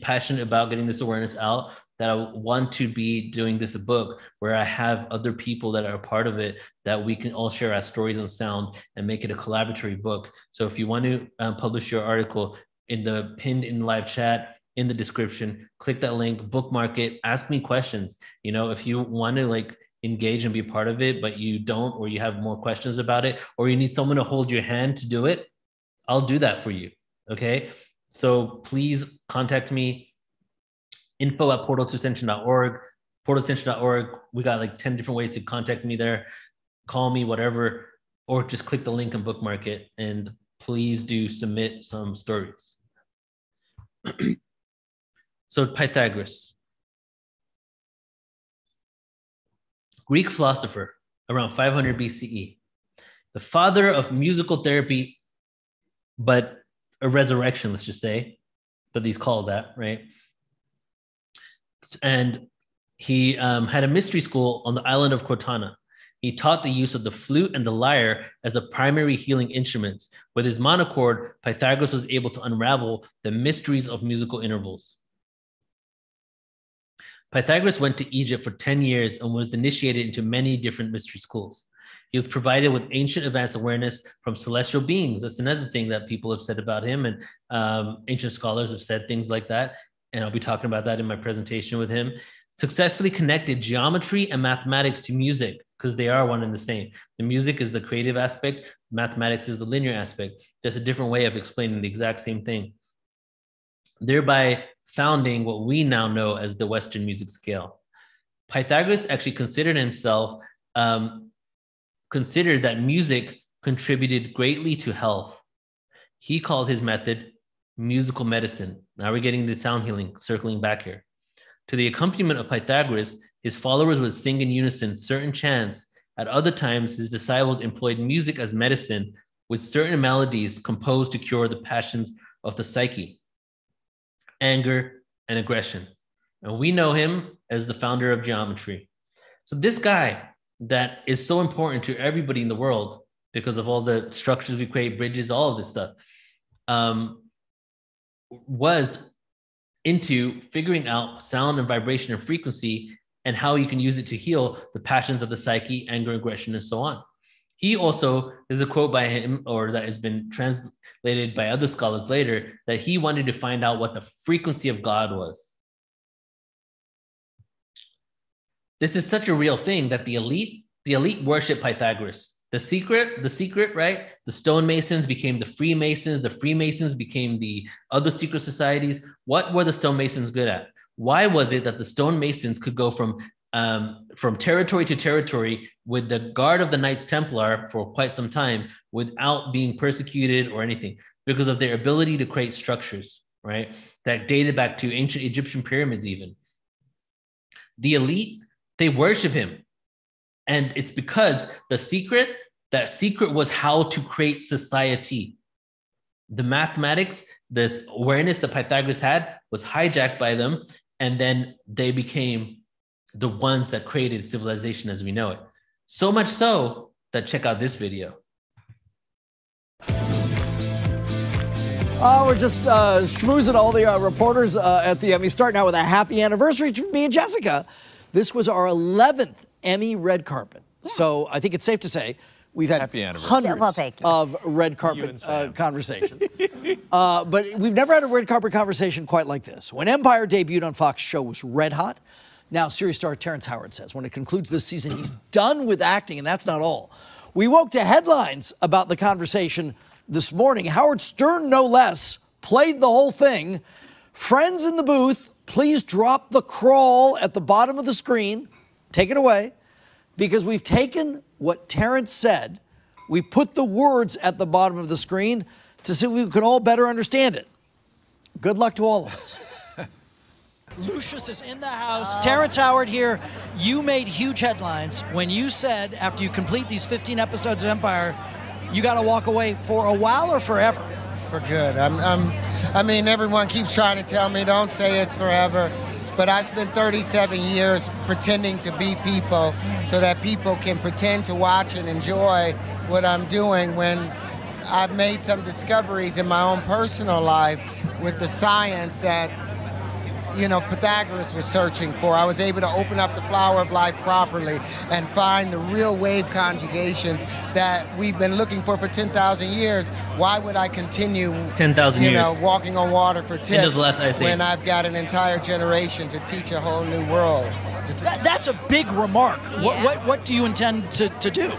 passionate about getting this awareness out that I want to be doing this a book where I have other people that are a part of it that we can all share our stories on sound and make it a collaboratory book. So if you want to um, publish your article in the pinned in live chat, in the description. Click that link, bookmark it, ask me questions. You know, if you want to like engage and be part of it, but you don't, or you have more questions about it, or you need someone to hold your hand to do it, I'll do that for you. Okay. So please contact me. Info at portaltoascension.org, portaltoascension.org. We got like 10 different ways to contact me there. Call me, whatever, or just click the link and bookmark it. And please do submit some stories. so Pythagoras, Greek philosopher around 500 BCE, the father of musical therapy, but a resurrection, let's just say, that he's called that, right? And he um, had a mystery school on the island of Crotona. He taught the use of the flute and the lyre as the primary healing instruments. With his monochord, Pythagoras was able to unravel the mysteries of musical intervals. Pythagoras went to Egypt for 10 years and was initiated into many different mystery schools. He was provided with ancient advanced awareness from celestial beings. That's another thing that people have said about him, and um, ancient scholars have said things like that. And I'll be talking about that in my presentation with him. Successfully connected geometry and mathematics to music because they are one and the same. The music is the creative aspect, mathematics is the linear aspect. Just a different way of explaining the exact same thing. Thereby founding what we now know as the Western music scale. Pythagoras actually considered himself um, considered that music contributed greatly to health. He called his method musical medicine. Now we're getting the sound healing, circling back here. To the accompaniment of Pythagoras, his followers would sing in unison certain chants. At other times, his disciples employed music as medicine with certain melodies composed to cure the passions of the psyche, anger, and aggression. And we know him as the founder of geometry. So, this guy that is so important to everybody in the world because of all the structures we create, bridges, all of this stuff, um, was into figuring out sound and vibration and frequency and how you can use it to heal the passions of the psyche, anger, aggression, and so on. He also, there's a quote by him, or that has been translated by other scholars later, that he wanted to find out what the frequency of God was. This is such a real thing that the elite, the elite worship Pythagoras. The secret, the secret, right? The stonemasons became the Freemasons. The Freemasons became the other secret societies. What were the stonemasons good at? Why was it that the stonemasons could go from um, from territory to territory with the guard of the Knights Templar for quite some time without being persecuted or anything because of their ability to create structures, right? That dated back to ancient Egyptian pyramids, even. The elite, they worship him. And it's because the secret, that secret was how to create society. The mathematics, this awareness that Pythagoras had was hijacked by them. And then they became the ones that created civilization as we know it. So much so that check out this video. Oh, we're just uh, schmoozing all the uh, reporters uh, at the Emmy. Starting out with a happy anniversary to me and Jessica. This was our 11th Emmy red carpet. Yeah. So I think it's safe to say we've had hundreds yeah, well, of red carpet uh, conversations. uh, but we've never had a red carpet conversation quite like this. When Empire debuted on Fox, show was red hot. Now, series star Terrence Howard says when it concludes this season, he's done with acting, and that's not all. We woke to headlines about the conversation this morning. Howard Stern, no less, played the whole thing. Friends in the booth, please drop the crawl at the bottom of the screen. Take it away. Because we've taken what Terrence said, we put the words at the bottom of the screen to see if we can all better understand it. Good luck to all of us. Lucious is in the house. Terrence Howard here. You made huge headlines when you said after you complete these 15 episodes of Empire, you got to walk away for a while or forever. For good. I'm, I'm, I mean, everyone keeps trying to tell me don't say it's forever, but I've spent 37 years pretending to be people so that people can pretend to watch and enjoy what I'm doing when I've made some discoveries in my own personal life with the science that you know, Pythagoras was searching for. I was able to open up the flower of life properly and find the real wave conjugations that we've been looking for for 10,000 years. Why would I continue 10,000 you years. know, walking on water for End tips of the last ice age. when I've got an entire generation to teach a whole new world? That, that's a big remark. What, what, what do you intend to, to do?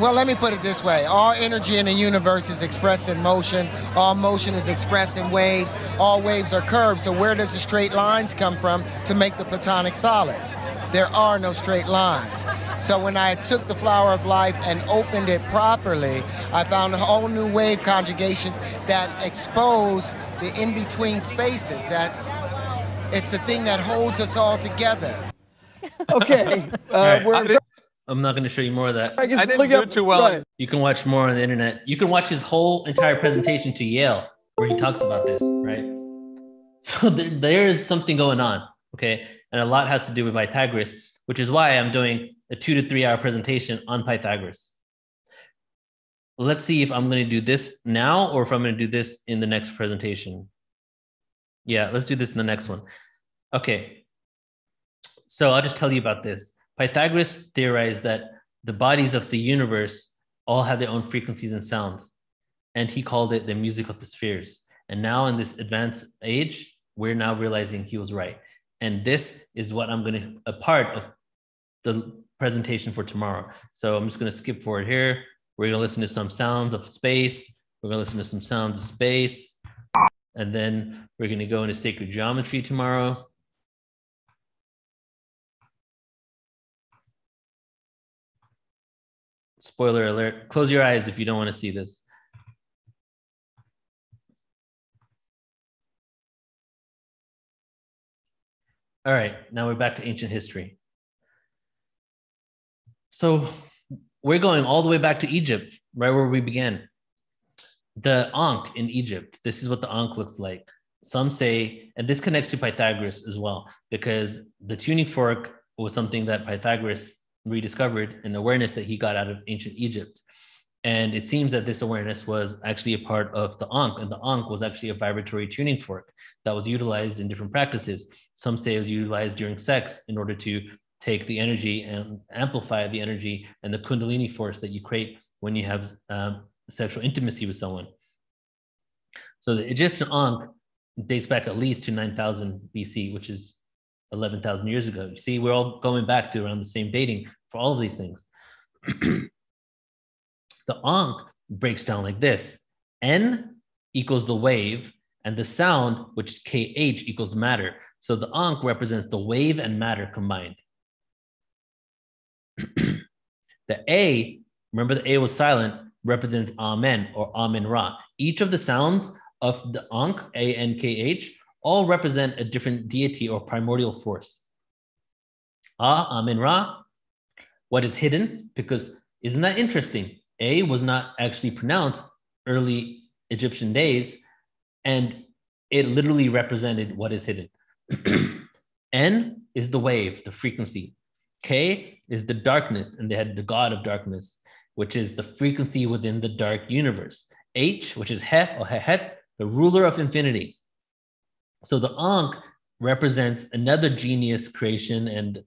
Well, let me put it this way. All energy in the universe is expressed in motion. All motion is expressed in waves. All waves are curved. So where does the straight lines come from to make the platonic solids? There are no straight lines. So when I took the flower of life and opened it properly, I found a whole new wave conjugations that expose the in-between spaces. That's it's the thing that holds us all together. Okay. Uh, right. we're, I'm not going to show you more of that. I guess I didn't look do up, it too well. right. You can watch more on the internet. You can watch his whole entire presentation to Yale where he talks about this, right? So there, there is something going on, okay? And a lot has to do with Pythagoras, which is why I'm doing a two to three hour presentation on Pythagoras. Let's see if I'm going to do this now or if I'm going to do this in the next presentation. Yeah, let's do this in the next one. Okay. So I'll just tell you about this. Pythagoras theorized that the bodies of the universe all have their own frequencies and sounds. And he called it the music of the spheres. And now in this advanced age, we're now realizing he was right. And this is what I'm going to, a part of the presentation for tomorrow. So I'm just going to skip forward here. We're going to listen to some sounds of space. We're going to listen to some sounds of space. And then we're going to go into sacred geometry tomorrow. Spoiler alert, close your eyes if you don't want to see this. All right, now we're back to ancient history. So we're going all the way back to Egypt, right where we began. The Ankh in Egypt, this is what the Ankh looks like. Some say, and this connects to Pythagoras as well, because the tuning fork was something that Pythagoras rediscovered an awareness that he got out of ancient Egypt. And it seems that this awareness was actually a part of the Ankh, and the Ankh was actually a vibratory tuning fork that was utilized in different practices. Some say it was utilized during sex in order to take the energy and amplify the energy and the Kundalini force that you create when you have um, sexual intimacy with someone. So the Egyptian Ankh dates back at least to 9000 BC, which is 11,000 years ago. You see, we're all going back to around the same dating for all of these things. the Ankh breaks down like this N equals the wave, and the sound, which is KH, equals matter. So the Ankh represents the wave and matter combined. the A, remember the A was silent, represents Amen or Amen Ra. Each of the sounds of the Ankh, A N K H, all represent a different deity or primordial force. Ah, Amen Ra, what is hidden? Because isn't that interesting? A was not actually pronounced early Egyptian days, and it literally represented what is hidden. N is the wave, the frequency. K is the darkness, and they had the god of darkness, which is the frequency within the dark universe. H, which is He or Hehet, the ruler of infinity. So the Ankh represents another genius creation and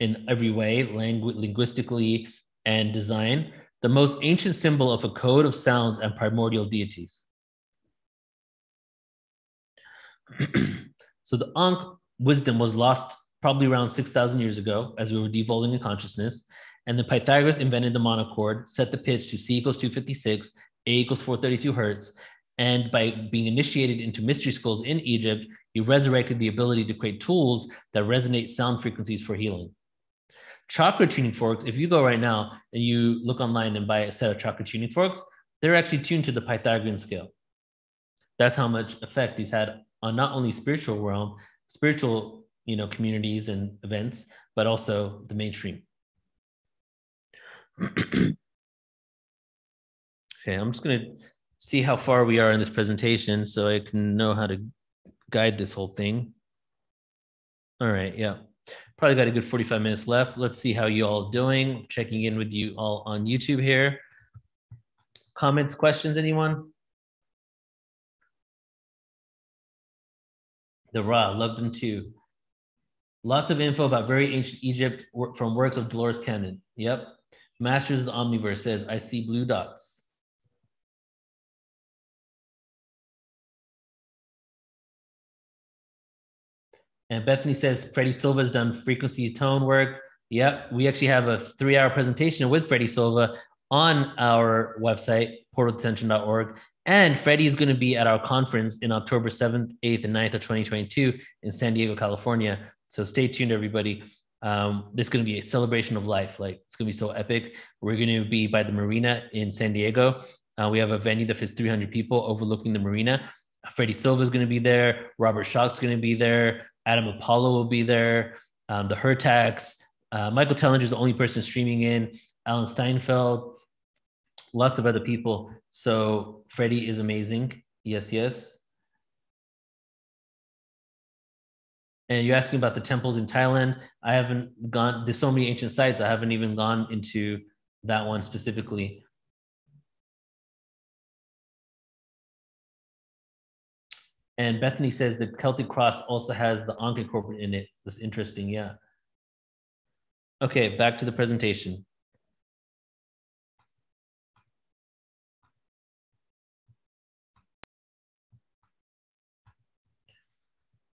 in every way, langu- linguistically and design, the most ancient symbol of a code of sounds and primordial deities. so the Ankh wisdom was lost probably around 6,000 years ago as we were devolving in consciousness. And then Pythagoras invented the monochord, set the pitch to C equals 256, A equals 432 hertz. And by being initiated into mystery schools in Egypt, he resurrected the ability to create tools that resonate sound frequencies for healing. Chakra tuning forks, if you go right now and you look online and buy a set of chakra tuning forks, they're actually tuned to the Pythagorean scale. That's how much effect he's had on not only spiritual realm, spiritual you know, communities and events, but also the mainstream. okay, I'm just gonna see how far we are in this presentation so I can know how to guide this whole thing. All right, yeah. Probably got a good 45 minutes left. Let's see how you all doing. Checking in with you all on YouTube here. Comments, questions, anyone? The Ra, loved them too. Lots of info about very ancient Egypt from works of Dolores Cannon. Yep. Masters of the Omniverse says, I see blue dots. And Bethany says, Freddie Silva has done frequency tone work. Yep. We actually have a three hour presentation with Freddie Silva on our website, portaltoascension.org. And Freddie is going to be at our conference in October 7th, 8th, and 9th of 2022 in San Diego, California. So stay tuned, everybody. Um, this is going to be a celebration of life. Like it's going to be so epic. We're going to be by the marina in San Diego. Uh, we have a venue that fits 300 people overlooking the marina. Freddie Silva is going to be there. Robert Schoch's going to be there. Adam Apollo will be there. Um, the Hurtaks. Uh, Michael Tellinger is the only person streaming in. Alan Steinfeld. Lots of other people. So Freddie is amazing. Yes, yes. And you're asking about the temples in Thailand. I haven't gone, there's so many ancient sites. I haven't even gone into that one specifically. And Bethany says the Celtic cross also has the Ankh incorporated in it. That's interesting. Yeah. Okay, back to the presentation.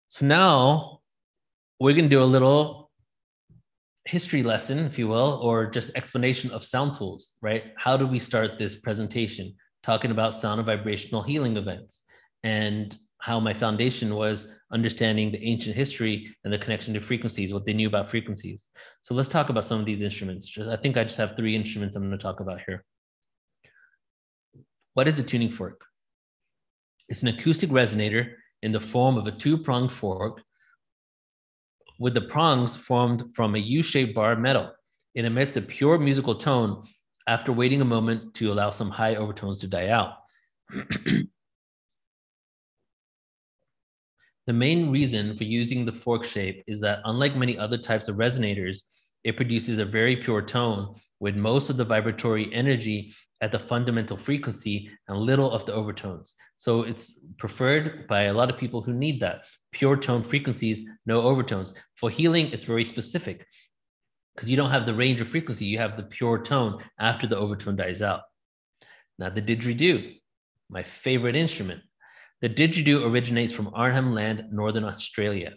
So now we're going to do a little history lesson, if you will, or just explanation of sound tools, right? How do we start this presentation? Talking about sound and vibrational healing events and how my foundation was understanding the ancient history and the connection to frequencies, what they knew about frequencies. So let's talk about some of these instruments. Just, I think I just have three instruments I'm going to talk about here. What is a tuning fork? It's an acoustic resonator in the form of a two-pronged fork with the prongs formed from a U-shaped bar of metal. It emits a pure musical tone after waiting a moment to allow some high overtones to die out. the main reason for using the fork shape is that unlike many other types of resonators, it produces a very pure tone with most of the vibratory energy at the fundamental frequency and little of the overtones. So it's preferred by a lot of people who need that pure tone frequencies, no overtones. For healing, it's very specific because you don't have the range of frequency, you have the pure tone after the overtone dies out. Now, the didgeridoo, my favorite instrument. The didgeridoo originates from Arnhem Land, Northern Australia,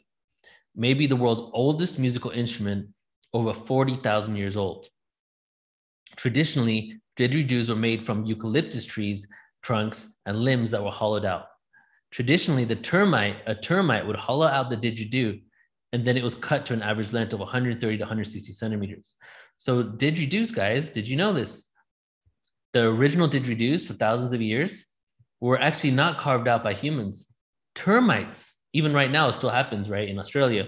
maybe the world's oldest musical instrument over 40,000 years old. Traditionally, didgeridoos were made from eucalyptus trees, trunks, and limbs that were hollowed out. Traditionally, the termite, a termite would hollow out the didgeridoo, and then it was cut to an average length of 130 to 160 centimeters. So didgeridoos, guys, did you know this? The original didgeridoos for thousands of years were actually not carved out by humans. Termites, even right now, it still happens, right, in Australia,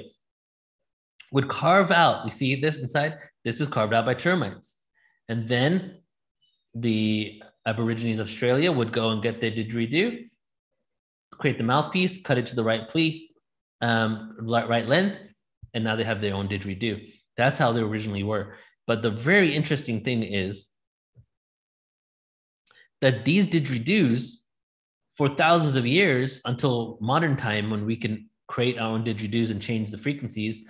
would carve out, you see this inside? This is carved out by termites. And then the Aborigines of Australia would go and get their didgeridoo, create the mouthpiece, cut it to the right place, um, right length, and now they have their own didgeridoo. That's how they originally were. But the very interesting thing is that these didgeridoos, for thousands of years until modern time, when we can create our own didgeridoos and change the frequencies,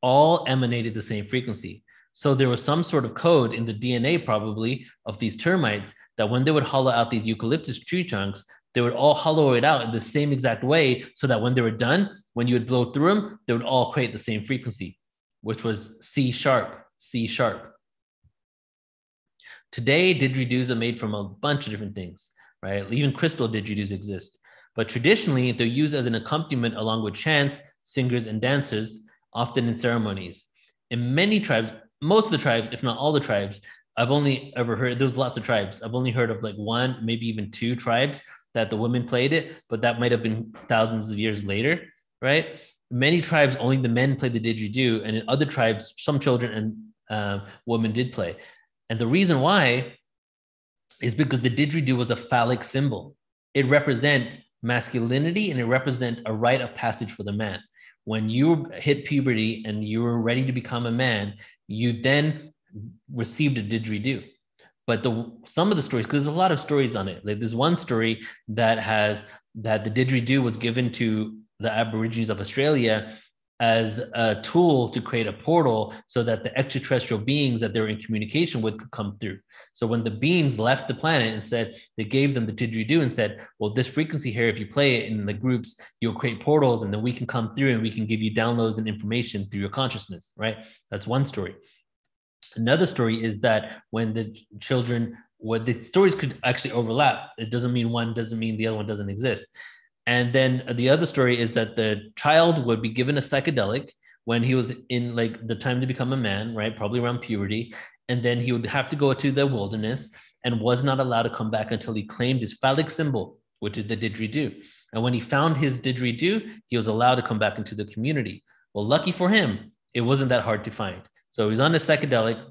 all emanated the same frequency. So there was some sort of code in the DNA, probably, of these termites that when they would hollow out these eucalyptus tree trunks, they would all hollow it out in the same exact way so that when they were done, when you would blow through them, they would all create the same frequency, which was C sharp, C sharp. Today, didgeridoos are made from a bunch of different things, right? Even crystal didgeridoos exist. But traditionally, they're used as an accompaniment along with chants, singers, and dancers often in ceremonies. In many tribes, most of the tribes, if not all the tribes, I've only ever heard, there's lots of tribes. I've only heard of like one, maybe even two tribes that the women played it, but that might have been thousands of years later, right? Many tribes, only the men played the didgeridoo, and in other tribes, some children and uh, women did play. And the reason why is because the didgeridoo was a phallic symbol. It represent masculinity and it represent a rite of passage for the man when you hit puberty and you were ready to become a man, you then received a didgeridoo. But the some of the stories, because there's a lot of stories on it. Like there's one story that has that the didgeridoo was given to the Aborigines of Australia as a tool to create a portal so that the extraterrestrial beings that they were in communication with could come through. So when the beings left the planet and said they gave them the didgeridoo and said, "Well, this frequency here, if you play it in the groups, you'll create portals, and then we can come through and we can give you downloads and information through your consciousness." Right? That's one story. Another story is that when the children, what the stories could actually overlap. It doesn't mean one doesn't mean the other one doesn't exist. And then the other story is that the child would be given a psychedelic when he was in like the time to become a man, right? Probably around puberty. And then he would have to go to the wilderness and was not allowed to come back until he claimed his phallic symbol, which is the didgeridoo. And when he found his didgeridoo, he was allowed to come back into the community. Well, lucky for him, it wasn't that hard to find. So he's on a psychedelic,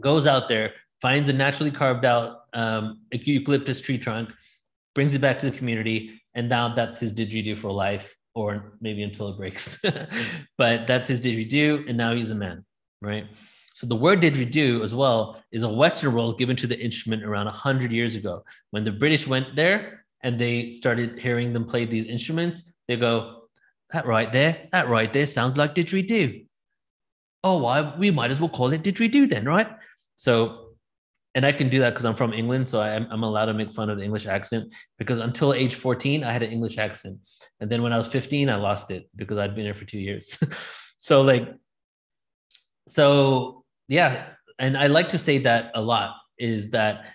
goes out there, finds a naturally carved out um, eucalyptus tree trunk, brings it back to the community, and now that's his didgeridoo for life, or maybe until it breaks. but that's his didgeridoo, and now he's a man, right? So the word didgeridoo as well is a Western role given to the instrument around 100 years ago. When the British went there and they started hearing them play these instruments, they go, that right there, that right there sounds like didgeridoo. Oh, why we might as well call it didgeridoo then, right? So and I can do that because I'm from England, so I'm, I'm allowed to make fun of the English accent. Because until age 14, I had an English accent, and then when I was 15, I lost it because I'd been here for two years. so like, so yeah, and I like to say that a lot is that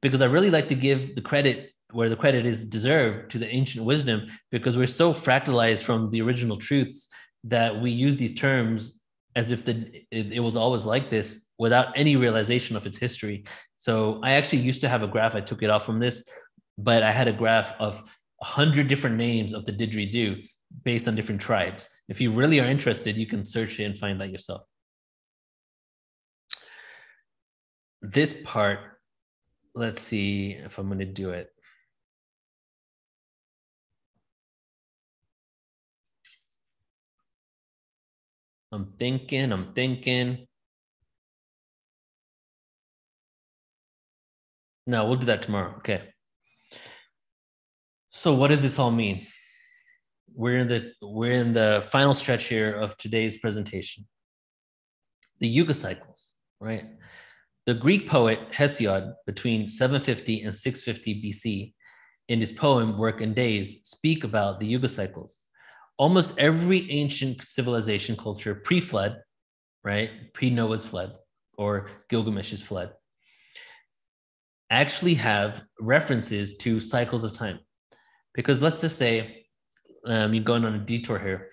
because I really like to give the credit where the credit is deserved to the ancient wisdom because we're so fractalized from the original truths that we use these terms as if the it, it was always like this without any realization of its history. So I actually used to have a graph. I took it off from this, but I had a graph of a hundred different names of the didgeridoo based on different tribes. If you really are interested, you can search it and find that yourself. This part, let's see if I'm going to do it. I'm thinking, I'm thinking. No, we'll do that tomorrow. Okay. So what does this all mean? We're in the we're in the final stretch here of today's presentation. The Yuga cycles, right? The Greek poet Hesiod, between 750 and 650 BC, in his poem Work and Days, speak about the Yuga cycles. Almost every ancient civilization culture pre-flood, right, pre-Noah's flood or Gilgamesh's flood, actually have references to cycles of time. Because let's just say um, you're going on a detour here.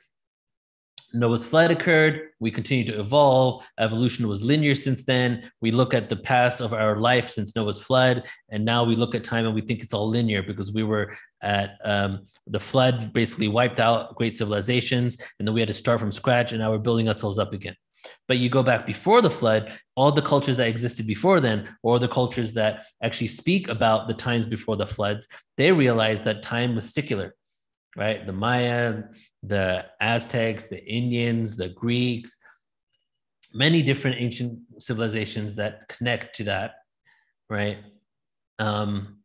Noah's flood occurred. We continue to evolve. Evolution was linear since then. We look at the past of our life since Noah's flood, and now we look at time and we think it's all linear because we were at um, the flood, basically wiped out great civilizations, and then we had to start from scratch, and now we're building ourselves up again. But you go back before the flood, all the cultures that existed before then, or the cultures that actually speak about the times before the floods, they realized that time was secular, right? The Maya, the Aztecs, the Indians, the Greeks, many different ancient civilizations that connect to that, right? Um,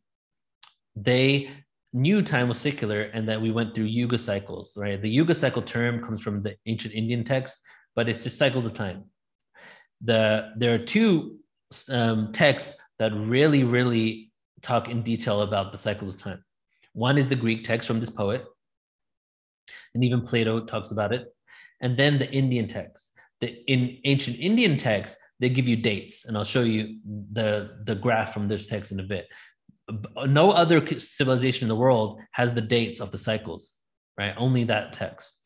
they knew time was secular and that we went through yuga cycles, right? The yuga cycle term comes from the ancient Indian text but it's just cycles of time. The there are two um, texts that really, really talk in detail about the cycles of time. One is the Greek text from this poet, and even Plato talks about it, and then the Indian text. The in ancient Indian texts, they give you dates, and I'll show you the the graph from this text in a bit. No other civilization in the world has the dates of the cycles, right? Only that text.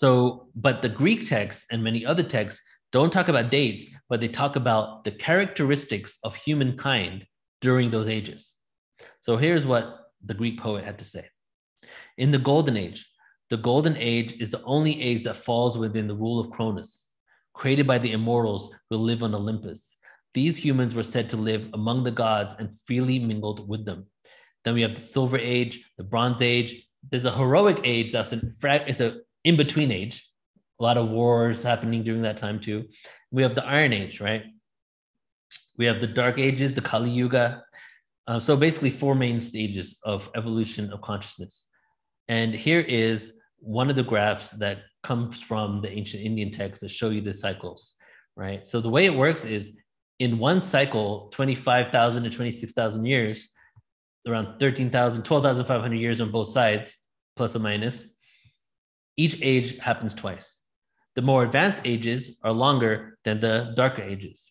So, but the Greek text and many other texts don't talk about dates, but they talk about the characteristics of humankind during those ages. So here's what the Greek poet had to say. In the Golden Age, the Golden Age is the only age that falls within the rule of Cronus, created by the immortals who live on Olympus. These humans were said to live among the gods and freely mingled with them. Then we have the Silver Age, the Bronze Age. There's a heroic age that's fact it's a in between age, a lot of wars happening during that time too. We have the Iron Age, right? We have the Dark Ages, the Kali Yuga. Uh, so basically, four main stages of evolution of consciousness. And here is one of the graphs that comes from the ancient Indian texts that show you the cycles, right? So the way it works is in one cycle, 25,000 to 26,000 years, around 13,000, 12,500 years on both sides, plus or minus, each age happens twice. The more advanced ages are longer than the darker ages.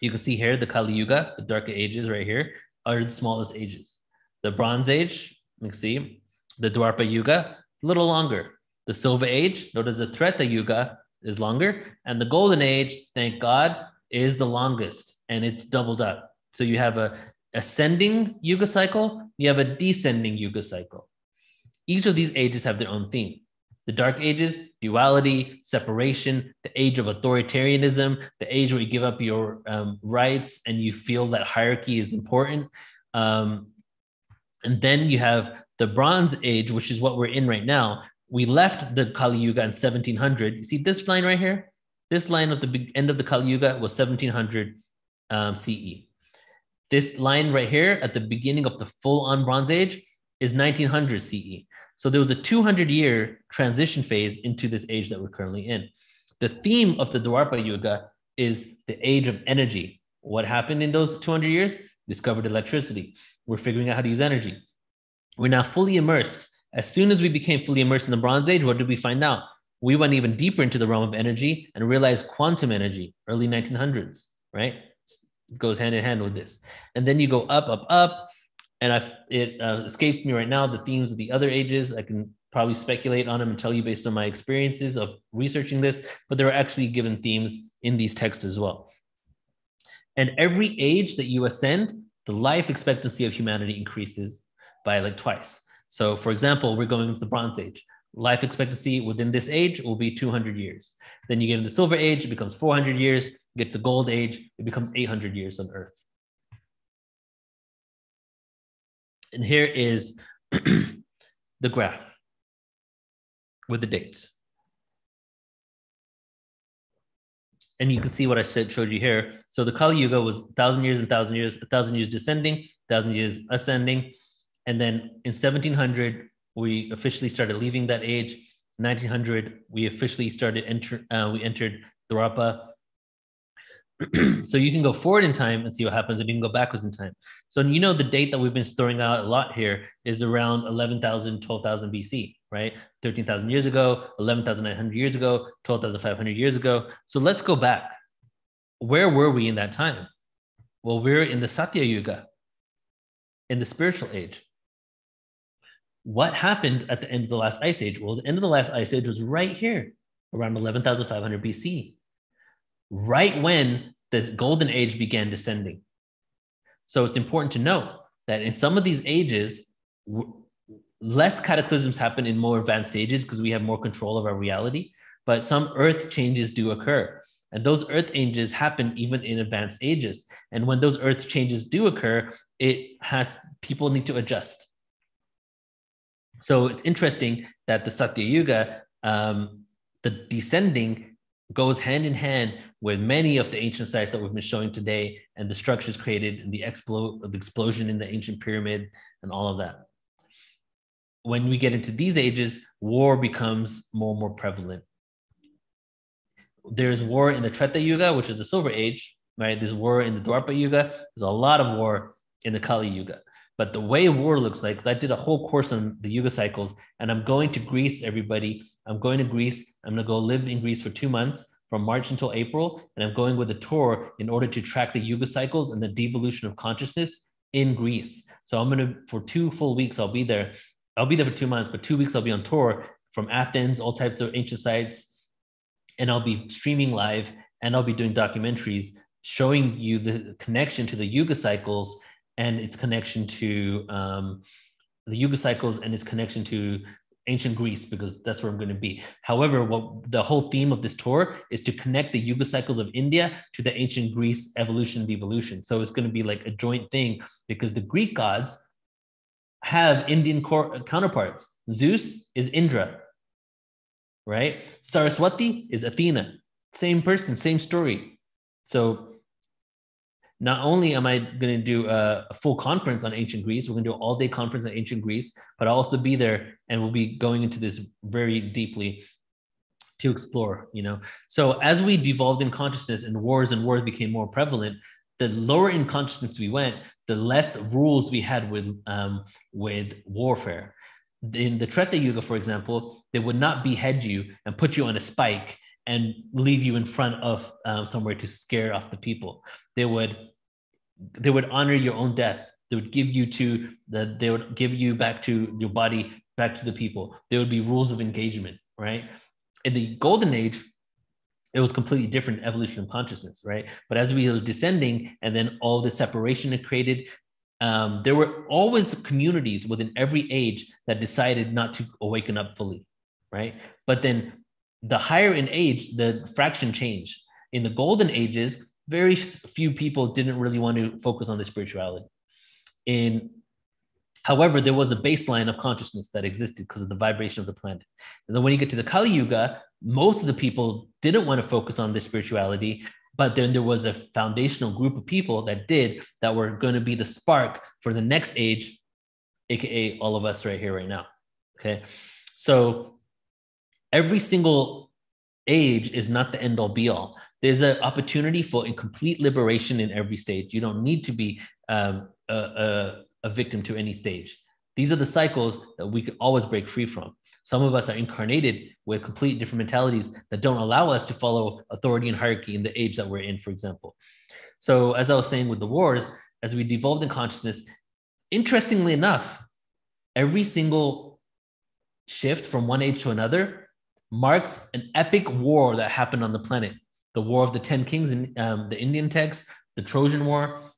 You can see here the Kali Yuga, the darker ages right here, are the smallest ages. The Bronze Age, you can see, the Dwapara Yuga, a little longer. The Silver Age, notice the Treta Yuga is longer, and the Golden Age, thank God, is the longest, and it's doubled up. So you have a ascending Yuga cycle, you have a descending Yuga cycle. Each of these ages have their own theme. The Dark Ages, duality, separation, the age of authoritarianism, the age where you give up your um, rights and you feel that hierarchy is important. Um, and then you have the Bronze Age, which is what we're in right now. We left the Kali Yuga in 1700. You see this line right here? This line of the end of the Kali Yuga was 1700 um, CE. This line right here at the beginning of the full on Bronze Age is 1900 CE. So there was a 200 year transition phase into this age that we're currently in. The theme of the Dwapara Yuga is the age of energy. What happened in those 200 years? Discovered electricity. We're figuring out how to use energy. We're now fully immersed. As soon as we became fully immersed in the Bronze Age, what did we find out? We went even deeper into the realm of energy and realized quantum energy, early 1900s, right? Goes hand in hand with this. And then you go up, up, up, and I, it uh, escapes me right now the themes of the other ages. I can probably speculate on them and tell you based on my experiences of researching this, but there are actually given themes in these texts as well. And every age that you ascend, the life expectancy of humanity increases by like twice. So, for example, we're going into the Bronze Age. Life expectancy within this age will be 200 years. Then you get into the Silver Age, it becomes 400 years. You get to the Gold Age, it becomes 800 years on Earth. And here is the graph with the dates. And you can see what I said, showed you here. So the Kali Yuga was 1,000 years and 1,000 years, 1,000 years descending, 1,000 years ascending. And then in 1700, we officially started leaving that age. 1900, we officially started enter, uh, we entered Dwapara so you can go forward in time and see what happens, and you can go backwards in time. So you know the date that we've been throwing out a lot here is around 11,000, 12,000 BC, right? 13,000 years ago, 11,900 years ago, 12,500 years ago. So let's go back. Where were we in that time? Well, we're in the Satya Yuga, in the spiritual age. What happened at the end of the last ice age? Well, the end of the last ice age was right here, around 11,500 BC right when the golden age began descending. So it's important to note that in some of these ages, less cataclysms happen in more advanced stages because we have more control of our reality, but some earth changes do occur. And those earth changes happen even in advanced ages. And when those earth changes do occur, it has people need to adjust. So it's interesting that the Satya Yuga, um, the descending goes hand in hand with many of the ancient sites that we've been showing today and the structures created and the, explo- the explosion in the ancient pyramid and all of that. When we get into these ages, war becomes more and more prevalent. There's war in the Treta Yuga, which is the Silver Age, right? There's war in the Dwapara Yuga. There's a lot of war in the Kali Yuga. But the way war looks like, I did a whole course on the Yuga cycles, and I'm going to Greece, everybody. I'm going to Greece. I'm going to go live in Greece for two months from March until April, and I'm going with a tour in order to track the Yuga cycles and the devolution of consciousness in Greece. So I'm gonna for two full weeks I'll be there. I'll be there for two months, but two weeks I'll be on tour from Athens, all types of ancient sites, and I'll be streaming live and I'll be doing documentaries showing you the connection to the Yuga cycles and its connection to um, the Yuga cycles and its connection to ancient Greece because that's where I'm going to be. However, what the whole theme of this tour is to connect the Yuga cycles of India to the ancient Greece evolution devolution. So it's going to be like a joint thing because the Greek gods have Indian counterparts. Zeus is Indra, right? Saraswati is Athena. Same person, same story. So not only am I going to do a, a, full conference on ancient Greece, we're going to do an all day conference on ancient Greece, but I'll also be there and we'll be going into this very deeply to explore, you know. So as we devolved in consciousness and wars and wars became more prevalent, the lower in consciousness we went, the less rules we had with um, with warfare. In the Treta Yuga, for example, they would not behead you and put you on a spike and leave you in front of um, somewhere to scare off the people. They would they would honor your own death. They would give you to the they would give you back to your body back to the people. There would be rules of engagement, right? In the golden age, it was completely different evolution of consciousness, right? But as we were descending, and then all the separation it created, um, there were always communities within every age that decided not to awaken up fully, right? But then the higher in age, the fraction changed. In the golden ages, very few people didn't really want to focus on the spirituality. In However, there was a baseline of consciousness that existed because of the vibration of the planet. And then when you get to the Kali Yuga, most of the people didn't want to focus on the spirituality, but then there was a foundational group of people that did that were going to be the spark for the next age, aka all of us right here, right now. Okay. So every single age is not the end all be all. There's an opportunity for complete liberation in every stage. You don't need to be um, a, a, a victim to any stage. These are the cycles that we can always break free from. Some of us are incarnated with complete different mentalities that don't allow us to follow authority and hierarchy in the age that we're in, for example. So, as I was saying with the wars, as we devolved in consciousness, interestingly enough, every single shift from one age to another marks an epic war that happened on the planet. The War of the Ten Kings in um, the Indian text, the Trojan War.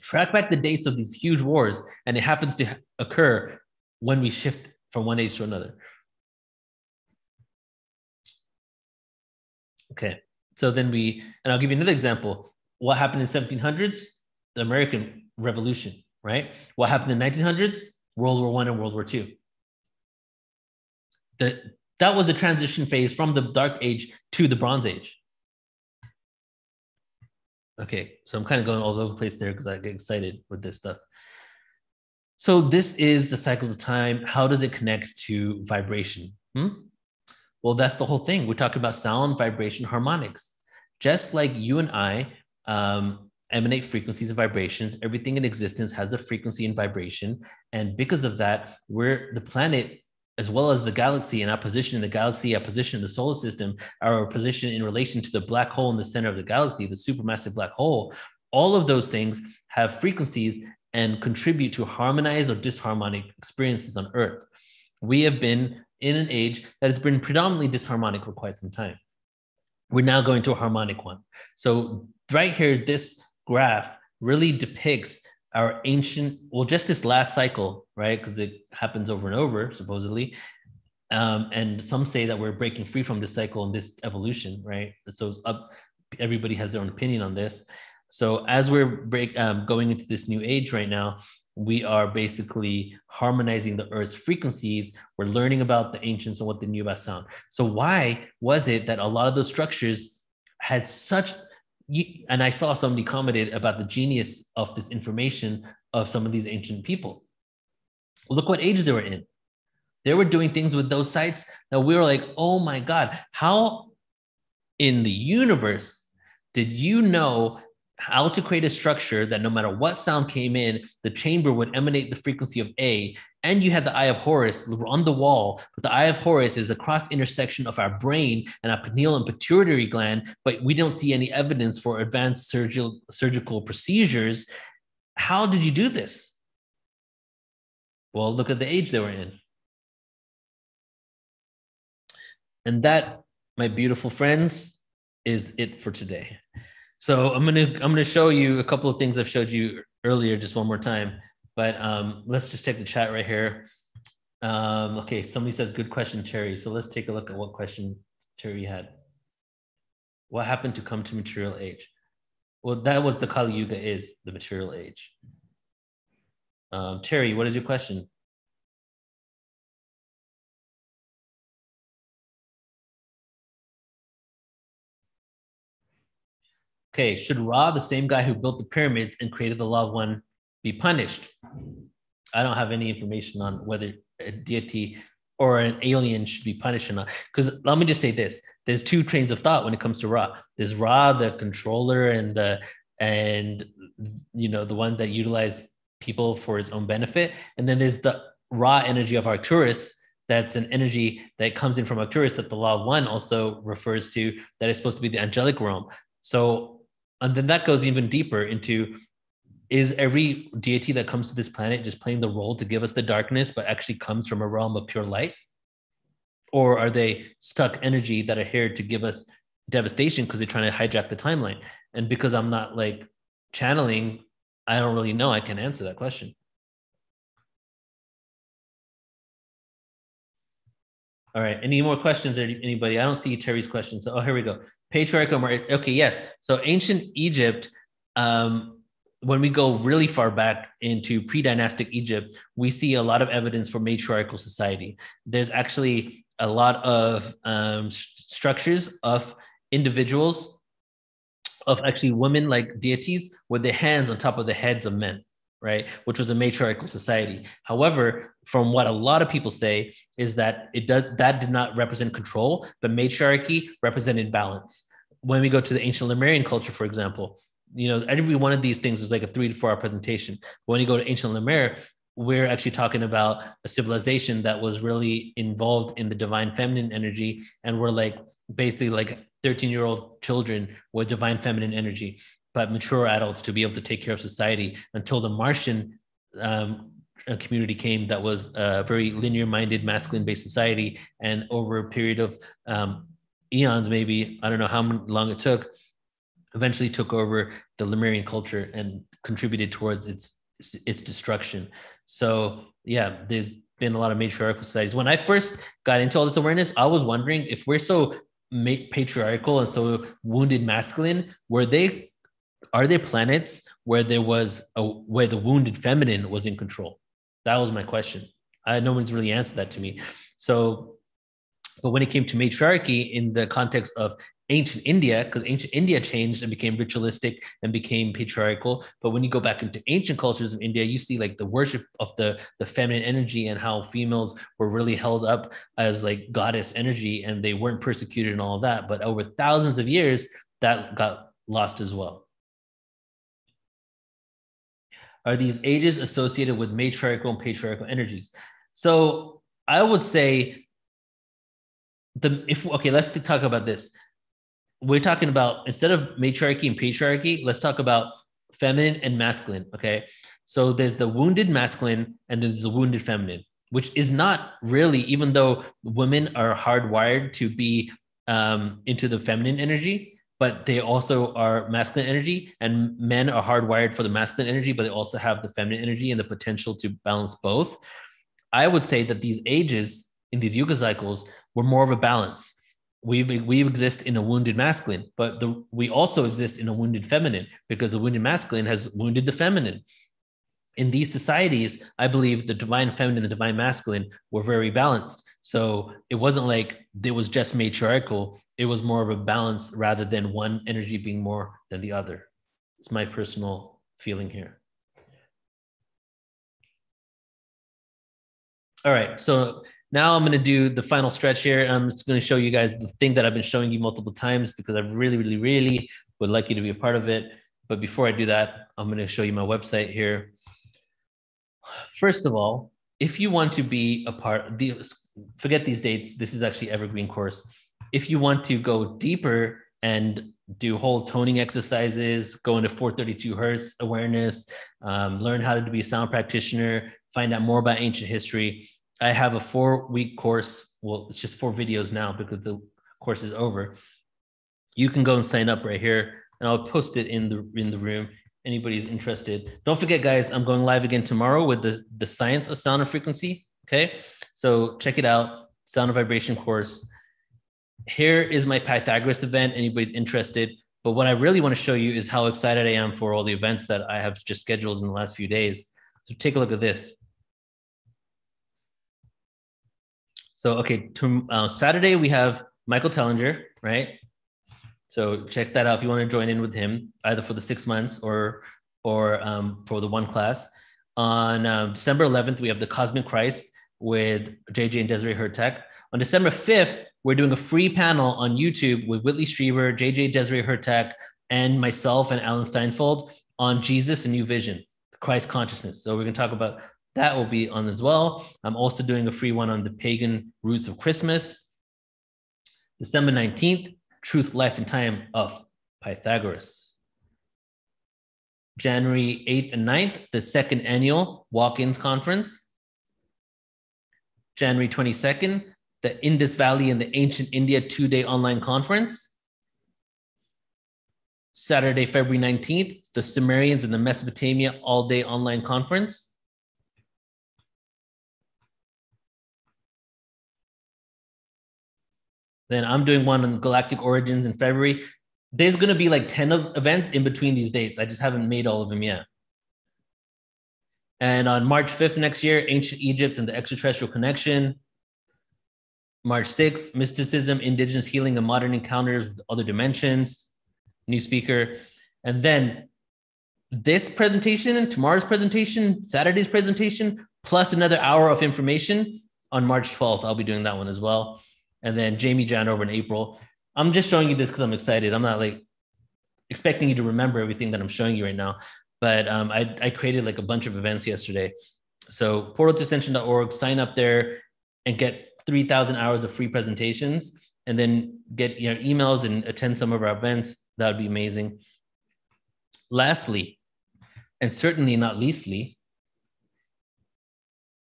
Track back the dates of these huge wars, and it happens to occur when we shift from one age to another. Okay, so then we, and I'll give you another example. What happened in 1700s? The American Revolution, right? What happened in 1900s? World War One and World War Two. The that was the transition phase from the dark age to the bronze age. Okay so i'm kind of going all over the place there because i get excited with this stuff. So this is the cycles of time. How does it connect to vibration? Hmm? well that's the whole thing. We're talking about sound vibration harmonics. Just like you and i um, emanate frequencies and vibrations everything in existence has a frequency and vibration. And because of that we're the planet as well as the galaxy and our position in the galaxy, our position in the solar system, our position in relation to the black hole in the center of the galaxy, the supermassive black hole, all of those things have frequencies and contribute to harmonized or disharmonic experiences on Earth. We have been in an age that has been predominantly disharmonic for quite some time. We're now going to a harmonic one. So, right here, this graph really depicts our ancient, well, just this last cycle, right? Because it happens over and over, supposedly. Um, and some say that we're breaking free from this cycle and this evolution, right? So up, everybody has their own opinion on this. So as we're break, um, going into this new age right now, we are basically harmonizing the Earth's frequencies. We're learning about the ancients and what they knew about sound. So why was it that a lot of those structures had such you, and I saw somebody commented about the genius of this information of some of these ancient people. Look what age they were in. They were doing things with those sites that we were like, oh my God, how in the universe did you know how to create a structure that no matter what sound came in, the chamber would emanate the frequency of A. And you had the eye of Horus on the wall, but the eye of Horus is a cross intersection of our brain and our pineal and pituitary gland, but we don't see any evidence for advanced surgical, surgical procedures. How did you do this? Well, look at the age they were in. And that, my beautiful friends, is it for today. So I'm gonna I'm gonna show you a couple of things I've showed you earlier, just one more time. But um, let's just take the chat right here. Um, okay, somebody says good question, Terry. So let's take a look at what question Terry had. What happened to come to material age? Well, that was the Kali Yuga is the material age. Um, Terry, what is your question? Okay, should Ra, the same guy who built the pyramids and created the law of one, be punished? I don't have any information on whether a deity or an alien should be punished or not. Because let me just say this: there's two trains of thought when it comes to Ra. There's Ra, the controller, and the and you know the one that utilized people for his own benefit, and then there's the Ra energy of Arcturus. That's an energy that comes in from Arcturus that the Law of One also refers to. That is supposed to be the angelic realm. So, and then that goes even deeper into is every deity that comes to this planet just playing the role to give us the darkness, but actually comes from a realm of pure light? Or are they stuck energy that are here to give us devastation because they're trying to hijack the timeline? And because I'm not like channeling, I don't really know. I can answer that question. All right. Any more questions? Anybody? I don't see Terry's question. So, oh, here we go. Patriarchal. Okay. Yes. So, ancient Egypt um, when we go really far back into pre-dynastic Egypt, we see a lot of evidence for matriarchal society. There's actually a lot of um, st- structures of individuals, of actually women like deities with their hands on top of the heads of men, right? Which was a matriarchal society. However, from what a lot of people say is that it does that did not represent control, but matriarchy represented balance. When we go to the ancient Lemurian culture, for example, you know, every one of these things is like a three to four hour presentation. When you go to ancient Lemuria, we're actually talking about a civilization that was really involved in the divine feminine energy. And we're like basically like 13 year old children with divine feminine energy, but mature adults to be able to take care of society until the Martian um, community came that was a very linear minded, masculine based society. And over a period of um, eons, maybe, I don't know how long it took, eventually took over the Lemurian culture and contributed towards its its destruction. So yeah, there's been a lot of matriarchal societies. When I first got into all this awareness, I was wondering if we're so patriarchal and so wounded masculine, were they are there planets where there was a where the wounded feminine was in control? That was my question. I, no one's really answered that to me. So, but when it came to matriarchy in the context of ancient India, because ancient India changed and became ritualistic and became patriarchal. But when you go back into ancient cultures of India, you see like the worship of the the feminine energy and how females were really held up as like goddess energy and they weren't persecuted and all that. But over thousands of years, that got lost as well. Are these ages associated with matriarchal and patriarchal energies? So I would say the if okay, let's talk about this we're talking about instead of matriarchy and patriarchy, let's talk about feminine and masculine. Okay. So there's the wounded masculine and then there's the wounded feminine, which is not really, even though women are hardwired to be um, into the feminine energy, but they also are masculine energy, and men are hardwired for the masculine energy, but they also have the feminine energy and the potential to balance both. I would say that these ages in these yuga cycles were more of a balance we we exist in a wounded masculine, but the, we also exist in a wounded feminine because the wounded masculine has wounded the feminine. In these societies, I believe the divine feminine and the divine masculine were very balanced. So it wasn't like it was just matriarchal. It was more of a balance rather than one energy being more than the other. It's my personal feeling here. All right. So now I'm going to do the final stretch here. And I'm just going to show you guys the thing that I've been showing you multiple times because I really, really, really would like you to be a part of it. But before I do that, I'm going to show you my website here. First of all, if you want to be a part, the, forget these dates. This is actually evergreen course. If you want to go deeper and do whole toning exercises, go into 432 hertz awareness, um, learn how to be a sound practitioner, find out more about ancient history, I have a four week course. Well, it's just four videos now because the course is over. You can go and sign up right here, and I'll post it in the in the room. Anybody's interested. Don't forget, guys. I'm going live again tomorrow with the the science of sound and frequency. Okay, so check it out. Sound and vibration course. Here is my Pythagoras event. Anybody's interested. But what I really want to show you is how excited I am for all the events that I have just scheduled in the last few days. So take a look at this. So, okay, to, uh, Saturday we have Michael Tellinger, right? So check that out if you want to join in with him, either for the six months or or um, for the one class. On um, December 11th, we have the Cosmic Christ with JJ and Desiree Hurtak. On December 5th, we're doing a free panel on YouTube with Whitley Strieber, JJ Desiree Hurtak, and myself and Alan Steinfeld on Jesus and New Vision, Christ consciousness. So we're going to talk about that will be on as well. I'm also doing a free one on the pagan roots of Christmas. December 19th, Truth, Life, and Time of Pythagoras. January 8th and 9th, the second annual Walk ins Conference. January 22nd, the Indus Valley and the Ancient India two day online conference. Saturday, February 19th, the Sumerians and the Mesopotamia all day online conference. Then I'm doing one on galactic origins in February. There's going to be like 10 of events in between these dates. I just haven't made all of them yet. And on March 5th next year, ancient Egypt and the extraterrestrial connection. March 6th, mysticism, indigenous healing, and modern encounters with other dimensions. New speaker. And then this presentation tomorrow's presentation, Saturday's presentation, plus another hour of information on March 12th. I'll be doing that one as well and then Jamie John Janover in April. I'm just showing you this because I'm excited. I'm not like expecting you to remember everything that I'm showing you right now, but um, I, I created like a bunch of events yesterday. So portaltoascension.org, sign up there and get 3,000 hours of free presentations and then get your emails and attend some of our events. That would be amazing. Lastly, and certainly not leastly,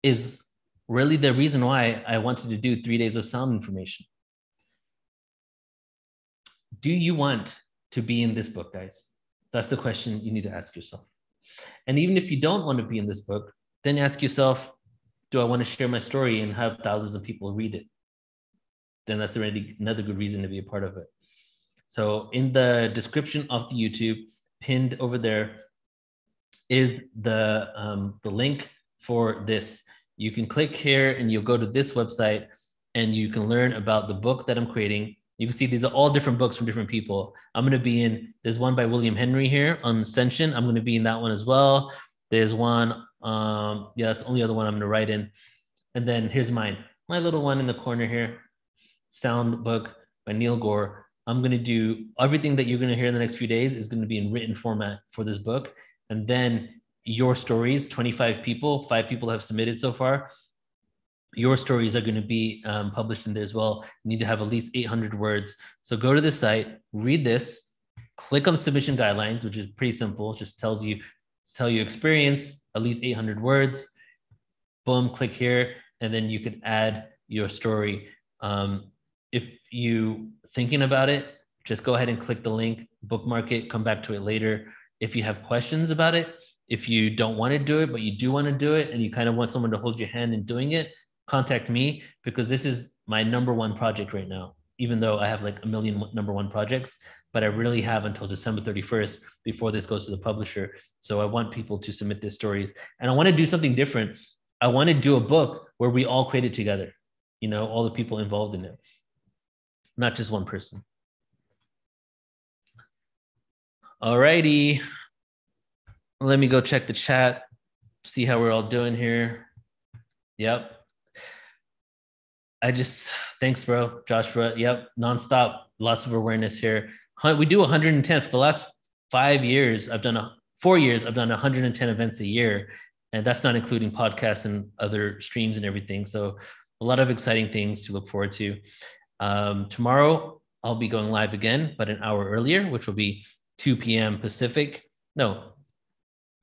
is really the reason why I wanted to do three days of sound information. Do you want to be in this book, guys? That's the question you need to ask yourself. And even if you don't want to be in this book, then ask yourself, do I want to share my story and have thousands of people read it? Then that's already another good reason to be a part of it. So in the description of the YouTube, pinned over there, is the um, the link for this you can click here and you'll go to this website and you can learn about the book that I'm creating. You can see these are all different books from different people. I'm going to be in, there's one by William Henry here on Ascension. I'm going to be in that one as well. There's one, um, yeah, that's the only other one I'm going to write in. And then here's mine, my little one in the corner here, Sound Book by Neil Gaur. I'm going to do everything that you're going to hear in the next few days is going to be in written format for this book. And then your stories 25 people five people have submitted so far your stories are going to be um, published in there as well. You need to have at least 800 words. So go to the site read this click on the submission guidelines which is pretty simple. It just tells you tell your experience at least 800 words. Boom click here and then you can add your story. Um, if you thinking about it just go ahead and click the link bookmark it come back to it later. If you have questions about it if you don't want to do it, but you do want to do it and you kind of want someone to hold your hand in doing it, contact me because this is my number one project right now. Even though I have like a million number one projects, but I really have until December 31st before this goes to the publisher. So I want people to submit their stories and I want to do something different. I want to do a book where we all create it together, you know, all the people involved in it, not just one person. All righty. Let me go check the chat, see how we're all doing here. Yep. I just, thanks, bro. Joshua. Yep. Nonstop. Lots of awareness here. We do 110 for the last five years. I've done a, four years. I've done 110 events a year. And that's not including podcasts and other streams and everything. So a lot of exciting things to look forward to. Um, tomorrow, I'll be going live again, but an hour earlier, which will be 2 p.m. Pacific. No,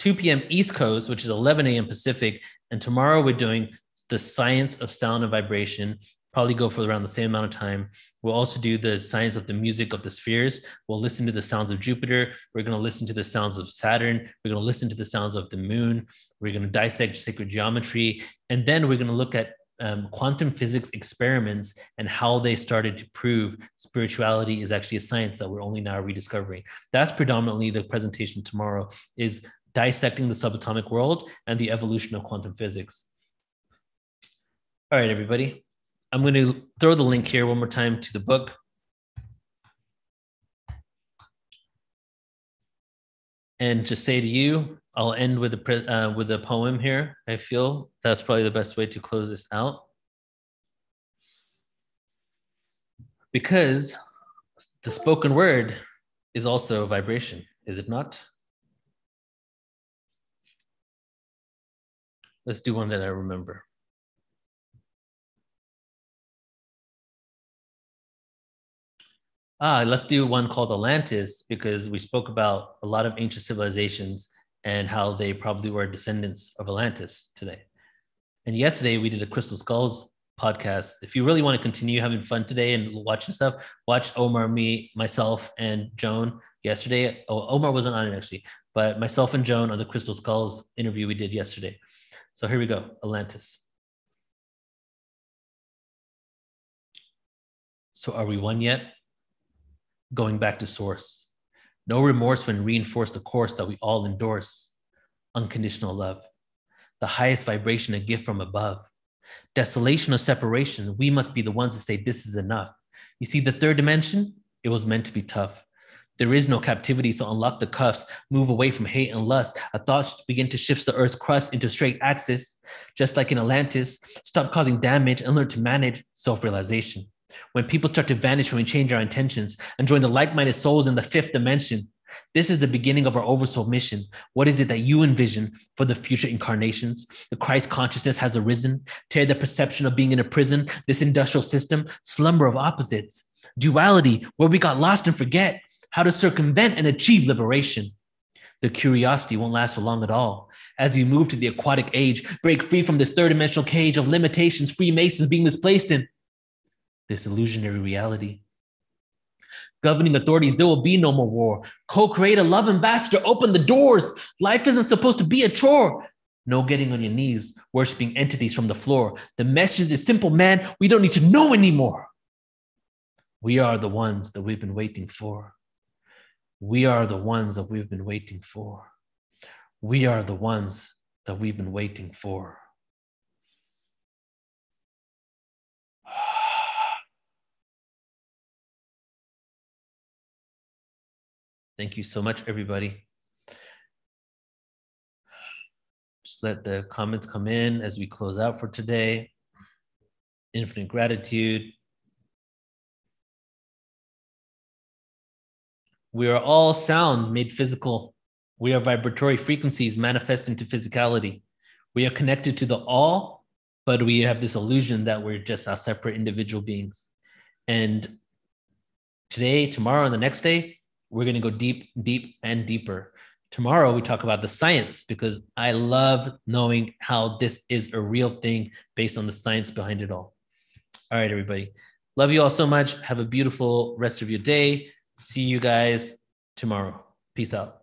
2 p.m. East Coast, which is 11 a.m. Pacific. And tomorrow we're doing the science of sound and vibration, probably go for around the same amount of time. We'll also do the science of the music of the spheres. We'll listen to the sounds of Jupiter. We're going to listen to the sounds of Saturn. We're going to listen to the sounds of the moon. We're going to dissect sacred geometry. And then we're going to look at um, quantum physics experiments and how they started to prove spirituality is actually a science that we're only now rediscovering. That's predominantly the presentation tomorrow is dissecting the subatomic world and the evolution of quantum physics. All right, everybody. I'm going to throw the link here one more time to the book. And to say to you, I'll end with a uh, with a poem here. I feel that's probably the best way to close this out. Because the spoken word is also vibration, is it not? Let's do one that I remember. Ah, let's do one called Atlantis because we spoke about a lot of ancient civilizations and how they probably were descendants of Atlantis today. And yesterday we did a Crystal Skulls podcast. If you really want to continue having fun today and watching stuff, watch Omar, me, myself, and Joan yesterday. Oh, Omar wasn't on it actually, but myself and Joan on the Crystal Skulls interview we did yesterday. So here we go Atlantis. So are we one yet? Going back to source. No remorse when reinforce the course that we all endorse. Unconditional love, the highest vibration, a gift from above. Desolation or separation, we must be the ones to say this is enough. You see, the third dimension, it was meant to be tough. There is no captivity, so unlock the cuffs, move away from hate and lust. A thought begin to shift the earth's crust into straight axis, just like in Atlantis. Stop causing damage and learn to manage self realization. When people start to vanish when we change our intentions and join the like minded souls in the fifth dimension, this is the beginning of our oversoul mission. What is it that you envision for the future incarnations? The Christ consciousness has arisen. Tear the perception of being in a prison, this industrial system, slumber of opposites, duality, where we got lost and forget how to circumvent and achieve liberation. The curiosity won't last for long at all. As we move to the aquatic age, break free from this third dimensional cage of limitations Freemasons being misplaced in this illusionary reality. Governing authorities, there will be no more war. Co create a love ambassador, open the doors. Life isn't supposed to be a chore. No getting on your knees, worshiping entities from the floor. The message is simple, man. We don't need to know anymore. We are the ones that we've been waiting for. We are the ones that we've been waiting for. We are the ones that we've been waiting for. Thank you so much, everybody. Just let the comments come in as we close out for today. Infinite gratitude. We are all sound made physical. We are vibratory frequencies manifest into physicality. We are connected to the all, but we have this illusion that we're just our separate individual beings. And today, tomorrow, and the next day, we're going to go deep, deep, and deeper. Tomorrow, we talk about the science because I love knowing how this is a real thing based on the science behind it all. All right, everybody. Love you all so much. Have a beautiful rest of your day. See you guys tomorrow. Peace out.